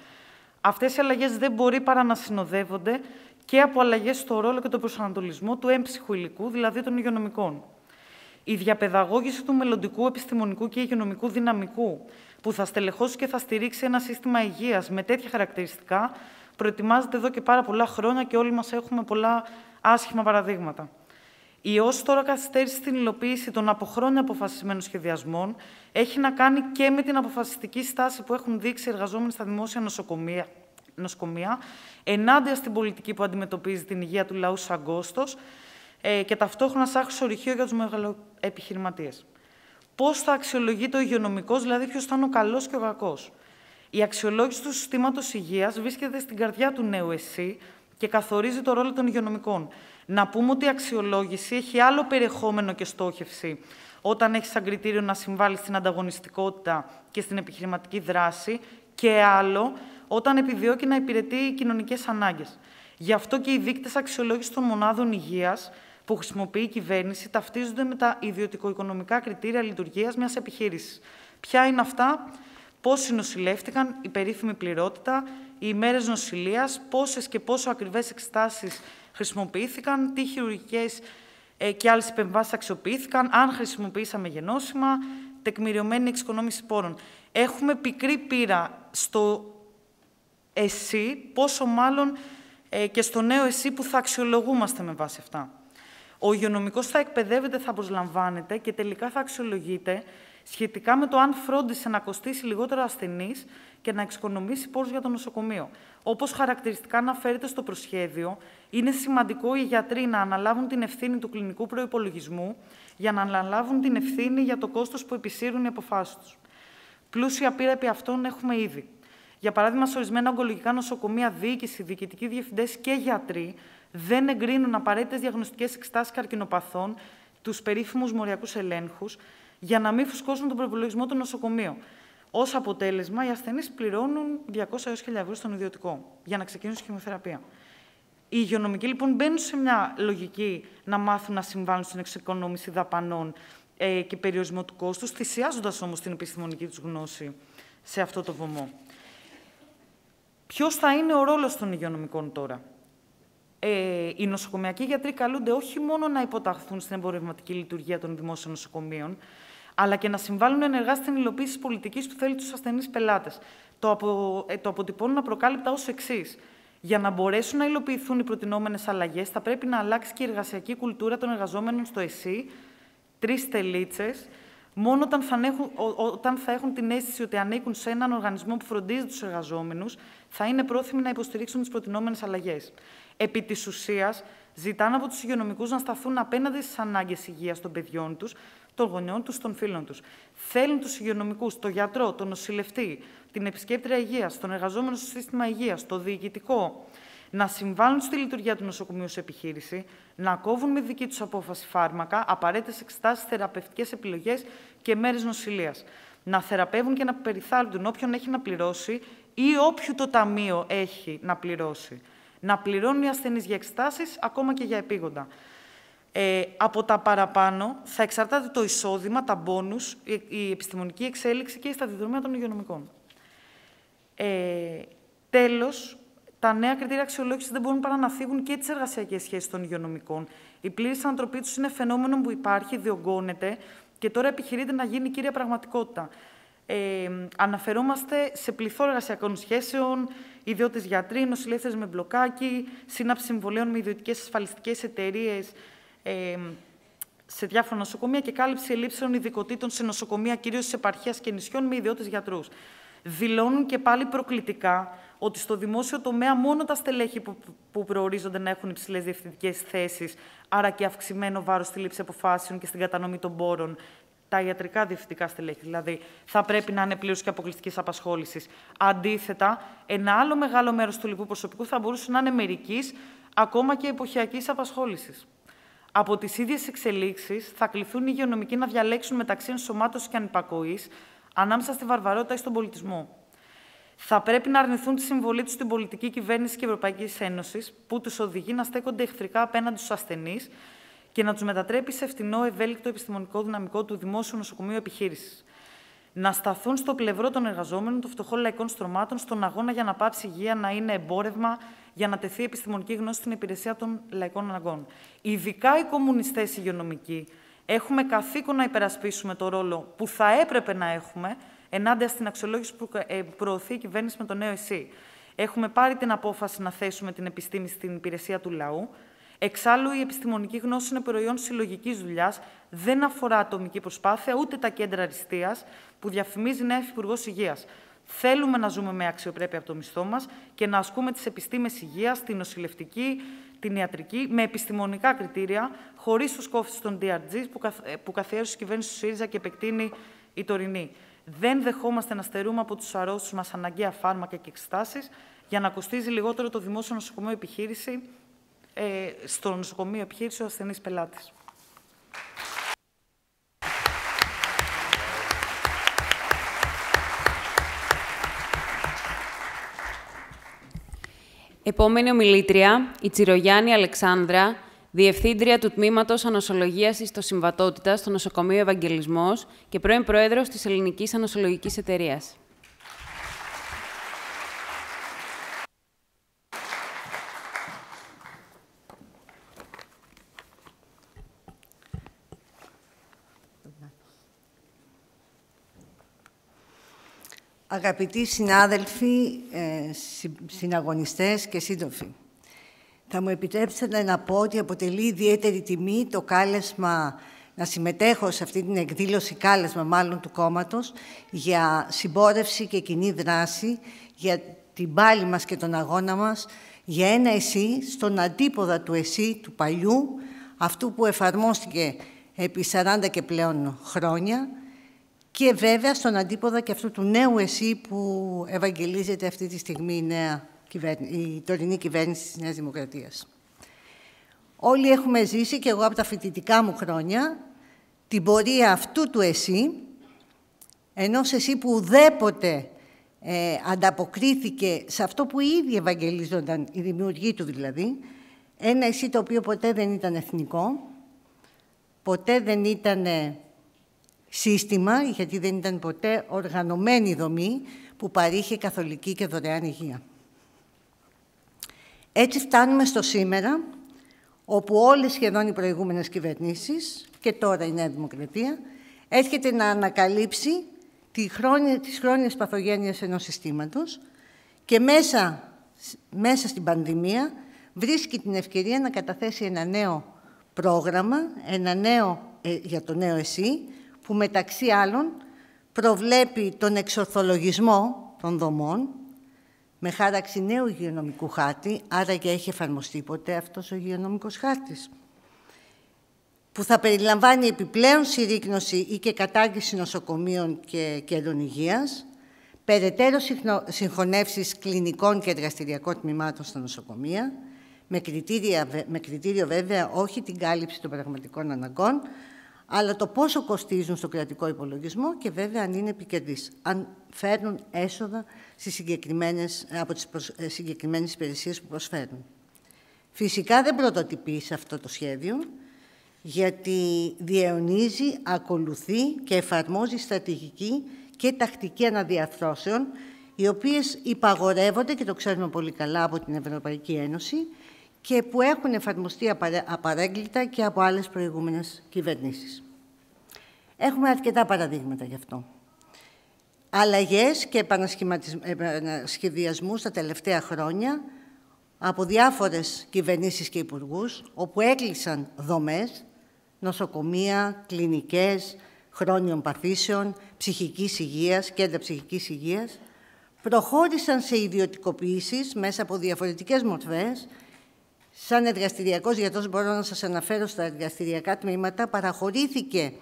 Αυτές οι αλλαγές δεν μπορεί παρά να συνοδεύονται και από αλλαγές στο ρόλο και τον προσανατολισμό του έμψυχου υλικού, δηλαδή των υγειονομικών. Η διαπαιδαγώγηση του μελλοντικού επιστημονικού και υγειονομικού δυναμικού, που θα στελεχώσει και θα στηρίξει ένα σύστημα υγείας με τέτοια χαρακτηριστικά, προετοιμάζεται εδώ και πάρα πολλά χρόνια και όλοι μας έχουμε πολλά άσχημα παραδείγματα. Η ω τώρα καθυστέρηση στην υλοποίηση των από χρόνια αποφασισμένων σχεδιασμών έχει να κάνει και με την αποφασιστική στάση που έχουν δείξει οι εργαζόμενοι στα δημόσια νοσοκομεία, νοσοκομεία ενάντια στην πολιτική που αντιμετωπίζει την υγεία του λαού σαν κόστος ε, και ταυτόχρονα σαν ορυχείο για τους μεγαλοεπιχειρηματίες. Πώς θα αξιολογείται ο υγειονομικός, δηλαδή ποιος θα είναι ο καλός και ο κακός. Η αξιολόγηση του συστήματος υγείας βρίσκεται στην καρδιά του νέου ΕΣΥ και καθορίζει το ρόλο των υγειονομικών. Να πούμε ότι η αξιολόγηση έχει άλλο περιεχόμενο και στόχευση όταν έχεις σαν κριτήριο να συμβάλλεις στην ανταγωνιστικότητα και στην επιχειρηματική δράση και άλλο όταν επιδιώκει να υπηρετεί κοινωνικές ανάγκες. Γι' αυτό και οι δείκτες αξιολόγησης των μονάδων υγείας που χρησιμοποιεί η κυβέρνηση ταυτίζονται με τα ιδιωτικο-οικονομικά κριτήρια λειτουργίας μιας επιχείρησης. Ποια είναι αυτά, πόσοι νοσηλεύτηκαν, η περίφημη πληρότητα, οι ημέρες νοσηλείας, πόσες και πόσο ακριβές εξετάσεις χρησιμοποιήθηκαν, τι χειρουργικές ε, και άλλες επεμβάσεις αξιοποιήθηκαν, αν χρησιμοποιήσαμε γενώσιμα, τεκμηριωμένη εξοικονόμηση πόρων. Έχουμε πικρή πείρα στο ΕΣΥ, πόσο μάλλον ε, και στο νέο ΕΣΥ που θα αξιολογούμαστε με βάση αυτά. Ο υγειονομικός θα εκπαιδεύεται, θα προσλαμβάνεται και τελικά θα αξιολογείται σχετικά με το αν φρόντισε να κοστίσει λιγότερο ασθενή και να εξοικονομήσει πόρους για το νοσοκομείο. Όπως χαρακτηριστικά αναφέρεται στο προσχέδιο, είναι σημαντικό οι γιατροί να αναλάβουν την ευθύνη του κλινικού προπολογισμού για να αναλάβουν την ευθύνη για το κόστος που επισύρουν οι αποφάσεις τους. Πλούσια πείρα επί αυτών έχουμε ήδη. Για παράδειγμα, σε ορισμένα ογκολογικά νοσοκομεία, διοίκηση, διοικητικοί διευθυντές και γιατροί δεν εγκρίνουν απαραίτητες διαγνωστικές εξετάσει καρκινοπαθών, τους περίφημους μοριακούς ελέγχους, για να μην φουσκώσουν τον προπολογισμό του νοσοκομείου. Ω αποτέλεσμα, οι ασθενείς πληρώνουν 200 έως 1000 ευρώ στον ιδιωτικό για να ξεκινήσουν χημειοθεραπεία. Οι υγειονομικοί λοιπόν μπαίνουν σε μια λογική να μάθουν να συμβάλλουν στην εξοικονόμηση δαπανών ε, και περιορισμό του κόστους, θυσιάζοντας όμως την επιστημονική τους γνώση σε αυτό το βωμό. Ποιος θα είναι ο ρόλος των υγειονομικών τώρα; Ε, οι νοσοκομιακοί γιατροί καλούνται όχι μόνο να υποταχθούν στην εμπορευματική λειτουργία των δημόσιων νοσοκομείων, αλλά και να συμβάλλουν ενεργά στην υλοποίηση της πολιτικής που θέλει τους ασθενείς πελάτες. Το, απο, ε, το αποτυπώνουν απροκάλυπτα ως εξής. Για να μπορέσουν να υλοποιηθούν οι προτινόμενες αλλαγές, θα πρέπει να αλλάξει και η εργασιακή κουλτούρα των εργαζόμενων στο ΕΣΥ, τρεις τελίτσες, μόνο όταν θα, έχουν, όταν θα έχουν την αίσθηση ότι ανήκουν σε έναν οργανισμό που φροντίζει τους εργαζόμενους, θα είναι πρόθυμοι να υποστηρίξουν τις προτινόμενες αλλαγές. Επί της ουσίας, ζητάνε από τους υγειονομικούς να σταθούν απέναντι στις ανάγκες υγείας των παιδιών τους, των γονιών τους, των φίλων τους. Θέλουν τους υγειονομικούς, τον γιατρό, τον νοσηλευτή, την επισκέπτρια υγείας, τον εργαζόμενο στο σύστημα υγείας, το διοικητικό, να συμβάλλουν στη λειτουργία του νοσοκομείου σε επιχείρηση, να κόβουν με δική τους απόφαση φάρμακα, απαραίτητες εξετάσεις, θεραπευτικές επιλογές και μέρες νοσηλείας. Να θεραπεύουν και να περιθάλπτουν όποιον έχει να πληρώσει ή όποιου το ταμείο έχει να πληρώσει. Να πληρώνουν οι ασθενείς για εξετάσεις, ακόμα και για επίγοντα. Ε, από τα παραπάνω θα εξαρτάται το εισόδημα, τα μπόνους, η, η επιστημονική εξέλιξη και η σταδιοδρομία των υγειονομικών. Ε, τέλος, τα νέα κριτήρια αξιολόγησης δεν μπορούν παρά να φύγουν και τις εργασιακές σχέσεις των υγειονομικών. Η πλήρης ανατροπή τους είναι φαινόμενο που υπάρχει, διωγγώνεται και τώρα επιχειρείται να γίνει κύρια πραγματικότητα. Ε, αναφερόμαστε σε πληθώρα εργασιακών σχέσεων, ιδιώτες γιατροί, νοσηλεύθερε με μπλοκάκι, σύναψη συμβολέων με ιδιωτικές ασφαλιστικές εταιρείες ε, σε διάφορα νοσοκομεία και κάλυψη ελλείψεων ειδικοτήτων σε νοσοκομεία, κυρίως της επαρχίας και νησιών, με ιδιώτες γιατρούς. Δηλώνουν και πάλι προκλητικά ότι στο δημόσιο τομέα μόνο τα στελέχη που, που προορίζονται να έχουν υψηλές διευθυντικές θέσεις, άρα και αυξημένο βάρος στη λήψη αποφάσεων και στην κατανομή των πόρων, τα ιατρικά διευθυντικά στελέχη, δηλαδή, θα πρέπει να είναι πλήρως και αποκλειστικής απασχόλησης. Αντίθετα, ένα άλλο μεγάλο μέρος του λοιπού προσωπικού θα μπορούσε να είναι μερικής, ακόμα και εποχιακής απασχόλησης. Από τις ίδιες εξελίξεις, θα κληθούν οι υγειονομικοί να διαλέξουν μεταξύ ενσωμάτωσης και ανυπακοής ανάμεσα στη βαρβαρότητα ή στον πολιτισμό θα πρέπει να αρνηθούν τη συμβολή τους στην πολιτική κυβέρνηση και Ευρωπαϊκής Ένωσης, που τους οδηγεί να στέκονται εχθρικά απέναντι στους ασθενείς και να τους μετατρέπει σε φτηνό, ευέλικτο επιστημονικό δυναμικό του δημόσιου νοσοκομείου επιχείρησης. Να σταθούν στο πλευρό των εργαζόμενων των φτωχών λαϊκών στρωμάτων στον αγώνα για να πάψει η υγεία να είναι εμπόρευμα, για να τεθεί επιστημονική γνώση στην υπηρεσία των λαϊκών αναγκών. Ειδικά οι κομμουνιστές υγειονομικοί έχουμε καθήκον να υπερασπίσουμε το ρόλο που θα έπρεπε να έχουμε ενάντια στην αξιολόγηση που ε, προωθεί η κυβέρνηση με το νέο ΕΣΥ. Έχουμε πάρει την απόφαση να θέσουμε την επιστήμη στην υπηρεσία του λαού. Εξάλλου, η επιστημονική γνώση είναι προϊόν συλλογικής δουλειάς, δεν αφορά ατομική προσπάθεια ούτε τα κέντρα αριστείας που διαφημίζει νέα Υφυπουργός Υγείας. Θέλουμε να ζούμε με αξιοπρέπεια από το μισθό μας και να ασκούμε τις επιστήμες υγείας, την νοσηλευτική, την ιατρική, με επιστημονικά κριτήρια, χωρίς τους κόφτες των DRG που καθιέρωσε η κυβέρνηση του ΣΥΡΙΖΑ και επεκτείνει η τωρινή. Δεν δεχόμαστε να στερούμε από τους αρρώστους μας αναγκαία φάρμακα και εξετάσεις για να κοστίζει λιγότερο το δημόσιο νοσοκομείο επιχείρηση, ε, στο νοσοκομείο επιχείρηση ο ασθενής πελάτης. Επόμενη ομιλήτρια, η Τσιρογιάννη Αλεξάνδρα, Διευθύντρια του Τμήματος Ανοσολογίας Ιστοσυμβατότητα στο Νοσοκομείο Ευαγγελισμός και πρώην Πρόεδρος της Ελληνικής Ανοσολογικής Εταιρείας. Αγαπητοί συνάδελφοι, ε, συναγωνιστές και σύντροφοι, θα μου επιτρέψετε να πω ότι αποτελεί ιδιαίτερη τιμή το κάλεσμα να συμμετέχω σε αυτή την εκδήλωση, κάλεσμα μάλλον του κόμματος, για συμπόρευση και κοινή δράση, για την πάλη μας και τον αγώνα μας, για ένα εσύ στον αντίποδα του εσύ του παλιού, αυτού που εφαρμόστηκε επί 40 και πλέον χρόνια, και βέβαια στον αντίποδα και αυτού του νέου εσύ που ευαγγελίζεται αυτή τη στιγμή η νέα η τωρινή κυβέρνηση της Νέας Δημοκρατίας. Όλοι έχουμε ζήσει, και εγώ από τα φοιτητικά μου χρόνια, την πορεία αυτού του εσύ, ενός εσύ που ουδέποτε ε, ανταποκρίθηκε σε αυτό που ήδη ευαγγελίζονταν, η δημιουργή του δηλαδή, ένα εσύ το οποίο ποτέ δεν ήταν εθνικό, ποτέ δεν ήταν σύστημα, γιατί δεν ήταν ποτέ οργανωμένη δομή που παρήχε καθολική και δωρεάν υγεία. Έτσι φτάνουμε στο σήμερα, όπου όλες σχεδόν οι προηγούμενες κυβερνήσεις, και τώρα η Νέα Δημοκρατία, έρχεται να ανακαλύψει τη χρόνια, τις χρόνιες παθογένειες ενός συστήματος και μέσα, μέσα στην πανδημία βρίσκει την ευκαιρία να καταθέσει ένα νέο πρόγραμμα, ένα νέο, ε, για το νέο ΕΣΥ, που μεταξύ άλλων προβλέπει τον εξορθολογισμό των δομών με χάραξη νέου υγειονομικού χάρτη, άρα και έχει εφαρμοστεί ποτέ αυτός ο υγειονομικός χάρτης, που θα περιλαμβάνει επιπλέον συρρήκνωση ή και κατάργηση νοσοκομείων και κέντρων υγείας, περαιτέρω συγχωνεύσεις κλινικών και εργαστηριακών τμήματων στα νοσοκομεία, με, κριτήρια, με κριτήριο βέβαια όχι την κάλυψη των πραγματικών αναγκών, αλλά το πόσο κοστίζουν στο κρατικό υπολογισμό και βέβαια αν είναι επικερδείς, αν φέρνουν έσοδα στις συγκεκριμένες, από τις προσ, ε, συγκεκριμένες υπηρεσίες που προσφέρουν. Φυσικά δεν πρωτοτυπείς σε αυτό το σχέδιο, γιατί διαιωνίζει, ακολουθεί και εφαρμόζει στρατηγική και τακτική αναδιαρθρώσεων, οι οποίες υπαγορεύονται, και το ξέρουμε πολύ καλά από την Ευρωπαϊκή Ένωση, και που έχουν εφαρμοστεί απαρέγκλητα και από άλλες προηγούμενες κυβερνήσεις. Έχουμε αρκετά παραδείγματα γι' αυτό. Αλλαγές και επανασχεδιασμούς τα τελευταία χρόνια από διάφορες κυβερνήσεις και υπουργούς, όπου έκλεισαν δομές, νοσοκομεία, κλινικές, χρόνιων παθήσεων, ψυχικής υγείας, κέντρα ψυχικής υγείας, προχώρησαν σε ιδιωτικοποιήσεις μέσα από διαφορετικές μορφές Σαν εργαστηριακός γιατρός μπορώ να σας αναφέρω στα εργαστηριακά τμήματα, παραχωρήθηκε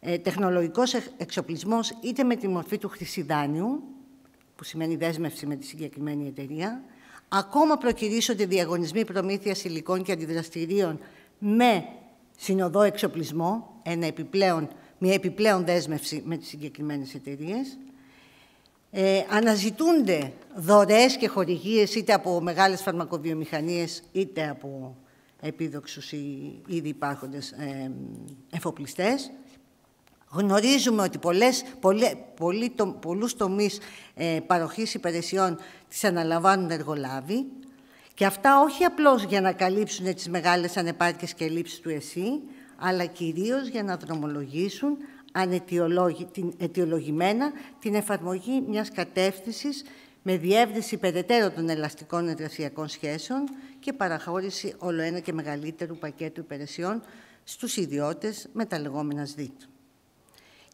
ε, τεχνολογικός εξοπλισμός είτε με τη μορφή του χρυσιδάνιου, που σημαίνει δέσμευση με τη συγκεκριμένη εταιρεία, ακόμα προκυρήσονται διαγωνισμοί προμήθειας υλικών και αντιδραστηρίων με συνοδό εξοπλισμό, ένα επιπλέον, μια επιπλέον δέσμευση με τις συγκεκριμένες εταιρείες, ε, αναζητούνται δωρεές και χορηγίες είτε από μεγάλες φαρμακοβιομηχανίες είτε από επίδοξους ή ήδη υπάρχοντες ε, εφοπλιστές. Γνωρίζουμε ότι πολλές, πολλές, πολλοί, το, πολλούς τομείς ε, παροχής υπηρεσιών τις αναλαμβάνουν εργολάβοι και αυτά όχι απλώς για να καλύψουν τις μεγάλες ανεπάρκειες και λήψεις του ΕΣΥ, αλλά κυρίως για να δρομολογήσουν αιτιολογημένα την εφαρμογή μιας κατεύθυνσης με διεύρυνση περαιτέρω των ελαστικών εργασιακών σχέσεων και παραχώρηση όλο ένα και μεγαλύτερου πακέτου υπηρεσιών στους ιδιώτες με τα λεγόμενα ΣΔΙΤ.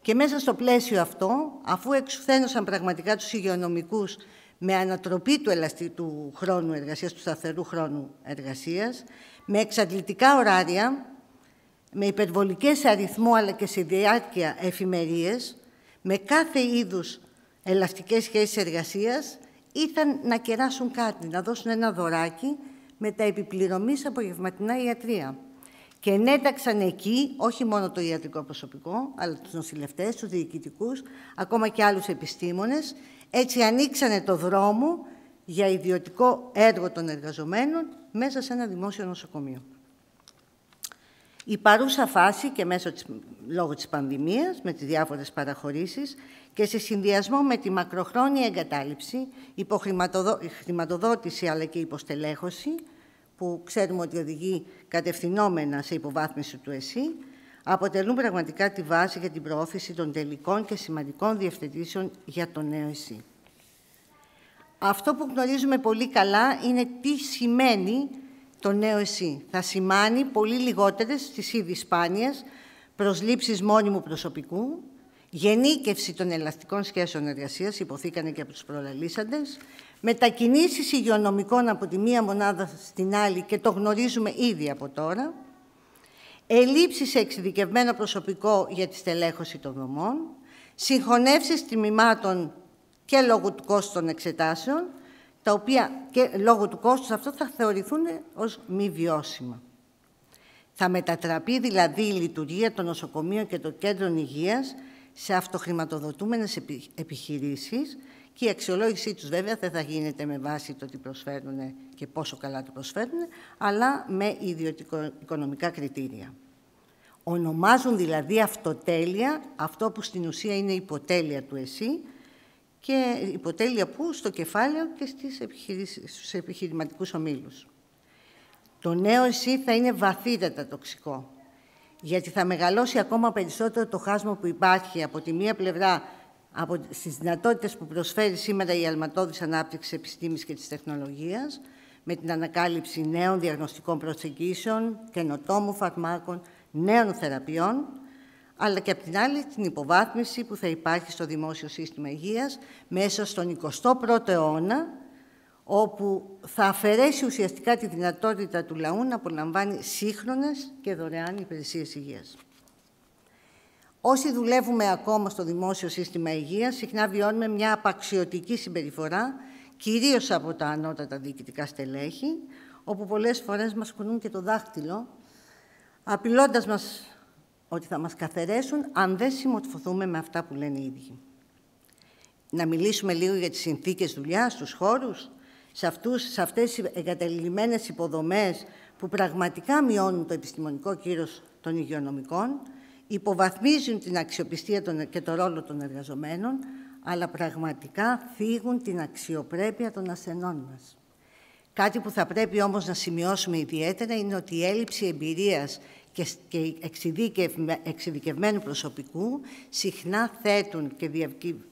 Και μέσα στο πλαίσιο αυτό, αφού εξουθένωσαν πραγματικά τους υγειονομικούς με ανατροπή του, του χρόνου εργασίας, του σταθερού χρόνου εργασίας, με εξαντλητικά ωράρια, με υπερβολικές αριθμό αλλά και σε διάρκεια εφημερίες, με κάθε είδους ελαστικές σχέσεις εργασίας, ήταν να κεράσουν κάτι, να δώσουν ένα δωράκι με τα επιπληρωμής απογευματινά ιατρία. Και ενέταξαν εκεί όχι μόνο το ιατρικό προσωπικό, αλλά τους νοσηλευτές, τους διοικητικούς, ακόμα και άλλους επιστήμονες. Έτσι ανοίξανε το δρόμο για ιδιωτικό έργο των εργαζομένων μέσα σε ένα δημόσιο νοσοκομείο. Η παρούσα φάση και μέσω της, λόγω της πανδημίας, με τις διάφορες παραχωρήσεις και σε συνδυασμό με τη μακροχρόνια εγκατάλειψη, υποχρηματοδότηση αλλά και υποστελέχωση, που ξέρουμε ότι οδηγεί κατευθυνόμενα σε υποβάθμιση του ΕΣΥ, αποτελούν πραγματικά τη βάση για την προώθηση των τελικών και σημαντικών διευθετήσεων για το νέο ΕΣΥ. Αυτό που γνωρίζουμε πολύ καλά είναι τι σημαίνει το νέο εσύ. Θα σημάνει πολύ λιγότερες στις ήδη σπάνιες προσλήψεις μόνιμου προσωπικού, γενίκευση των ελαστικών σχέσεων εργασίας, υποθήκανε και από τους προλαλήσαντες, μετακινήσεις υγειονομικών από τη μία μονάδα στην άλλη και το γνωρίζουμε ήδη από τώρα, ελλείψεις σε εξειδικευμένο προσωπικό για τη στελέχωση των δομών, συγχωνεύσεις τιμημάτων και λόγω του κόστου των εξετάσεων τα οποία και λόγω του κόστους αυτό θα θεωρηθούν ως μη βιώσιμα. Θα μετατραπεί δηλαδή η λειτουργία των νοσοκομείων και των κέντρων υγείας σε αυτοχρηματοδοτούμενες επιχειρήσεις και η αξιολόγησή τους βέβαια δεν θα γίνεται με βάση το τι προσφέρουν και πόσο καλά το προσφέρουν, αλλά με ιδιωτικο-οικονομικά κριτήρια. Ονομάζουν δηλαδή αυτοτέλεια αυτό που στην ουσία είναι υποτέλεια του ΕΣΥ, και υποτέλεια που στο κεφάλαιο και στις στους επιχειρηματικούς ομίλους. Το νέο εσύ θα είναι βαθύτατα τοξικό, γιατί θα μεγαλώσει ακόμα περισσότερο το χάσμα που υπάρχει από τη μία πλευρά από στις δυνατότητες που προσφέρει σήμερα η αλματώδης ανάπτυξης της επιστήμης και της τεχνολογίας, με την ανακάλυψη νέων διαγνωστικών προσεγγίσεων, καινοτόμου φαρμάκων, νέων θεραπείων, αλλά και από την άλλη την υποβάθμιση που θα υπάρχει στο δημόσιο σύστημα υγείας μέσα στον 21ο αιώνα, όπου θα αφαιρέσει ουσιαστικά τη δυνατότητα του λαού να απολαμβάνει σύγχρονες και δωρεάν υπηρεσίες υγείας. Όσοι δουλεύουμε ακόμα στο δημόσιο σύστημα υγείας, συχνά βιώνουμε μια απαξιωτική συμπεριφορά, κυρίως από τα ανώτατα διοικητικά στελέχη, όπου πολλές φορές μας κουνούν και το δάχτυλο, απειλώντας μας ότι θα μας καθαρέσουν αν δεν συμμορφωθούμε με αυτά που λένε οι ίδιοι. Να μιλήσουμε λίγο για τις συνθήκες δουλειάς, στους χώρους, σε, αυτούς, σε αυτές τις εγκατελειμμένες υποδομές που πραγματικά μειώνουν το επιστημονικό κύρος των υγειονομικών, υποβαθμίζουν την αξιοπιστία και το ρόλο των εργαζομένων, αλλά πραγματικά φύγουν την αξιοπρέπεια των ασθενών μας. Κάτι που θα πρέπει όμως να σημειώσουμε ιδιαίτερα είναι ότι η έλλειψη εμπειρίας και εξειδικευμένου προσωπικού συχνά θέτουν και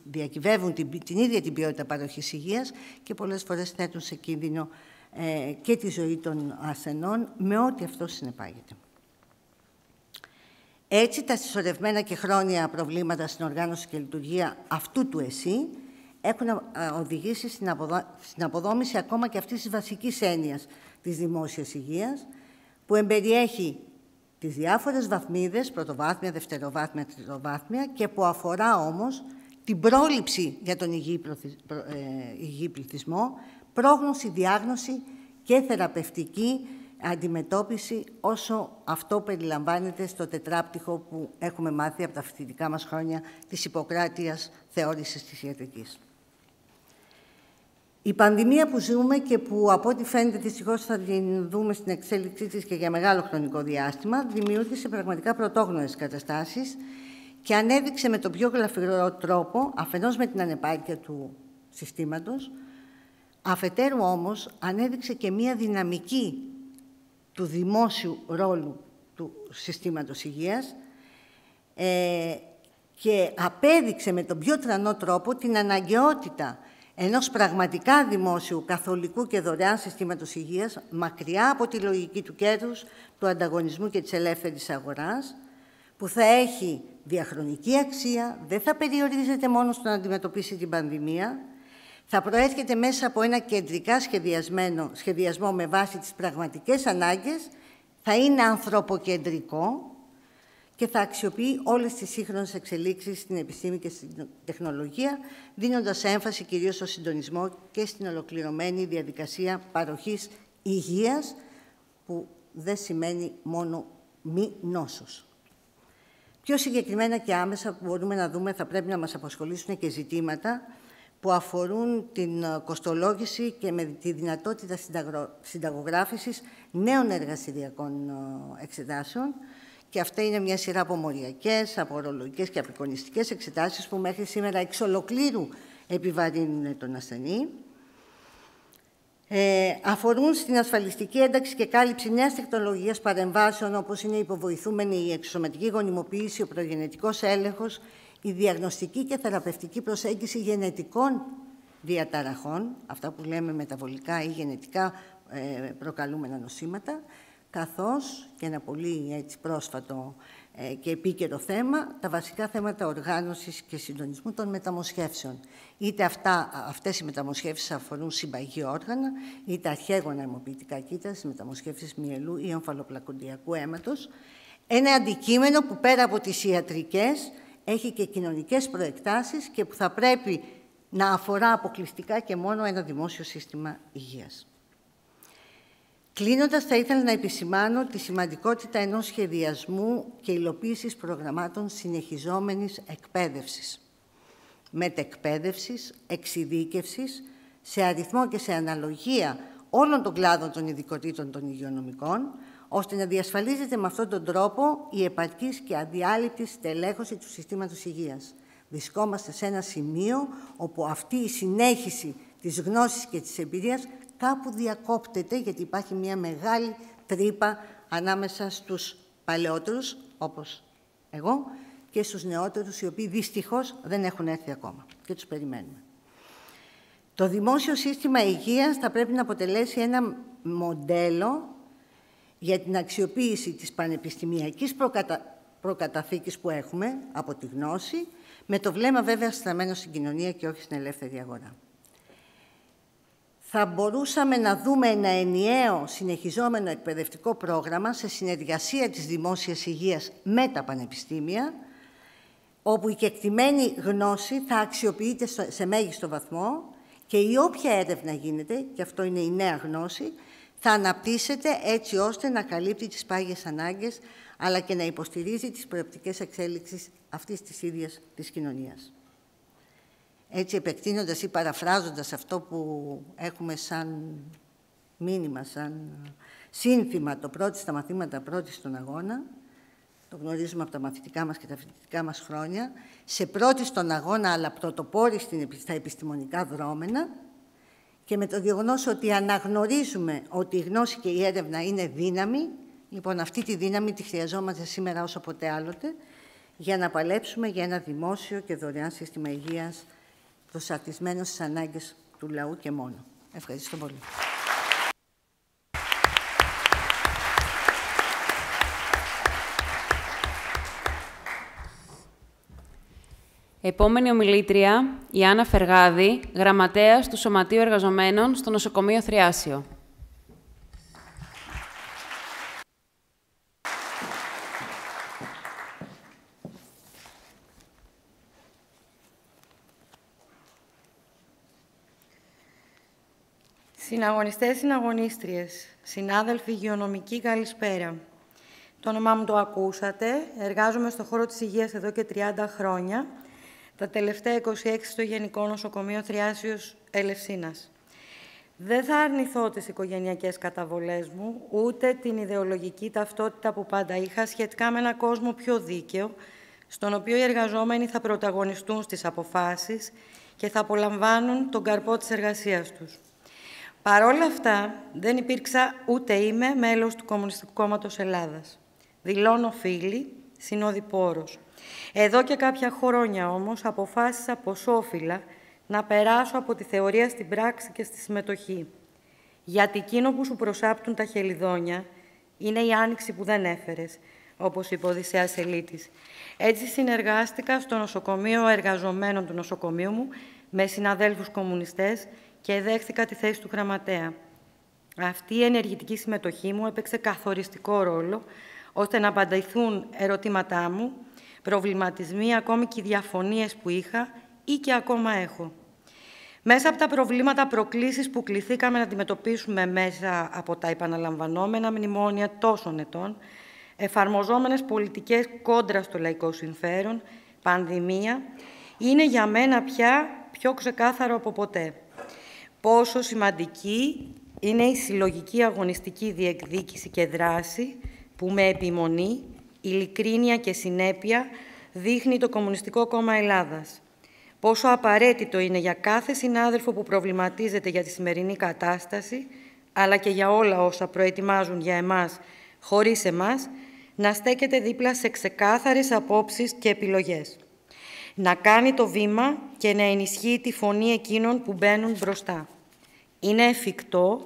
διακυβεύουν την, την ίδια την ποιότητα παροχής υγείας και πολλές φορές θέτουν σε κίνδυνο ε, και τη ζωή των ασθενών με ό,τι αυτό συνεπάγεται. Έτσι, τα συσσωρευμένα και χρόνια προβλήματα στην οργάνωση και λειτουργία αυτού του ΕΣΥ έχουν οδηγήσει στην αποδόμηση ακόμα και αυτής της βασικής έννοιας της δημόσιας υγείας, που εμπεριέχει τις διάφορες βαθμίδες, πρωτοβάθμια, δευτεροβάθμια, τριτοβάθμια, και που αφορά όμως την πρόληψη για τον υγιή, ε, υγιή πληθυσμό, πρόγνωση, διάγνωση και θεραπευτική αντιμετώπιση όσο αυτό περιλαμβάνεται στο τετράπτυχο που έχουμε μάθει από τα φοιτητικά μας χρόνια της Ιπποκράτειας θεώρησης της ιατρικής. Η πανδημία που ζούμε και που από ό,τι φαίνεται δυστυχώς θα την δούμε στην εξέλιξή της και για μεγάλο χρονικό διάστημα, δημιούργησε πραγματικά πρωτόγνωρες καταστάσεις και ανέδειξε με τον πιο γλαφυρό τρόπο, αφενός με την ανεπάρκεια του συστήματος, αφετέρου όμως ανέδειξε και μία δυναμική του δημόσιου ρόλου του συστήματος υγείας ε, και απέδειξε με τον πιο τρανό τρόπο την αναγκαιότητα ενός πραγματικά δημόσιου, καθολικού και δωρεάν συστήματος υγείας, μακριά από τη λογική του κέρδους, του ανταγωνισμού και της ελεύθερης αγοράς, που θα έχει διαχρονική αξία, δεν θα περιορίζεται μόνο στο να αντιμετωπίσει την πανδημία, θα προέρχεται μέσα από ένα κεντρικά σχεδιασμένο, σχεδιασμό με βάση τις πραγματικές ανάγκες, θα είναι ανθρωποκεντρικό και θα αξιοποιεί όλες τις σύγχρονες εξελίξεις στην επιστήμη και στην τεχνολογία, δίνοντας έμφαση κυρίως στο συντονισμό και στην ολοκληρωμένη διαδικασία παροχής υγείας, που δεν σημαίνει μόνο μη νόσος. Πιο συγκεκριμένα και άμεσα που μπορούμε να δούμε θα πρέπει να μας απασχολήσουν και ζητήματα που αφορούν την ε, κοστολόγηση και με τη δυνατότητα συνταγογράφησης νέων εργασιακών ε, εξετάσεων. Και αυτά είναι μια σειρά από μοριακές, από ορολογικές και απεικονιστικές εξετάσεις που μέχρι σήμερα εξ ολοκλήρου επιβαρύνουν τον ασθενή. Ε, αφορούν στην ασφαλιστική ένταξη και κάλυψη νέας τεχνολογίας παρεμβάσεων, όπως είναι η υποβοηθούμενη η εξωματική γονιμοποίηση, ο προγενετικός έλεγχος, η διαγνωστική και θεραπευτική προσέγγιση γενετικών διαταραχών, αυτά που λέμε μεταβολικά ή γενετικά ε, προκαλούμενα νοσήματα, καθώς και ένα πολύ έτσι, πρόσφατο ε, και επίκαιρο θέμα, τα βασικά θέματα οργάνωσης και συντονισμού των μεταμοσχεύσεων. Είτε αυτά, αυτές οι μεταμοσχεύσεις αφορούν συμπαγή όργανα, είτε αρχαίγωνα αιμοποιητικά κύτταρας, μεταμοσχεύσεις μυελού ή ομφαλοπλακοντιακού αίματος. Ένα αντικείμενο που πέρα από τις ιατρικές έχει και κοινωνικές προεκτάσεις και που θα πρέπει να αφορά αποκλειστικά και μόνο ένα δημόσιο σύστημα υγείας. Κλείνοντας, θα ήθελα να επισημάνω τη σημαντικότητα ενός σχεδιασμού και υλοποίησης προγραμμάτων συνεχιζόμενης εκπαίδευσης, μετεκπαίδευσης, εξειδίκευσης, σε αριθμό και σε αναλογία όλων των κλάδων των ειδικοτήτων των υγειονομικών, ώστε να διασφαλίζεται με αυτόν τον τρόπο η επαρκής και αδιάλειπτη στελέχωση του συστήματος υγείας. Βρισκόμαστε σε ένα σημείο όπου αυτή η συνέχιση της γνώσης και της εμπειρίας κάπου διακόπτεται, γιατί υπάρχει μια μεγάλη τρύπα ανάμεσα στους παλαιότερους, όπως εγώ, και στους νεότερους, οι οποίοι δυστυχώς δεν έχουν έρθει ακόμα και τους περιμένουμε. Το δημόσιο σύστημα υγείας θα πρέπει να αποτελέσει ένα μοντέλο για την αξιοποίηση της πανεπιστημιακής προκατα... προκαταθήκης που έχουμε από τη γνώση, με το βλέμμα βέβαια στραμμένο στην κοινωνία και όχι στην ελεύθερη αγορά. Θα μπορούσαμε να δούμε ένα ενιαίο συνεχιζόμενο εκπαιδευτικό πρόγραμμα σε συνεργασία της δημόσιας υγείας με τα πανεπιστήμια, όπου η κεκτημένη γνώση θα αξιοποιείται σε μέγιστο βαθμό και η όποια έρευνα γίνεται, και αυτό είναι η νέα γνώση, θα αναπτύσσεται έτσι ώστε να καλύπτει τις πάγιες ανάγκες, αλλά και να υποστηρίζει τις προεπτικές εξέλιξεις αυτής της ίδιας της κοινωνίας. Έτσι, επεκτείνοντας ή παραφράζοντας αυτό που έχουμε σαν μήνυμα, σαν σύνθημα το πρώτο στα μαθήματα πρώτη στον αγώνα, το γνωρίζουμε από τα μαθητικά μας και τα φοιτητικά μας χρόνια, σε πρώτη στον αγώνα, αλλά πρωτοπόρη στα επιστημονικά δρόμενα και με το γεγονός ότι αναγνωρίζουμε ότι η γνώση και η έρευνα είναι δύναμη, λοιπόν αυτή τη δύναμη τη χρειαζόμαστε σήμερα όσο ποτέ άλλοτε, για να παλέψουμε για ένα δημόσιο και δωρεάν σύστημα υγείας προσαρτισμένος στις ανάγκες του λαού και μόνο. Ευχαριστώ πολύ. Επόμενη ομιλήτρια, η Άννα Φεργάδη, γραμματέας του Σωματείου Εργαζομένων στο Νοσοκομείο Θριάσιο. Συναγωνιστές, συναγωνίστριες, συνάδελφοι υγειονομικοί, καλησπέρα. Το όνομά μου το ακούσατε. Εργάζομαι στο χώρο της υγείας εδώ και 30 χρόνια τα τελευταία 26 στο Γενικό Νοσοκομείο Θριάσιος Ελευσίνας. Δεν θα αρνηθώ τις οικογενειακές καταβολές μου, ούτε την ιδεολογική ταυτότητα που πάντα είχα σχετικά με ένα κόσμο πιο δίκαιο, στον οποίο οι εργαζόμενοι θα πρωταγωνιστούν στις αποφάσεις και θα απολαμβάνουν τον καρπό της εργασίας τους. Παρ' όλα αυτά, δεν υπήρξα ούτε είμαι μέλος του Κομμουνιστικού Κόμματος Ελλάδας. Δηλώνω φίλη, συνοδοιπόρος. Εδώ και κάποια χρόνια όμως αποφάσισα πως όφυλα να περάσω από τη θεωρία στην πράξη και στη συμμετοχή. Γιατί εκείνο που σου προσάπτουν τα χελιδόνια είναι η άνοιξη που δεν έφερες, όπως είπε ο Οδυσσέας Ελίτης. Έτσι συνεργάστηκα στο νοσοκομείο εργαζομένων του νοσοκομείου μου με συναδέλφους κομμουνιστές και δέχθηκα τη θέση του γραμματέα. Αυτή η ενεργητική συμμετοχή μου έπαιξε καθοριστικό ρόλο ώστε να απαντηθούν ερωτήματά μου προβληματισμοί, ακόμη και οι διαφωνίες που είχα ή και ακόμα έχω. Μέσα από τα προβλήματα προκλήσεις που κληθήκαμε να αντιμετωπίσουμε μέσα από τα επαναλαμβανόμενα μνημόνια τόσων ετών, εφαρμοζόμενες πολιτικές κόντρα στο λαϊκό συμφέρον, πανδημία, είναι για μένα πια πιο ξεκάθαρο από ποτέ. Πόσο σημαντική είναι η συλλογική αγωνιστική διεκδίκηση και δράση που με επιμονή ειλικρίνεια και συνέπεια δείχνει το Κομμουνιστικό Κόμμα Ελλάδας. Πόσο απαραίτητο είναι για κάθε συνάδελφο που προβληματίζεται για τη σημερινή κατάσταση, αλλά και για όλα όσα προετοιμάζουν για εμάς χωρίς εμάς, να στέκεται δίπλα σε ξεκάθαρες απόψεις και επιλογές. Να κάνει το βήμα και να ενισχύει τη φωνή εκείνων που μπαίνουν μπροστά. Είναι εφικτό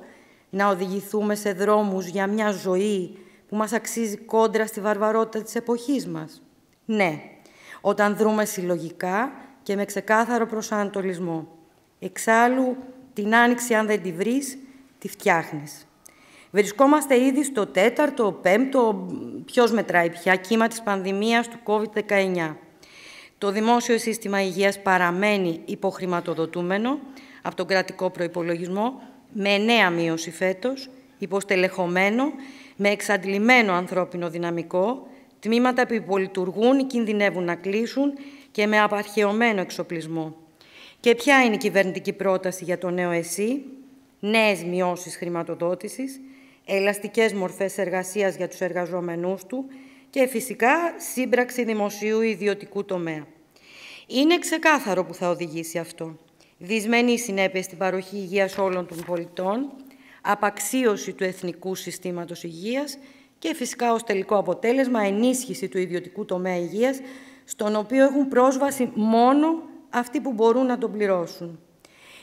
να οδηγηθούμε σε δρόμους για μια ζωή που μας αξίζει κόντρα στη βαρβαρότητα της εποχής μας; Ναι, όταν δρούμε συλλογικά και με ξεκάθαρο προσανατολισμό. Εξάλλου, την άνοιξη, αν δεν τη βρεις, τη φτιάχνεις. Βρισκόμαστε ήδη στο τέταρτο, πέμπτο, ποιος μετράει πια, κύμα της πανδημίας του COVID-19. Το δημόσιο σύστημα υγείας παραμένει υποχρηματοδοτούμενο από τον κρατικό προϋπολογισμό, με νέα μείωση φέτος, υποστελεχωμένο με εξαντλημένο ανθρώπινο δυναμικό, τμήματα που υπολειτουργούν ή κινδυνεύουν να κλείσουν και με απαρχαιωμένο εξοπλισμό. Και ποια είναι η κυβερνητική πρόταση για το νέο ΕΣΥ, νέες μειώσεις χρηματοδότησης, ελαστικές μορφές εργασίας για τους εργαζόμενούς του και φυσικά σύμπραξη δημοσίου ή ιδιωτικού τομέα. Είναι ξεκάθαρο που θα οδηγήσει αυτό. Δυσμενή συνέπεια στην παροχή υγείας όλων των πολιτών, απαξίωση του εθνικού συστήματος υγείας και φυσικά ως τελικό αποτέλεσμα ενίσχυση του ιδιωτικού τομέα υγείας, στον οποίο έχουν πρόσβαση μόνο αυτοί που μπορούν να τον πληρώσουν.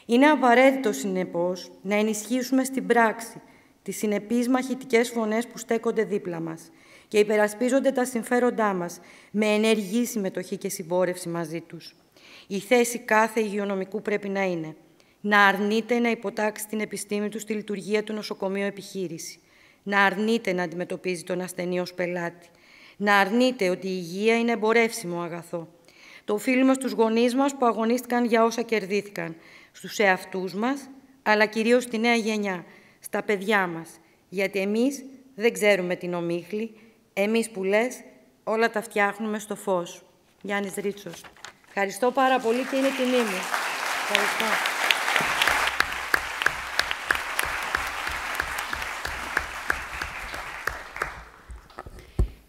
Είναι απαραίτητο, συνεπώς, να ενισχύσουμε στην πράξη τις συνεπείς μαχητικές φωνές που στέκονται δίπλα μας και υπερασπίζονται τα συμφέροντά μας με ενεργή συμμετοχή και συμπόρευση μαζί τους. Η θέση κάθε υγειονομικού πρέπει να είναι να αρνείται να υποτάξει την επιστήμη του στη λειτουργία του νοσοκομείου επιχείρηση, να αρνείται να αντιμετωπίζει τον ασθενή ως πελάτη, να αρνείται ότι η υγεία είναι εμπορεύσιμο αγαθό. Το οφείλουμε στους γονείς μας που αγωνίστηκαν για όσα κερδίθηκαν, στους εαυτούς μας, αλλά κυρίως στη νέα γενιά, στα παιδιά μας. Γιατί εμείς δεν ξέρουμε την ομίχλη, εμείς που λες όλα τα φτιάχνουμε στο φως. Γιάννης Ρίτσος. Ευχαριστώ πάρα πολύ και είναι τιμή μου. Ευχαριστώ.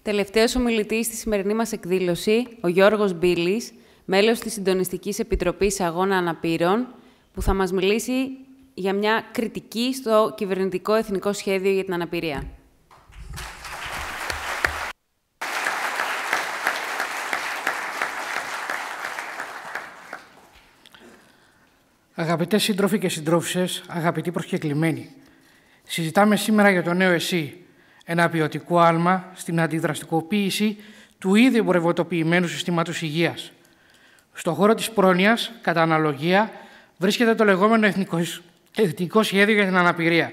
Τελευταίος ομιλητής στη σημερινή μας εκδήλωση, ο Γιώργος Μπίλης, μέλος της Συντονιστικής Επιτροπής Αγώνα Αναπήρων, που θα μας μιλήσει για μια κριτική στο κυβερνητικό εθνικό σχέδιο για την αναπηρία. Αγαπητές σύντροφοι και συντρόφισσες, αγαπητοί προσκεκλημένοι, συζητάμε σήμερα για το νέο ΕΣΥ, ένα ποιοτικό άλμα στην αντιδραστικοποίηση του ήδη εμπορευματοποιημένου συστήματος υγείας. Στο χώρο της πρόνοιας, κατά αναλογία, βρίσκεται το λεγόμενο εθνικός, σχέδιο για την αναπηρία.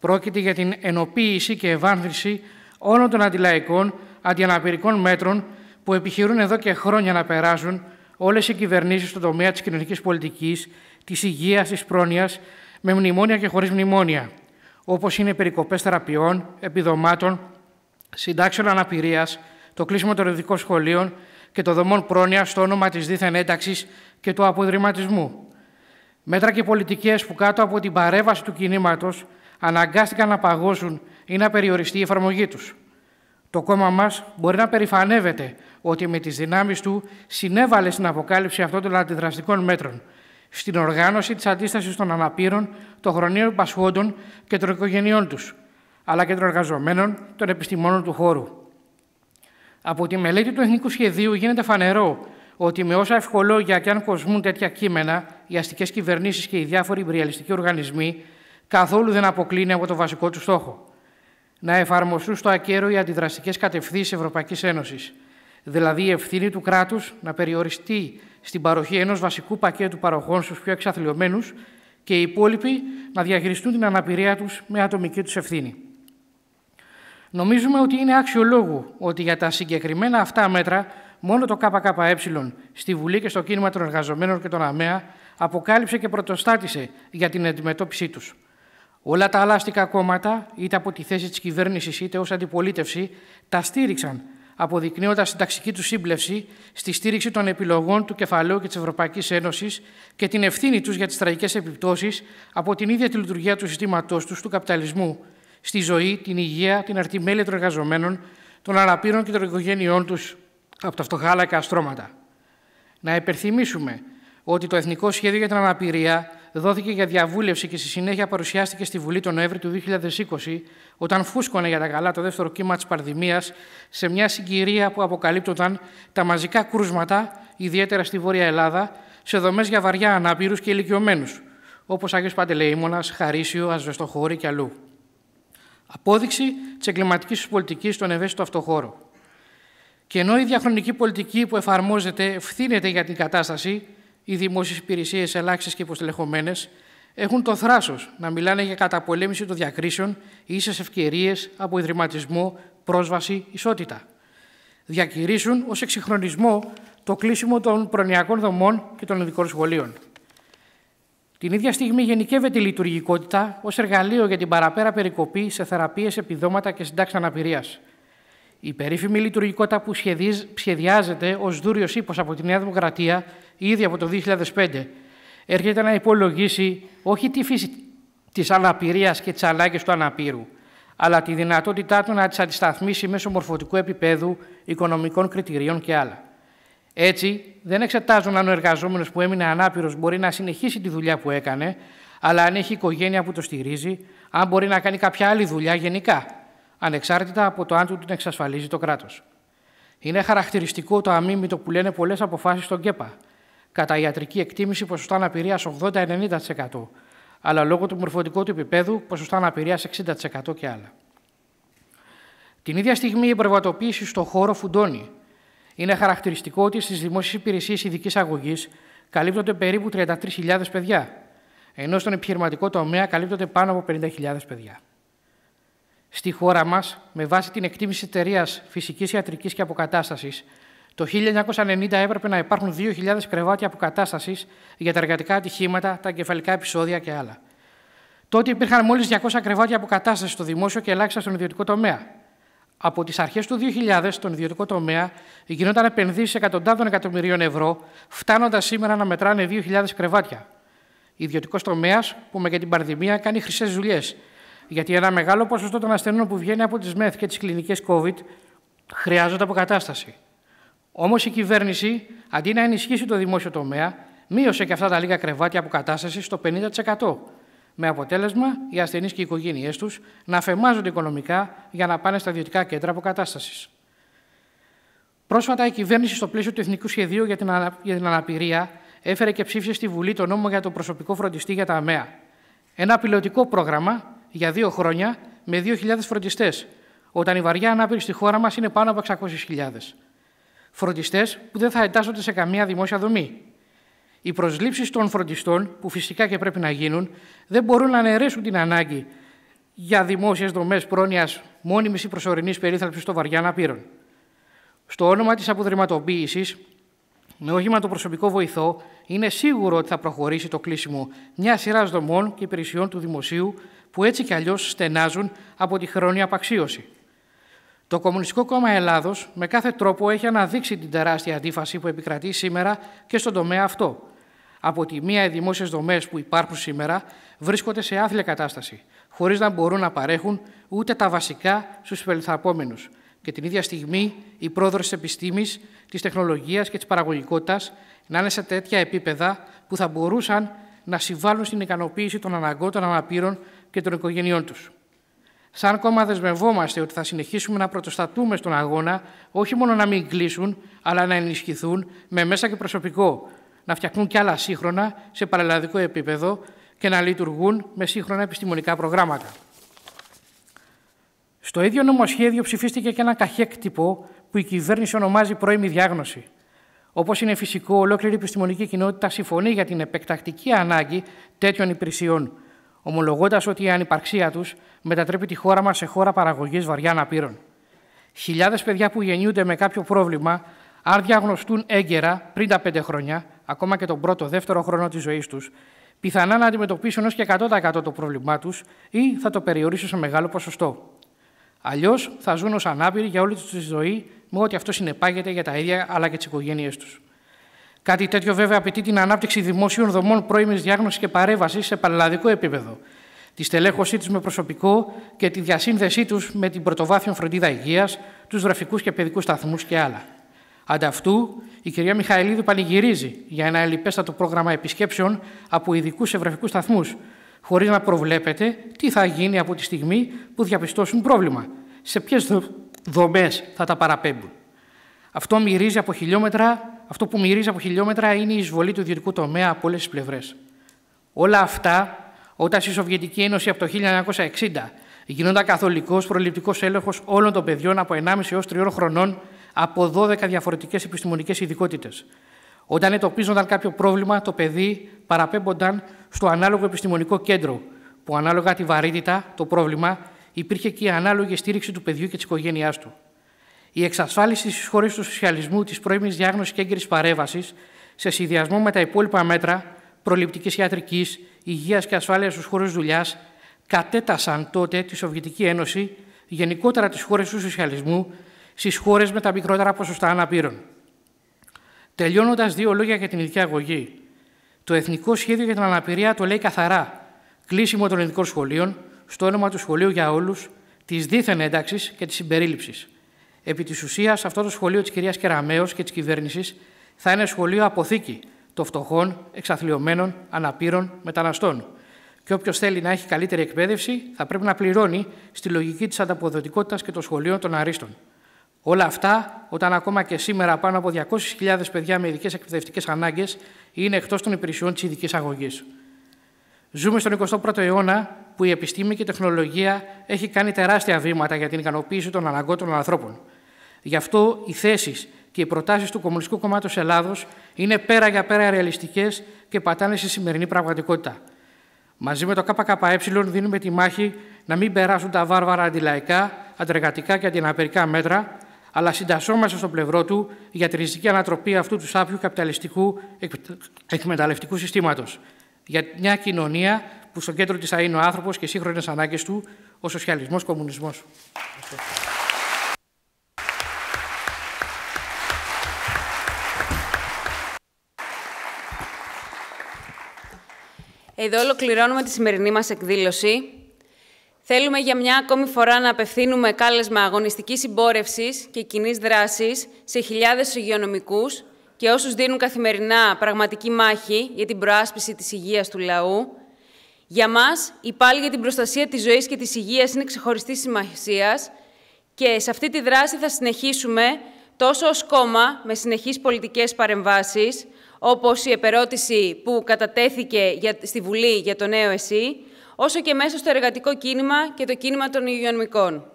Πρόκειται για την ενοποίηση και ευάνθρηση όλων των αντιλαϊκών, αντιαναπηρικών μέτρων που επιχειρούν εδώ και χρόνια να περάσουν όλες οι κυβερνήσεις στον τομέα της κοινωνικής πολιτικής της υγείας, της πρόνοιας, με μνημόνια και χωρίς μνημόνια, όπως είναι περικοπές θεραπείων, επιδομάτων, συντάξεων αναπηρίας, το κλείσιμο των ειδικών σχολείων και των δομών πρόνοιας στο όνομα της δίθεν ένταξης και του αποδρυματισμού. Μέτρα και πολιτικές που κάτω από την παρέβαση του κινήματος αναγκάστηκαν να παγώσουν ή να περιοριστεί η εφαρμογή τους. Το κόμμα μας μπορεί να περηφανεύεται ότι με τις δυνάμεις του συνέβαλε στην αποκάλυψη αυτών των αντιδραστικών μέτρων, στην οργάνωση της αντίστασης των αναπήρων, των χρονίων πασχόντων και των οικογενειών τους, αλλά και των εργαζομένων, των επιστημόνων του χώρου. Από τη μελέτη του Εθνικού Σχεδίου γίνεται φανερό ότι με όσα ευχολόγια και αν κοσμούν τέτοια κείμενα, οι αστικές κυβερνήσεις και οι διάφοροι υπηρεαλιστικοί οργανισμοί καθόλου δεν αποκλίνει από το βασικό τους στόχο. Να εφαρμοστούν στο ακέραιο οι αντιδραστικές κατευθύνσεις Ευρωπαϊκής Ένωσης, δηλαδή η ευθύνη του κράτους να περιοριστεί στην παροχή ενός βασικού πακέτου παροχών στους πιο εξαθλειωμένους και οι υπόλοιποι να διαχειριστούν την αναπηρία τους με ατομική τους ευθύνη. Νομίζουμε ότι είναι άξιο λόγου ότι για τα συγκεκριμένα αυτά μέτρα μόνο το ΚΚΕ στη Βουλή και στο κίνημα των εργαζομένων και των ΑΜΕΑ αποκάλυψε και πρωτοστάτησε για την αντιμετώπιση τους. Όλα τα άλλα αστικά κόμματα, είτε από τη θέση της κυβέρνησης είτε ως αντιπολίτευση, τα στήριξαν αποδεικνύοντας την ταξική του σύμπλευση στη στήριξη των επιλογών του κεφαλαίου και της Ευρωπαϊκής Ένωσης και την ευθύνη τους για τις τραγικές επιπτώσεις από την ίδια τη λειτουργία του συστήματός τους, του καπιταλισμού, στη ζωή, την υγεία, την αρτιμέλεια των εργαζομένων, των αναπήρων και των οικογένειών τους από τα φτωχάλακα αστρώματα. Να υπερθυμίσουμε ότι το Εθνικό Σχέδιο για την Αναπηρία δόθηκε για διαβούλευση και στη συνέχεια παρουσιάστηκε στη Βουλή τον Νοέμβρη του 2020, όταν φούσκωνε για τα καλά το δεύτερο κύμα της πανδημία, σε μια συγκυρία που αποκαλύπτονταν τα μαζικά κρούσματα, ιδιαίτερα στη Βόρεια Ελλάδα, σε δομές για βαριά ανάπηρους και ηλικιωμένους, όπως Άγιος Παντελεήμονας, Χαρίσιο, Ασβεστοχώρη και αλλού. Απόδειξη της εγκληματικής πολιτικής στον ευαίσθητο αυτό χώρο. Και ενώ η διαχρονική πολιτική που εφαρμόζεται ευθύνεται για την κατάσταση, οι δημόσιες υπηρεσίες ελάχιστες και υποστελεχωμένες έχουν το θράσος να μιλάνε για καταπολέμηση των διακρίσεων, ίσες ευκαιρίες, ιδρυματισμό, πρόσβαση, ισότητα. Διακηρύσουν ως εξυγχρονισμό το κλείσιμο των προνοιακών δομών και των ειδικών σχολείων. Την ίδια στιγμή γενικεύεται η λειτουργικότητα ως εργαλείο για την παραπέρα περικοπή σε θεραπείες, επιδόματα και συντάξεις αναπηρίας. Η περίφημη λειτουργικότητα που σχεδιάζεται ως δούριο ύπο από τη Νέα Δημοκρατία ήδη από το 2005 έρχεται να υπολογίσει όχι τη φύση της αναπηρίας και τις ανάγκες του αναπήρου, αλλά τη δυνατότητά του να τις αντισταθμίσει μέσω μορφωτικού επίπεδου, οικονομικών κριτηρίων και άλλα. Έτσι, δεν εξετάζουν αν ο εργαζόμενος που έμεινε ανάπηρος μπορεί να συνεχίσει τη δουλειά που έκανε, αλλά αν έχει οικογένεια που το στηρίζει, αν μπορεί να κάνει κάποια άλλη δουλειά γενικά, ανεξάρτητα από το αν του την εξασφαλίζει το κράτος. Είναι χαρακτηριστικό το αμήμητο που λένε πολλές αποφάσεις στον ΚΕΠΑ. Κατά ιατρική εκτίμηση ποσοστά αναπηρίας 80-90%, αλλά λόγω του μορφωτικού του επίπεδου ποσοστά αναπηρίας 60% και άλλα. Την ίδια στιγμή η υπερβατοποίηση στο χώρο φουντώνει. Είναι χαρακτηριστικό ότι στις δημόσιες υπηρεσίες ειδικής αγωγής καλύπτονται περίπου 33.000 παιδιά, ενώ στον επιχειρηματικό τομέα καλύπτονται πάνω από 50.000 παιδιά. Στη χώρα μας, με βάση την εκτίμηση εταιρείας φυσικής ιατρικής και αποκατάστασης, το 1990 έπρεπε να υπάρχουν 2.000 κρεβάτια αποκατάστασης για τα εργατικά ατυχήματα, τα εγκεφαλικά επεισόδια και άλλα. Τότε υπήρχαν μόλις 200 κρεβάτια αποκατάστασης στο δημόσιο και ελάχιστα στον ιδιωτικό τομέα. Από τις αρχές του 2000 στον ιδιωτικό τομέα γινόταν επενδύσεις εκατοντάδων εκατομμυρίων ευρώ, φτάνοντας σήμερα να μετράνε 2.000 κρεβάτια. Ιδιωτικός τομέας που με την πανδημία κάνει χρυσές δουλειές, γιατί ένα μεγάλο ποσοστό των ασθενών που βγαίνει από τις ΜΕΘ και τις κλινικές COVID χρειάζονται αποκατάσταση. Όμως η κυβέρνηση, αντί να ενισχύσει το δημόσιο τομέα, μείωσε και αυτά τα λίγα κρεβάτια αποκατάστασης στο 50%. Με αποτέλεσμα οι ασθενείς και οι οικογένειές τους να αφαιμάζονται οικονομικά για να πάνε στα ιδιωτικά κέντρα αποκατάστασης. Πρόσφατα, η κυβέρνηση, στο πλαίσιο του Εθνικού Σχεδίου για την, για την Αναπηρία, έφερε και ψήφισε στη Βουλή το νόμο για το προσωπικό φροντιστή για τα ΑΜΕΑ. Ένα πιλωτικό πρόγραμμα για δύο χρόνια με 2.000 φροντιστές, όταν η βαριά ανάπηρη στη χώρα μας είναι πάνω από 600.000. Φροντιστές που δεν θα εντάσσονται σε καμία δημόσια δομή. Οι προσλήψεις των φροντιστών, που φυσικά και πρέπει να γίνουν, δεν μπορούν να αναιρέσουν την ανάγκη για δημόσιες δομές πρόνοιας μόνιμης ή προσωρινής περίθαλψης των βαριά αναπήρων. Στο όνομα της αποδρυματοποίησης, με όχημα το προσωπικό βοηθό, είναι σίγουρο ότι θα προχωρήσει το κλείσιμο μια σειράς δομών και υπηρεσιών του δημοσίου που έτσι κι αλλιώς στενάζουν από τη χρόνια απαξίωση. Το Κομμουνιστικό Κόμμα Ελλάδος με κάθε τρόπο έχει αναδείξει την τεράστια αντίφαση που επικρατεί σήμερα και στον τομέα αυτό. Από τη μία, οι δημόσιες δομές που υπάρχουν σήμερα βρίσκονται σε άθλια κατάσταση, χωρίς να μπορούν να παρέχουν ούτε τα βασικά στους περιθαπόμενου. Και την ίδια στιγμή, η πρόοδο της επιστήμης, της τεχνολογίας και της παραγωγικότητας να είναι σε τέτοια επίπεδα που θα μπορούσαν να συμβάλλουν στην ικανοποίηση των αναγκών των αναπήρων και των οικογενειών τους. Σαν κόμμα δεσμευόμαστε ότι θα συνεχίσουμε να πρωτοστατούμε στον αγώνα, όχι μόνο να μην κλείσουν, αλλά να ενισχυθούν με μέσα και προσωπικό, να φτιαχτούν κι άλλα σύγχρονα σε παραλλαδικό επίπεδο και να λειτουργούν με σύγχρονα επιστημονικά προγράμματα. Στο ίδιο νομοσχέδιο ψηφίστηκε και ένα καχέκτυπο που η κυβέρνηση ονομάζει πρώιμη διάγνωση. Όπως είναι φυσικό, ολόκληρη η επιστημονική κοινότητα συμφωνεί για την επεκτακτική ανάγκη τέτοιων υπηρεσιών, ομολογώντας ότι η ανυπαρξία τους μετατρέπει τη χώρα μας σε χώρα παραγωγής βαριά αναπήρων. Χιλιάδες παιδιά που γεννιούνται με κάποιο πρόβλημα, αν διαγνωστούν έγκαιρα πριν τα πέντε χρόνια, ακόμα και τον πρώτο, δεύτερο χρόνο της ζωής τους, πιθανά να αντιμετωπίσουν ως και 100% το πρόβλημά τους ή θα το περιορίσουν σε μεγάλο ποσοστό. Αλλιώς θα ζουν ως ανάπηροι για όλη τους τη ζωή, με ό,τι αυτό συνεπάγεται για τα ίδια αλλά και τις οικογένειές τους. Κάτι τέτοιο βέβαια απαιτεί την ανάπτυξη δημόσιων δομών πρώιμης διάγνωσης και παρέμβασης σε παραλλαδικό επίπεδο, τη στελέχωσή τους με προσωπικό και τη διασύνδεσή τους με την πρωτοβάθμια φροντίδα υγείας, τους γραφικούς και παιδικούς σταθμούς και άλλα. Ανταυτού, η κυρία Μιχαηλίδου πανηγυρίζει για ένα ελληπέστατο πρόγραμμα επισκέψεων από ειδικούς ευρεφικού σταθμούς, χωρίς να προβλέπεται τι θα γίνει από τη στιγμή που διαπιστώσουν πρόβλημα, σε ποιες δομές θα τα παραπέμπουν. Αυτό, μυρίζει από χιλιόμετρα, αυτό που μυρίζει από χιλιόμετρα είναι η εισβολή του ιδιωτικού τομέα από όλες τις πλευρές. Όλα αυτά όταν στη Σοβιετική Ένωση από το 1960 γινόταν καθολικός προληπτικός έλεγχος όλων των παιδιών από 1,5 έως 3 χρονών από 12 διαφορετικές επιστημονικές ειδικότητες. Όταν εντοπίζονταν κάποιο πρόβλημα, το παιδί παραπέμπονταν στο ανάλογο επιστημονικό κέντρο, που ανάλογα τη βαρύτητα, το πρόβλημα, υπήρχε και η ανάλογη στήριξη του παιδιού και της οικογένειάς του. Η εξασφάλιση στις χώρες του σοσιαλισμού της πρώιμης διάγνωσης και έγκυρης παρέμβασης, σε συνδυασμό με τα υπόλοιπα μέτρα προληπτικής ιατρικής, υγείας και ασφάλειας στους χώρους δουλειάς, κατέτασαν τότε τη Σοβιετική Ένωση, γενικότερα τις χώρες του σοσιαλισμού, στις χώρες με τα μικρότερα ποσοστά αναπήρων. Τελειώνοντας, δύο λόγια για την ειδική αγωγή. Το Εθνικό Σχέδιο για την Αναπηρία το λέει καθαρά. Κλείσιμο των ειδικών σχολείων, στο όνομα του σχολείου για όλους, της δίθεν ένταξης και της συμπερίληψης. Επί της ουσίας, αυτό το σχολείο της κυρίας Κεραμέο και της κυβέρνησης θα είναι σχολείο αποθήκη των φτωχών, εξαθλειωμένων, αναπήρων, μεταναστών. Και όποιος θέλει να έχει καλύτερη εκπαίδευση θα πρέπει να πληρώνει στη λογική της ανταποδοτικότητας και των σχολείων των αρίστων. Όλα αυτά όταν ακόμα και σήμερα πάνω από 200.000 παιδιά με ειδικές εκπαιδευτικές ανάγκες είναι εκτός των υπηρεσιών της ειδικής αγωγής. Ζούμε στον 21ο αιώνα που η επιστήμη και η τεχνολογία έχει κάνει τεράστια βήματα για την ικανοποίηση των αναγκών των ανθρώπων. Γι' αυτό οι θέσεις και οι προτάσεις του Κομμουνιστικού Κόμματος Ελλάδος είναι πέρα για πέρα ρεαλιστικές και πατάνε στη σημερινή πραγματικότητα. Μαζί με το ΚΚΕ δίνουμε τη μάχη να μην περάσουν τα βάρβαρα αντιλαϊκά, αντρεγατικά και αντιναπερικά μέτρα, αλλά συντασσόμαστε στο πλευρό του για τη ριζική ανατροπή αυτού του σάπιου καπιταλιστικού εκμεταλλευτικού συστήματος. Για μια κοινωνία που στο κέντρο της θα είναι ο άνθρωπος και οι σύγχρονες ανάγκες του, ο σοσιαλισμός Εδώ ολοκληρώνουμε τη σημερινή μας εκδήλωση. Θέλουμε για μια ακόμη φορά να απευθύνουμε κάλεσμα αγωνιστικής συμπόρευσης και κοινή δράσης σε χιλιάδες υγειονομικούς και όσους δίνουν καθημερινά πραγματική μάχη για την προάσπιση της υγείας του λαού. Για μας, η πάλι για την προστασία της ζωής και της υγείας είναι ξεχωριστή σημασίας και σε αυτή τη δράση θα συνεχίσουμε τόσο ως κόμμα με συνεχείς πολιτικές παρεμβάσεις, όπως η επερώτηση που κατατέθηκε στη Βουλή για το νέο ΕΣΥ, όσο και μέσα στο εργατικό κίνημα και το κίνημα των υγειονομικών.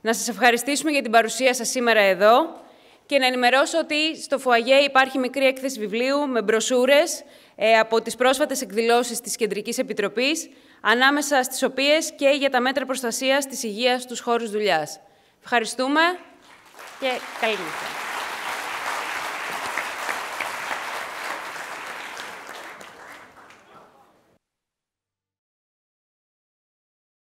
Να σας ευχαριστήσουμε για την παρουσία σας σήμερα εδώ και να ενημερώσω ότι στο ΦΟΑΓΕ υπάρχει μικρή έκθεση βιβλίου με μπροσούρες ε, από τις πρόσφατες εκδηλώσεις της Κεντρικής Επιτροπής, ανάμεσα στις οποίες και για τα μέτρα προστασίας της υγείας στους χώρους δουλειάς. Ευχαριστούμε και καλή νύχτα.